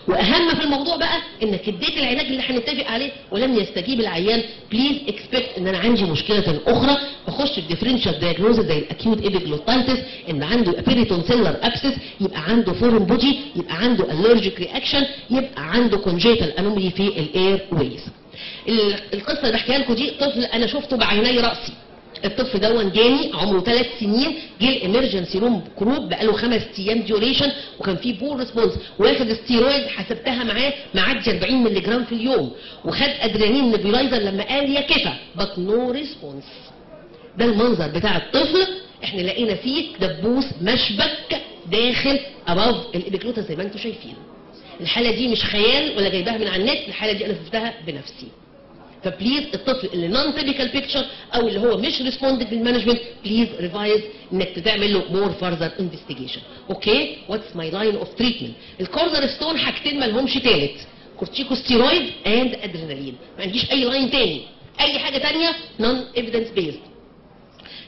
82% وأهم في الموضوع بقى إنك اديت العلاج اللي هنتفق عليه ولم يستجيب العيان. please expect إن أنا عندي مشكلة أخرى. اخش في differential diagnosis زي ال acute epiglottitis إن عنده peritonsillar abscess يبقى عنده foreign body يبقى عنده allergic reaction يبقى عنده congenital anomaly في ال airways القصة اللي بحكيها لكم دي طفل أنا شفته بعيني رأسي. الطفل دون جاني عمره ثلاث سنين جه ال emergency room croup بقاله خمس أيام duration وكان فيه poor response واخد ستيرويد حسبتها معاه معدي 40 مللي جرام في اليوم وخد adrenaline nebulizer لما قال يا كفى بس no response ده المنظر بتاع الطفل إحنا لقينا فيه دبوس مشبك داخل above ال epiglottis زي ما أنتم شايفين. الحالة دي مش خيال ولا جايباها من على النت الحالة دي أنا شفتها بنفسي. ف please الطفل اللي non typical picture أو اللي هو مش responded بال management please revise إنك تعمل له more further investigation okay what's my line of treatment ال cornerstone حاجتين ما لهمش تالت. corticosteroid and adrenaline ما عنديش أي line تاني. أي حاجة تانية؟ non evidence based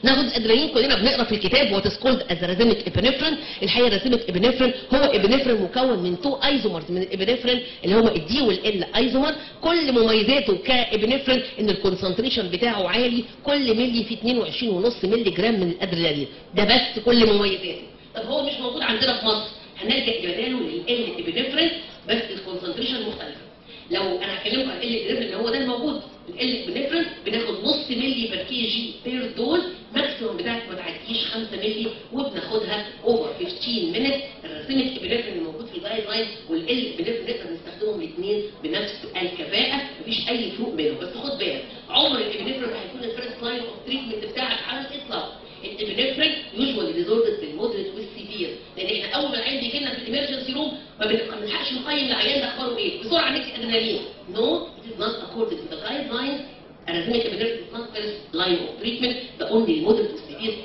ناخد أدرينالين كلنا بنقرأ في الكتاب what is called as racemic epinephrine الحقيقة racemic epinephrine هو epinephrine مكون من two isomers من ال epinephrine اللي هما ال D وال L isomer كل مميزاته ك epinephrine إن ال concentration بتاعه عالي. كل ملي فيه 22.5 مللي جرام من الادرينالين ده بس كل مميزاته. طب هو مش موجود عندنا في مصر. هنلجا بداله لل epinephrine بس ال concentration مختلفه لو أنا هكلمكم عن ال اللي هو ده الموجود. ال epinephrine بناخد نص ملي per kg per dose maximum بتاعك ما تعديش 5 ملي وبناخدها over 15 minutes ال racemic epinephrine الموجود في ال guideline وال L epinephrine نقدر نستخدمهم الاثنين بنفس الكفاءة. مفيش أي فروق بينهم. بس خد بالك عمر ال epinephrine هيكون ال first line of treatment بتاعك على الإطلاق. ال epinephrine usually reserved بال moderate وال severe لأن إحنا أول ما العيان بيجي لنا في ال emergency room ما بنلحقش نقيم العيان ده اخباره إيه؟ بسرعة ندي adrenaline. no it is not according to the guidelines. Racemic epinephrine is not first line of treatment the only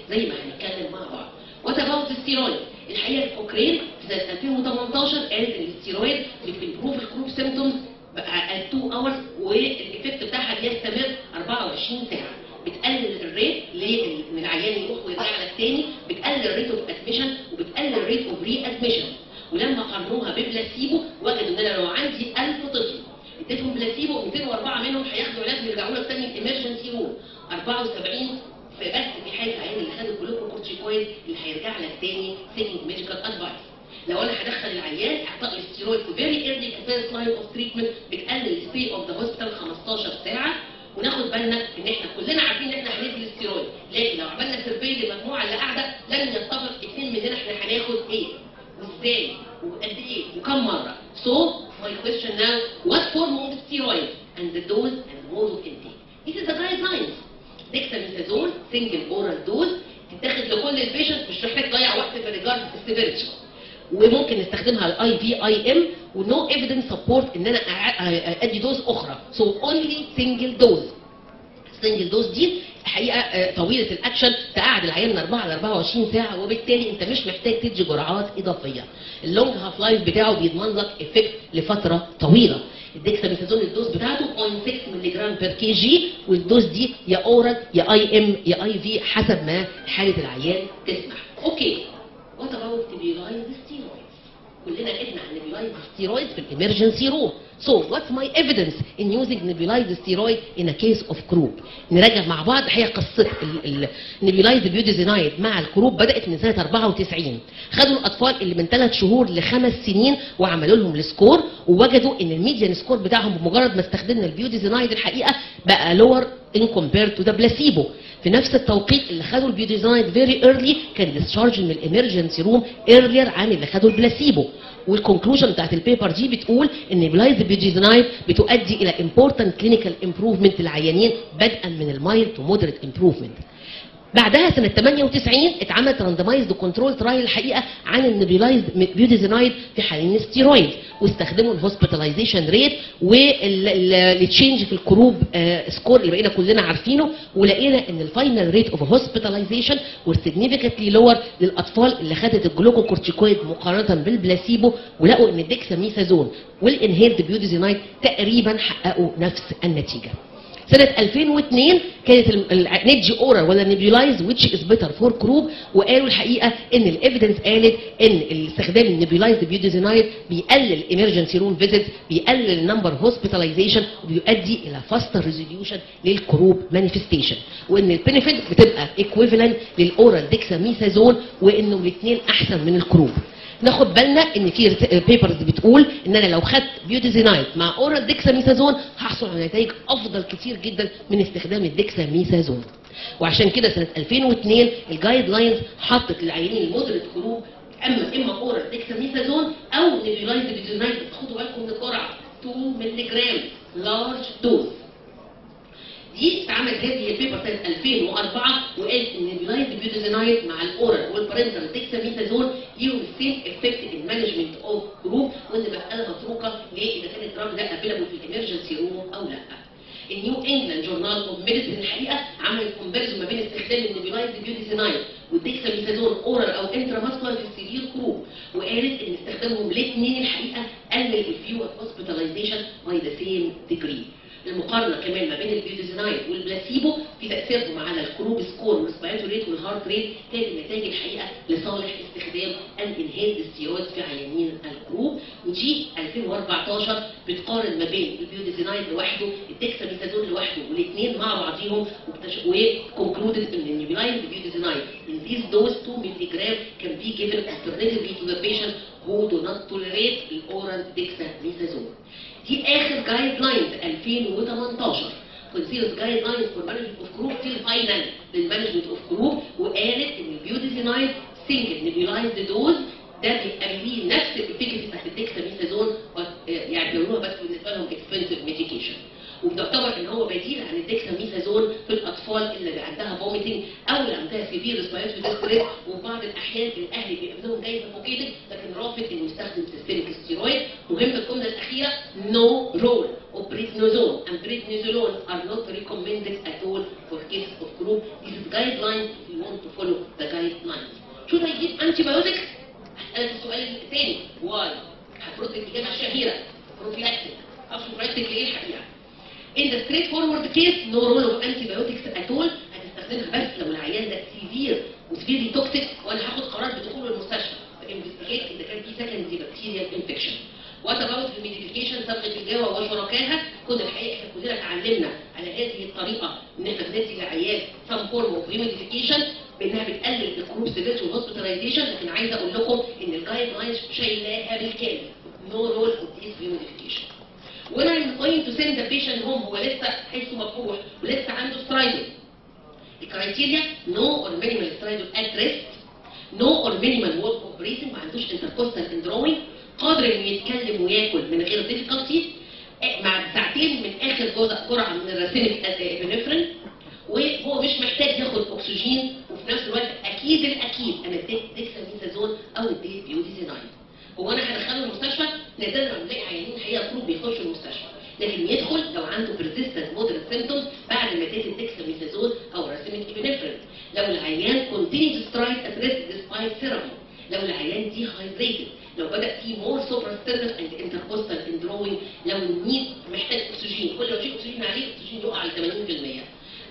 زي ما هنتكلم مع بعض. what about ال steroid الحقيقة ال Cochrane في سنة 2018 قالت إن الستيرويد بتمبروف الكروب سيمتومز بقى 2 اورز والايفكت بتاعها بيستمر 24 ساعة. بتقلل ال rate لأن العيان يروح ويرجع لك تاني بتقلل ال rate of admission وبتقلل ال rate of readmission ولما قارنوها ببلاسيبو وجدوا إن أنا لو عندي 1000 طفل اديتهم بلاسيبو 204 منهم هياخدوا علاج ويرجعوا لك تاني ال emergency room 74 في بس في حالة العيان اللي خد ال glucocorticoid اللي هيرجع لك تاني seeking medical advice لو أنا هدخل العيان اعطاء الستيرويد في very early first line of treatment بتقلل ال stay of the hospital 15 ساعة. وناخد بالنا إن إحنا كلنا عارفين إن إحنا هندي الاستيرويد لكن لو عملنا survey للمجموعه اللي قاعدة لن يتفق اثنين مننا إحنا هناخد إيه؟ وإزاي؟ وقد إيه؟ وكم مرة؟ So my question now what form of steroid? And the dose and mode of intake this is the guidelines. Dexamethasone single oral dose تتاخد لكل ال patient مش محتاج تضيع وقت في regard ال severity وممكن نستخدمها ال IV IM و no evidence support إن أنا أدي dose أخرى. so only single dose ال single dose دي الحقيقة آه، طويلة الأكشن تقعد العيان من 4 ل 24 ساعة وبالتالي أنت مش محتاج تدي جرعات إضافية. ال long half life بتاعه بيضمن لك effect لفترة طويلة. ال dexamethasone ال dose بتاعته 0.6 مللي جرام per kg وال dose دي يا oral يا IM يا IV حسب ما حالة العيان تسمح أوكي. what about nebulized steroids كلنا قلنا عن nebulized steroid في ال emergency room So what's my evidence in using nebulized steroid in a case of croup؟ نراجع مع بعض هي قصة ال nebulized budesonide مع ال croup بدأت من سنة 94 خدوا الأطفال اللي من 3 شهور لخمس سنين وعملوا لهم ال score ووجدوا إن ال median score بتاعهم بمجرد ما استخدمنا ال budesonide الحقيقة بقى lower in compared to the placebo. في نفس التوقيت اللي خدوا ال budesonide very early كان discharge من ال emergency room earlier عن اللي خدوا ال placebo وال conclusion بتاعت ال paper دي بتقول إن nebulized budesonide بتؤدي إلى important clinical improvement للعيانين بدءا من ال mild to moderate improvement بعدها سنة 98 اتعملت randomized control trial الحقيقة عن ال nebulized budesonide في حالين الستيرويد واستخدموا ال hospitalization rate وال change في ال croup آه، score اللي بقينا كلنا عارفينه ولقينا إن ال final rate of hospitalization وال significantly lower للأطفال اللي خدت ال glucocorticoid مقارنة بالبلاسيبو ولقوا إن ال dexamethasone وال inhaled budesonide تقريبا حققوا نفس النتيجة. سنة 2002 كانت ندي oral ولا nebulized which is better for croup وقالوا الحقيقة إن ال evidence قالت إن استخدام ال nebulized budesonide بيقلل emergency room visits بيقلل number hospitalization وبيؤدي إلى faster resolution لل croup manifestation وإن ال benefit بتبقى equivalent لل oral dexamethasone وإنه الاثنين أحسن من ال croup. ناخد بالنا إن في papers بتقول إن أنا لو خدت budesonide مع oral dexamethasone هحصل على نتائج أفضل كتير جدا من استخدام الديكساميثازون وعشان كده سنة 2002 ال guidelines حطت للعيانين ال moderate croup أما إما oral dexamethasone أو nebulized budesonide خدوا بالكم من الجرعه 2 مللي جرام large dose دي اتعملت هذه ال paper سنه 2004 وقالت إن ال nebulized budesonide مع ال oral وال parenteral dexamethasone ليهم ال same effect in management of croup وإن مساله متروكة ليه إذا كان ال drug ده available في ال emergency room أو لا. ال New England Journal of Medicine الحقيقة عملت comparison ما بين استخدام ال nebulized budesonide وال dexamethasone oral أو intramuscular في ال severe croup وقالت إن استخدامهم الاثنين الحقيقة قلل ال few of hospitalization by the same degree. المقارنة كمان ما بين ال budesonide وال placebo في تأثيرهم على ال croup score وال respiratory rate وال heart rate كانت النتائج الحقيقة لصالح استخدام ال inhaled steroid في عيانين ال croup ودي 2014 بتقارن ما بين ال budesonide لوحده الديكساميثازون لوحده والاثنين مع بعضيهم و concluded ان ال nebulized budesonide in this dose 2 milligram can be given alternatively to the patient who do not tolerate ال oral dexamethasone دي اخر guidelines 2018 considers guidelines for management of croup till final لل management of croup وقالت ان ال budesonide single nebulized dose ده بيبقى ليه نفس ال efficacy بتاعت الديكساميثازون يعني بيقولوها بس بالنسبة لهم expensive medication وبتعتبر إن هو بديل عن الديكساميثازون في الأطفال اللي عندها vomiting أو اللي عندها severe respiratory distress وفي بعض الاحيان الأهل بيبقى لهم جاي suffocated لكن رافض إنه يستخدم systemic steroid مهم الجملة الأخيرة role. Of prednisone and prednisolone are not recommended at all for cases of group. This is guidelines you want to follow the guidelines. Should I give antibiotics? هسألك السؤال الثاني. واي هترد الإجابة الشهيرة بروفيلاكتيك أو بروفيلاكتيك لإيه الحقيقة in the straightforward case no role of antibiotics at all. هتستخدمها بس لو العيان ده سيفير وسيفيرلي توكسيك وأنا هاخد قرار بدخوله المستشفى. فانفستيجيت اذا كان في سكندري بكتيريال انفكشن وات اباوت الميديكيشن صبغه الجوا وشركائها كنا الحقيقة إحنا كلنا اتعلمنا على هذه الطريقة إن إحنا بندي للعيال some form of humidification بانها بتقلل ال croup severity وال hospitalization لكن عايزه أقول لكم إن ال guidelines شايلاها بالكامل. no role of this humidification when I'm going to send the patient home هو لسه حسه مبحوح ولسه عنده stridor ال criteria no or minimal stridor at rest. No or minimal work of breathing. ما عندوش intercostal retraction. قادر إنه يتكلم وياكل من غير difficulty. مع ساعتين من آخر جزء جرعه من ال racemic epinephrine وهو مش محتاج ياخد اكسجين وفي نفس الوقت أكيد الأكيد أنا اديت ديكساميثازون أو اديت budesonide هو أنا هدخله المستشفى نادرا لما بنلاقي عيانين الحقيقة طول بيخشوا المستشفى. لكن يدخل لو عنده persistent moderate symptoms بعد ما اديت الديكساميثازون أو racemic epinephrine لو العيان continue to stridor at rest despite therapy لو العيان dehydrated لو بدأ في more suprasternal and intercostal indrawing لو العيان محتاج اكسجين كل ما تشيل اكسجين عليه الاكسجين يقع ل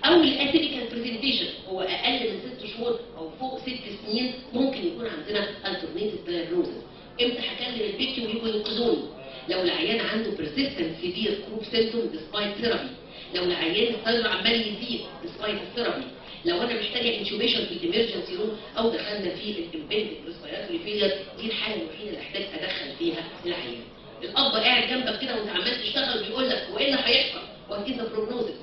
80% أو ال atypical presentation هو أقل من ست شهور أو فوق ست سنين ممكن يكون عندنا alternative diagnosis إمتى هكلم ال PICU ويجوا ينقذوني لو العيان عنده persistent severe croup symptom despite therapy. لو العيان ال stridor عمال يزيد despite ال therapy لو أنا محتاجة intubation في ال emergency room أو دخلنا في ال impending respiratory failure دي الحالة الوحيدة اللي احتاج أدخل فيها العيان. الأب قاعد جنبك كده وأنت عمال تشتغل بيقول لك وايه اللي هيحصل؟ What is the prognosis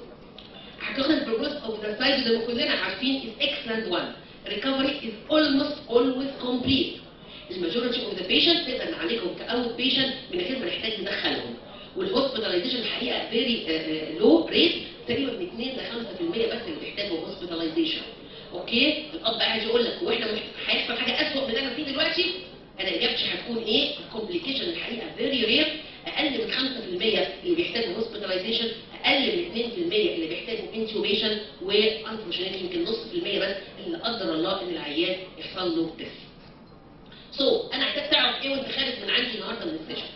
اعتقد ال prognosis of the disease زي ما كلنا عارفين is excellent one. Recovery is almost always complete. ال majority of the patient نقدر نعالجهم ك outpatient من غير ما نحتاج ندخلهم. وال hospitalization الحقيقة very low rate تقريبا من 2 ل 5% بس اللي بيحتاجوا hospitalization Okay؟ الأب قاعد يقول لك وإحنا هيحصل حاجة اسوء من اللي أنا فيه دلوقتي؟ أنا اجابتي هتكون إيه. ال complication الحقيقة very rare أقل من 5% اللي بيحتاجوا hospitalization أقل من 2% اللي بيحتاجوا intubation و unfortunately يمكن نص في المية بس اللي قدر الله ان العيان يحصل له death so so, أنا عايزاك تعرف إيه وانت خارج من عندي النهارده من ال session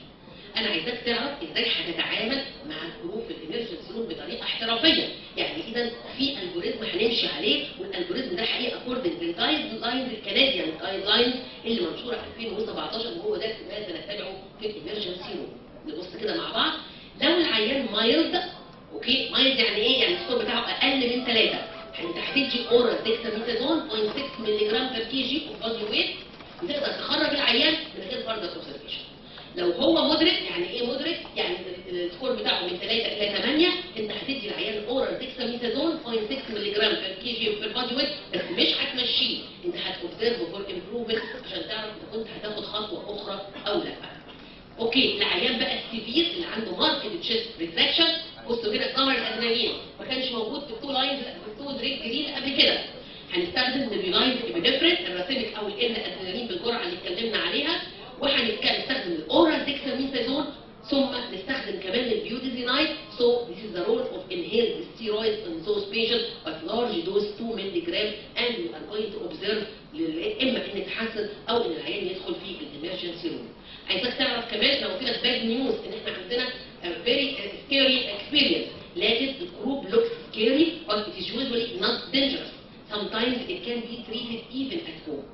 أنا عايزاك تعرف إزاي هتتعامل مع ال croup ف ال emergency room بطريقه احترافيه يعني اذا في algorithm هنمشي عليه وال algorithm ده حقيقه according لل guidelines ال Canadian guidelines اللي منشوره في 2017 وهو ده ما سنتبعه في ال emergency room نبص كده مع بعض. لو العيان mild okay؟ mild يعني إيه؟ يعني ال score بتاعه أقل من 3 انت هتدي oral dexamethasone 0.6 مللي جرام per kg of body weight وتقدر تخرج العيان من غير further observation لو هو moderate يعني إيه moderate؟ يعني ال score بتاعه من 3 إلى 8 انت هتدي العيان oral dexamethasone 0.6 مللي جرام per kg per body weight بس مش هتمشيه. أنت هت observe for improvement عشان تعرف إذا كنت هتاخد خطوة أخرى أو لأ. okay العيان بقى ال severe اللي عنده marked chest retraction بصوا كده كمان الادرينالين ما كانش موجود في ال two lines في ال two degrees دي قبل كده. هنستخدم nebulized epinephrine ال racemic أو ال L-adrenaline بالجرعة اللي اتكلمنا عليها. وهنستخدم ال oral dexamethasone ثم نستخدم كمان ال budesonide so this is the role of inhaled steroids in those patients at large dose 2 milligram and we are going to observe اما ان يتحسن أو ان العيان يدخل في ال emergency room عايزك تعرف كمان لو في لك bad news ان إحنا عندنا very scary experience لكن ال croup looks scary but it is usually not dangerous sometimes it can be treated even at home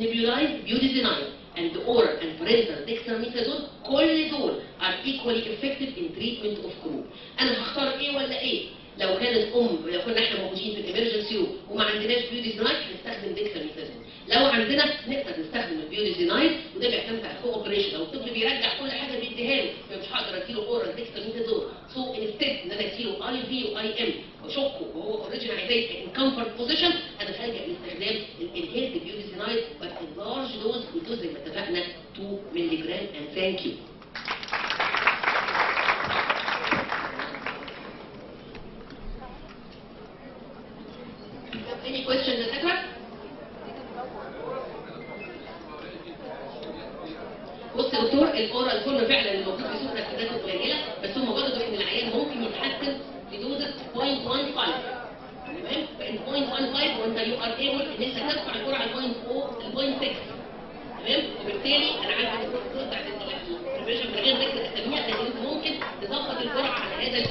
nebulized budesonide and oral and parenteral dexamethasone كل دول are equally effective in treatment of croup أنا هختار إيه ولا إيه لو كانت ام لو كنا إحنا موجودين في ال emergency وما عندناش budesonide هنستخدم ديكساميثازون لو عندنا نقدر نستخدم ال budesonide وده بيعتمد على ال cooperation لو الطفل بيرجع كل حاجة بيديها له فمش هقدر أديله oral dexamethasone so instead إن أنا أديله IV و IM واشكه وهو originally عايز يبقى in comfort position أنا هلجا لاستخدام ال inhaled budesonide بس in large dose وال dose زي ما اتفقنا 2 مللي جرام and thank you Any question, دكاترة؟ بص يا دكتور ال oral كله فعلا الموجود في سوق الحاجات قليلة بس هم وجدوا إن العيان ممكن يتحسن بدوزة 0.15 تمام؟ فان 0.15 وانت you are able ان انت ترفع الجرعه ل 0.6 تمام؟ وبالتالي أنا عارف ان الدكتور بتاعت ال preparation من غير ذكر اساميها لكن انت ممكن تظبط الجرعه على هذا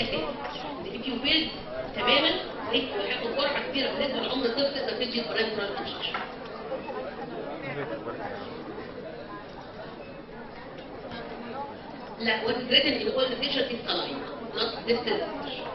if you fail تماما وهياخد جرعه كبيرة بالنسبة لعمر الطفل تقدر تدي injection. لا what is written in all the patient is saline not